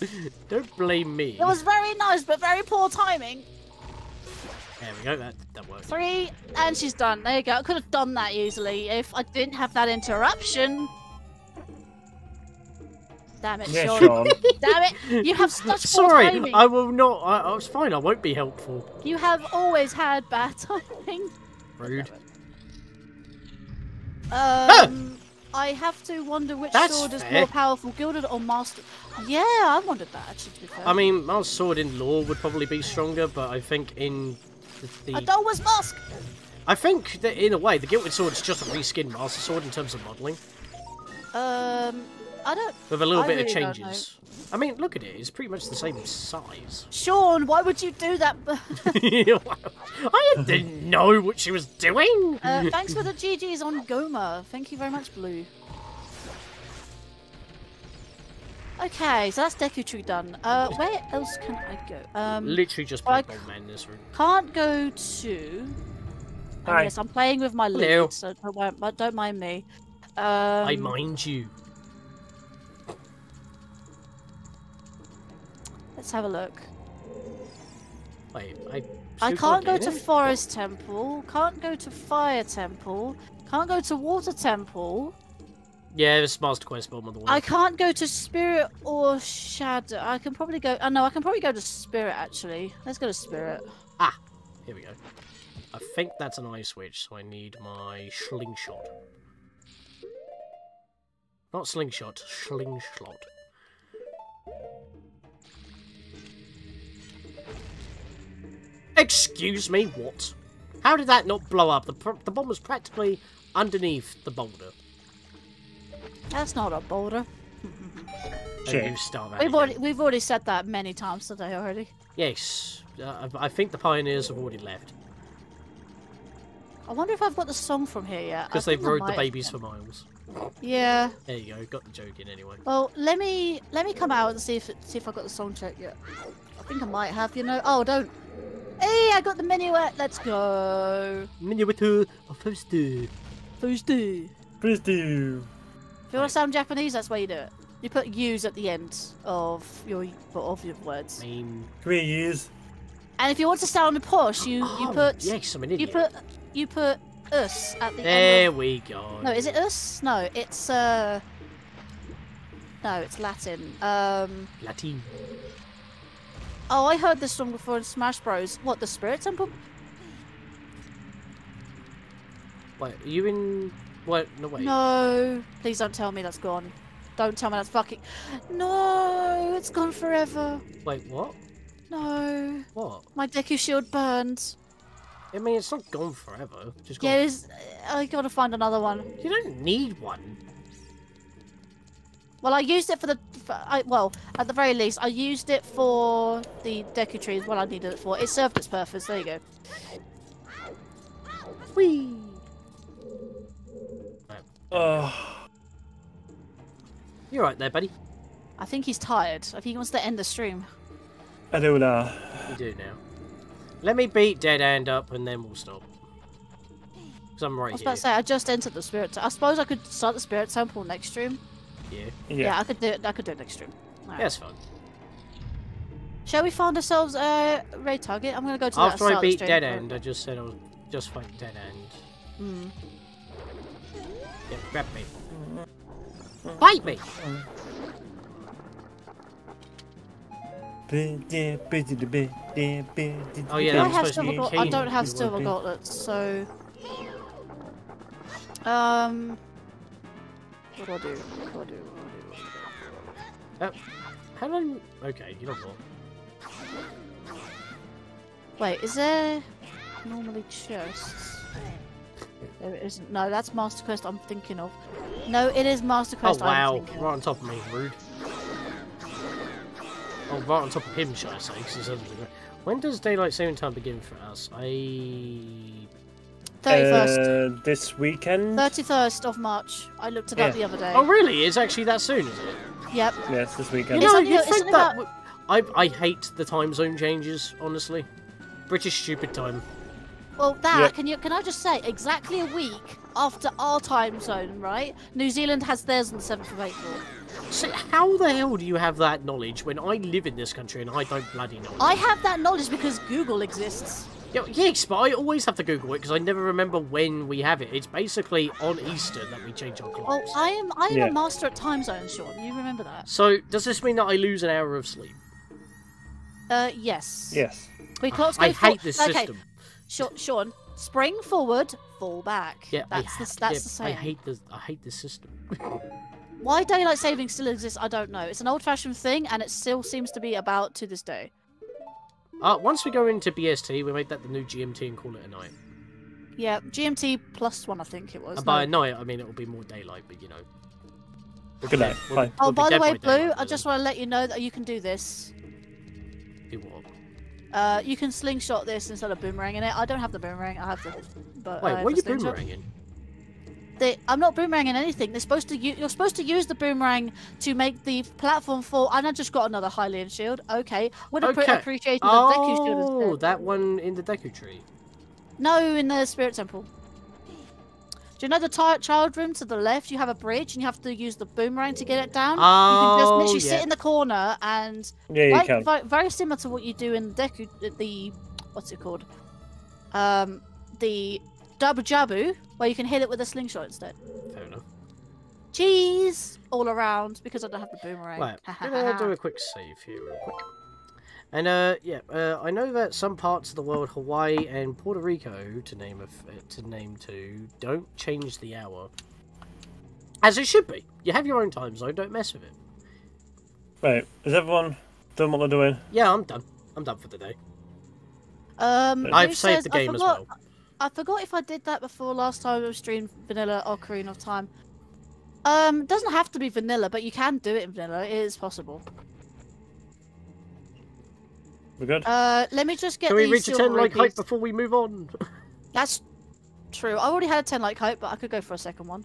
*laughs* Don't blame me. It was very nice, but very poor timing. There we go, that, that worked. Three, and she's done. There you go. I could have done that easily if I didn't have that interruption. Damn it, Yeah, Sean. Sean. *laughs* Damn it. You have *laughs* such poor Sorry, timing. I will not. I, I was fine, I won't be helpful. You have always had bad *laughs* timing. Rude. Um, I have to wonder which That's sword is fair. more powerful, gilded or master. Yeah, I wondered that actually. To be fair. I mean, Master Sword in law would probably be stronger, but I think in the, the don't was mask. I think that in a way the Gilded Sword is just a reskinned Master Sword in terms of modelling, Um, I don't. with a little I bit really of changes. I mean, look at it; it's pretty much the same size. Sean, why would you do that? *laughs* *laughs* I didn't know what she was doing. uh, thanks for the GGs on Gohma. Thank you very much, Blue. Okay, so that's Deku Tree done. Uh, where else can I go? Um, Literally just I played Man in this room. can't go to. and Hi. yes, I'm playing with my Hello. lid, so don't, don't mind me. Um, I mind you. Let's have a look. Wait, I. I can't go to? Forest Temple. Can't go to Fire Temple. Can't go to Water Temple. Yeah, this Master Quest Bomb on the wall. I can't go to Spirit or Shadow. I can probably go. Oh no, I can probably go to Spirit actually. Let's go to Spirit. Ah, here we go. I think that's an eye switch, so I need my slingshot. Not slingshot, slingshot. Excuse me, what? How did that not blow up? The, the bomb was practically underneath the boulder. That's not a boulder. Shit. you start that We've already we've already said that many times today already. Yes, uh, I I think the pioneers have already left I wonder if I've got the song from here yet. I because they've rode the babies for miles. Yeah. There you go, got the joke in anyway. Well, let me let me come out and see if see if I got the song check yet. I think I might have. You know. Oh, don't. Hey, I got the minuet. Let's go. Minuet of Forest. Who's do? If you want to sound Japanese, that's where you do it. You put U's at the end of your of your words. I mean, Can we use? And if you want to sound posh, you you oh, put yes, I'm an idiot. you put you put us at the end. There Of... we go. No, is it us? No, it's uh. No, it's Latin. Um. Latin. Oh, I heard this song before in Smash Bros. What the Spirit Temple? Wait, are you in? What? No wait. No, please don't tell me that's gone. Don't tell me that's fucking. No, it's gone forever. Wait, what? No, What? my Deku Shield burned. I mean, it's not gone forever. Just gone. Yeah, it's, I gotta find another one. You don't need one. Well, I used it for the. For, I, well, at the very least, I used it for the Deku Tree. is What I needed it for. It served its purpose. There you go. Whee! Oh, You're right there, buddy. I think he's tired. I think he wants to end the stream. I do now. You do now. Let me beat Dead Hand up, and then we'll stop. Because I'm right I right was here. about to say I just entered the Spirit. I suppose I could start the Spirit Temple next stream. Yeah. Yeah. Yeah, I could do it. I could do it next stream. Alright. Yeah, it's fun. Shall we find ourselves a raid target? I'm gonna go to that After I start the beat. Dead Hand, I just said I was just fight Dead Hand. Hmm. Yeah, grab me. Bite me! Oh Oh, yeah, that I was have supposed to silver be gauntlets? I don't have silver gauntlets, so. Um. What uh, do I do? What do I do? What do I do? What do I do? How long? Okay, you know what? Wait, is there normally chests? There isn't. No, that's Master Quest I'm thinking of. No, it is Master Oh Quest I'm wow, thinking of. right on top of me, rude. Oh, right on top of him, shall I say? 'cause he's under the. When does daylight saving time begin for us? I 31st. Uh, this weekend. 31st of March. I looked it up the other day. oh really? It's actually that soon, is it? Yep. Yes, this weekend. It's know, you it's think that? about- w- I I hate the time zone changes. Honestly, British stupid time. Well, that Yeah. can you can I just say exactly a week after our time zone, right? New Zealand has theirs on the seventh of April. So how the hell do you have that knowledge when I live in this country and I don't bloody know? I have that knowledge because Google exists. Yeah, yes, but I always have to Google it because I never remember when we have it. It's basically on Easter that we change our Well, clocks. I am I am Yeah. a master at time zones, Sean. You remember that? So does this mean that I lose an hour of sleep? Uh, yes. Yes. We clocks go I for- hate this okay, system. Sean, Sean, spring forward, fall back. Yeah, I that's the that's yeah, the same. I hate the I hate this system. Why daylight saving still exists, I don't know. It's an old-fashioned thing, and it still seems to be about to this day. Uh, once we go into BST, we make that the new GMT and call it a night. Yeah, GMT plus one, I think it was. And by no. night, I mean it will be more daylight, but you know. We'll Good night. we'll- Bye. Oh, we'll be by the dead way, Blue, daylight I just want to let you know that you can do this. Do what? Uh, you can slingshot this instead of boomeranging it. I don't have the boomerang. I have the. But Wait, I what are the you slingshot. boomeranging? They, I'm not boomeranging anything. They're supposed to. u- You're supposed to use the boomerang to make the platform fall. And I just got another Hylian shield. Okay, would have Okay. appreciated the Deku shield Oh, that one in the Deku tree. No, in the spirit temple. Do you know the child room to the left? You have a bridge, and you have to use the boomerang to get it down. you can just Oh, literally yeah. sit in the corner and Yeah, you like can. vi- very similar to what you do in the Deku, the what's it called? Um, the Dabu Jabu, where you can hit it with a slingshot instead. Fair enough. Cheese all around because I don't have the boomerang. Right, Ha, ha, I'm gonna do a quick save here, real quick. And uh, yeah, uh, I know that some parts of the world, Hawaii and Puerto Rico, to name a f- uh, to name two, don't change the hour, as it should be. You have your own time zone. Don't mess with it. Right, is everyone done what they're doing? Yeah, I'm done. I'm done for the day. Um, I've saved says, the game as well. I forgot if I did that before last time I streamed Vanilla Ocarina of Time. Um, doesn't have to be vanilla, but you can do it in vanilla. It is possible. We're good? Uh, let me just get Can we these reach a ten like height rupees. before we move on? *laughs* That's true. I already had a 10 like height, but I could go for a second one.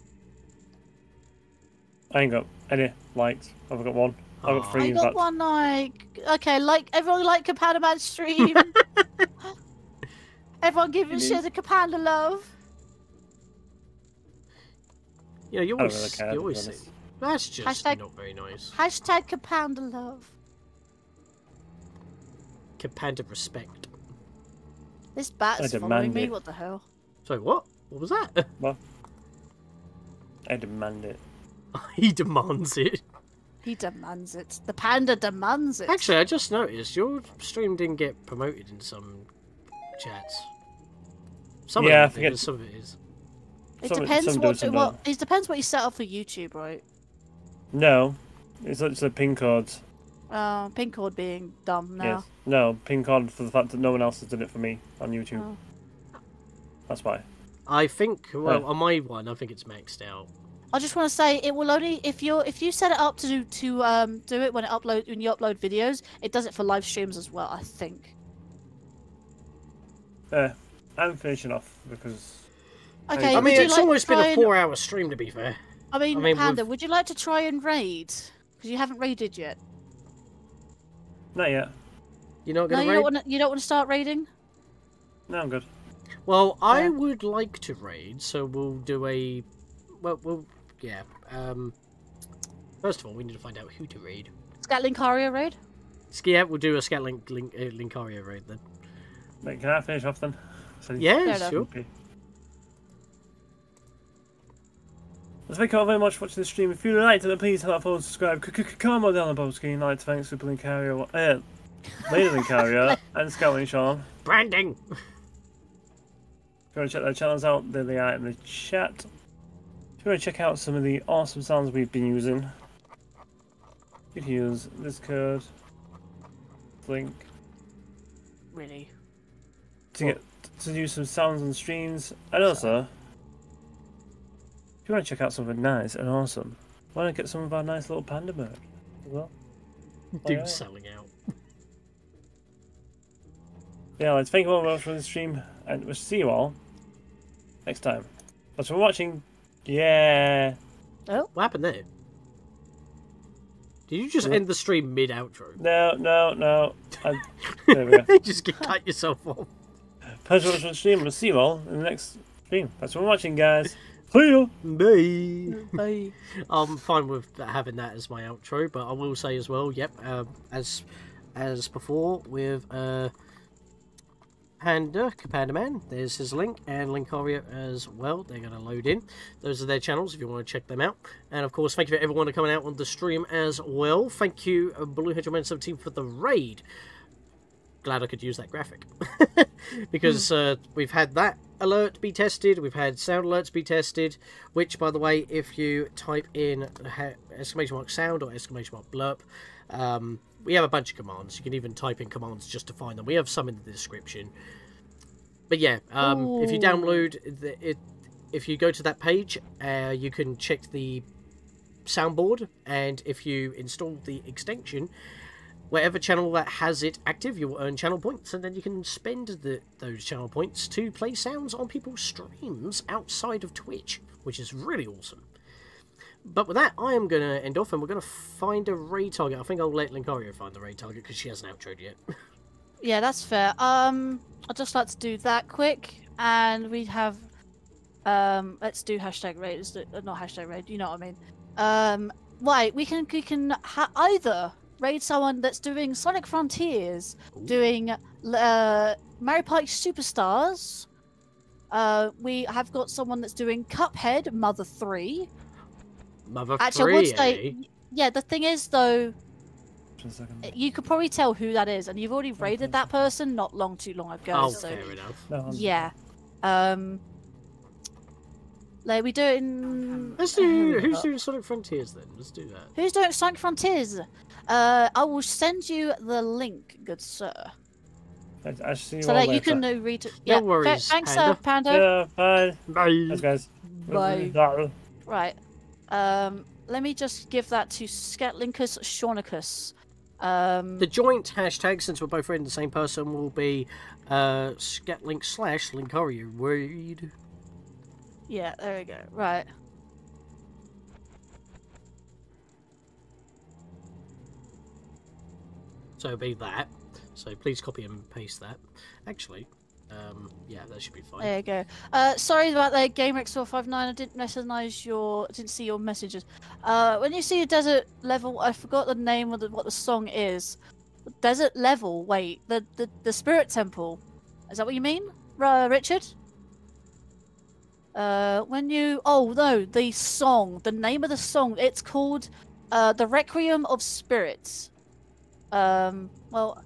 I ain't got any likes. I've got one. I've got three, I got fact. one like. Okay, like everyone like Kapandaman stream. *laughs* everyone give You a do? share the Kapanda love. You know, you always, really care, you always say honest. that's just Hashtag- not very nice. Hashtag Kapanda love. Comparative respect. This bat I is following me. it. What the hell? Sorry, what? What was that? *laughs* I demand it. *laughs* he demands it. He demands it. The panda demands it. Actually, I just noticed your stream didn't get promoted in some chats. Some Yeah, of it, did, forget- some of it is. it some- depends some what some what. It depends what you set up for YouTube, right? No, it's it's a pin code. Uh, pin cord being dumb now. Yes. No, pin code for the fact that no one else has done it for me on YouTube. Oh. That's why. I think, well, Right. on my one, I think it's maxed out. I just want to say it will only if you're if you set it up to to um do it when it upload when you upload videos, it does it for live streams as well. I think. Uh, I'm finishing off because Okay. I mean, it's like almost been try a and- four-hour stream, to be fair. I mean, I mean, Panda, with- would you like to try and raid? Because you haven't raided yet. not yet. You're not No, going you to don't raid? want to. You don't want to start raiding. No, I'm good. Well, I Yeah. would like to raid, so we'll do a. Well, we'll. Yeah. Um. First of all, we need to find out who to raid. Scatlinkaria raid. So, yeah, we'll do a Scat Link, Link, uh, Linkaria raid then. Wait, can I finish off then? So- Yeah, enough. sure. Okay. Well, Thank you all very much for watching the stream. If you liked it, then please hit that follow and subscribe. C- c- down the bottom screen. Like, thanks, Super Linkario, uh, Lady Carrier *laughs* and Scouting Sean. Branding! If you want to check their channels out, there they are in the chat. If you want to check out some of the awesome sounds we've been using, you can use this code, link, Really. to get to do some sounds and streams, and also, if you want to check out something nice and awesome, why not get some of our nice little panda merch as well? Dude yeah. selling out. Yeah, let's thank you all very much for the stream, and we'll see you all next time. Thanks for watching. Yeah. Oh, What happened there? Did you just end the stream mid outro? No, no, no. I, *laughs* there we go. you *laughs* just cut yourself off. Thanks for watching the stream. We'll see you all in the next stream. Thanks for watching, guys. See ya. Bye. Bye. I'm fine with having that as my outro, but I will say as well, yep, um, as as before with uh, Panda, Panda Man, there's his link, and Linkaria as well. They're going to load in. Those are their channels if you want to check them out. And of course, thank you for everyone for coming out on the stream as well. Thank you, uh, Blue Hedgehog Man 17, for the raid. Glad I could use that graphic *laughs* because uh, we've had that alert be tested. We've had sound alerts be tested. Which, by the way, if you type in exclamation mark sound or exclamation mark blerp, um, we have a bunch of commands. You can even type in commands just to find them. We have some in the description. But yeah, um, if you download the, it, if you go to that page, uh, you can check the soundboard, and if you install the extension, whatever channel that has it active, you'll earn channel points, and then you can spend the, those channel points to play sounds on people's streams outside of Twitch, which is really awesome. But with that, I am going to end off, and we're going to find a raid target. I think I'll let Linkario find the raid target because she hasn't outroed yet. *laughs* Yeah, that's fair. Um, I'd just like to do that quick, and we have, um, let's do hashtag raid. Uh, not hashtag raid. You know what I mean. Um, right, we can we can either raid someone that's doing Sonic Frontiers, doing uh, Mario Party Superstars. Uh, we have got someone that's doing Cuphead Mother Three. Mother Actually, I would free, say, eh? yeah. The thing is, though, Just a second. you could probably tell who that is, and you've already raided that person not long too long ago. Oh, so fair enough. No, yeah. Um. Like we do it in. Let's do. Who's doing Sonic Frontiers then? Let's do that. Who's doing Sonic Frontiers? Uh, I will send you the link, good sir, I, I see you so all that you can uh, read. it. Yeah, fa- worries, thanks, Panda. uh, Panda. Yeah, bye. Bye. Thanks, guys. Bye. Bye. Right. Um. Let me just give that to Scatlinkus Shaunicus. Um. The joint hashtag, since we're both reading the same person, will be uh, scatlink slash linkario raid. Yeah. There we go. Right. So it'll be that. So please copy and paste that. Actually, um, yeah, that should be fine. There you go. Uh, sorry about that, GameX459. I didn't recognize your, didn't see your messages. Uh, when you see a desert level, I forgot the name of the, what the song is. Desert level. Wait, the the the spirit temple. Is that what you mean, uh, Richard? Uh, when you oh no, the song, the name of the song, it's called uh, the Requiem of Spirits. Um, well,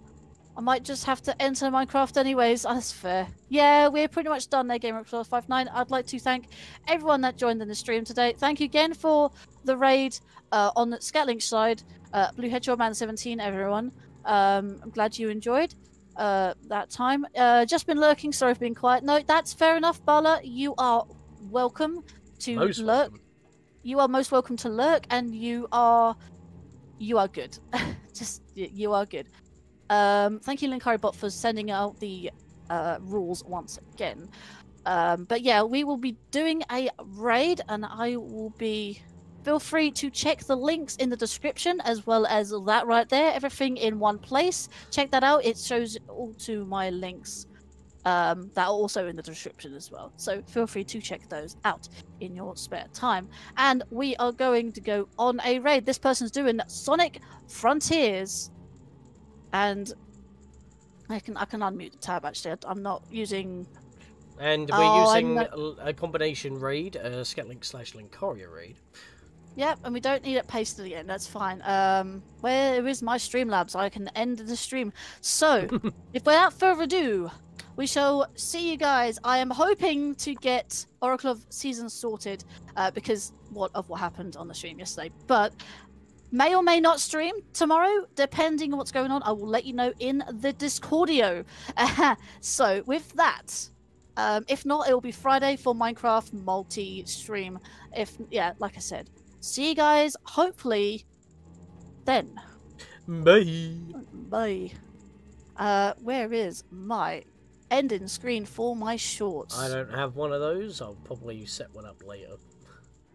I might just have to enter Minecraft anyways. That's fair. Yeah, we're pretty much done there, Gamer59. I'd like to thank everyone that joined in the stream today. Thank you again for the raid uh, on the Scatlink side. Uh, Blue Hedgehog Man 17, everyone. Um, I'm glad you enjoyed uh, that time. Uh, just been lurking. Sorry for being quiet. No, that's fair enough, Bala. You are welcome to Most lurk. welcome. You are most welcome to lurk, and you are you are good. *laughs* Just you are good. Um, thank you, Linkari Bot, for sending out the uh, rules once again. Um, but yeah, we will be doing a raid, and I will be. Feel free to check the links in the description as well as that right there. Everything in one place. Check that out. It shows all to my links um, that are also in the description as well. So feel free to check those out in your spare time. And we are going to go on a raid. This person's doing Sonic Frontiers, and I can I can unmute the tab. Actually, I'm not using. And we're Oh, using a combination raid, uh, scatlink slash linkario raid. Yep, and we don't need it pasted again. That's fine. Um, where is my Streamlabs? I can end the stream. So, *laughs* if without further ado, we shall see you guys. I am hoping to get Oracle of Seasons sorted uh, because what of what happened on the stream yesterday, but may or may not stream tomorrow, depending on what's going on. I will let you know in the Discordio. *laughs* so, with that. Um, if not, it will be Friday for Minecraft multi-stream. If yeah, like I said, see you guys hopefully then. Bye. Bye. Uh, where is my ending screen for my shorts? I don't have one of those. I'll probably set one up later.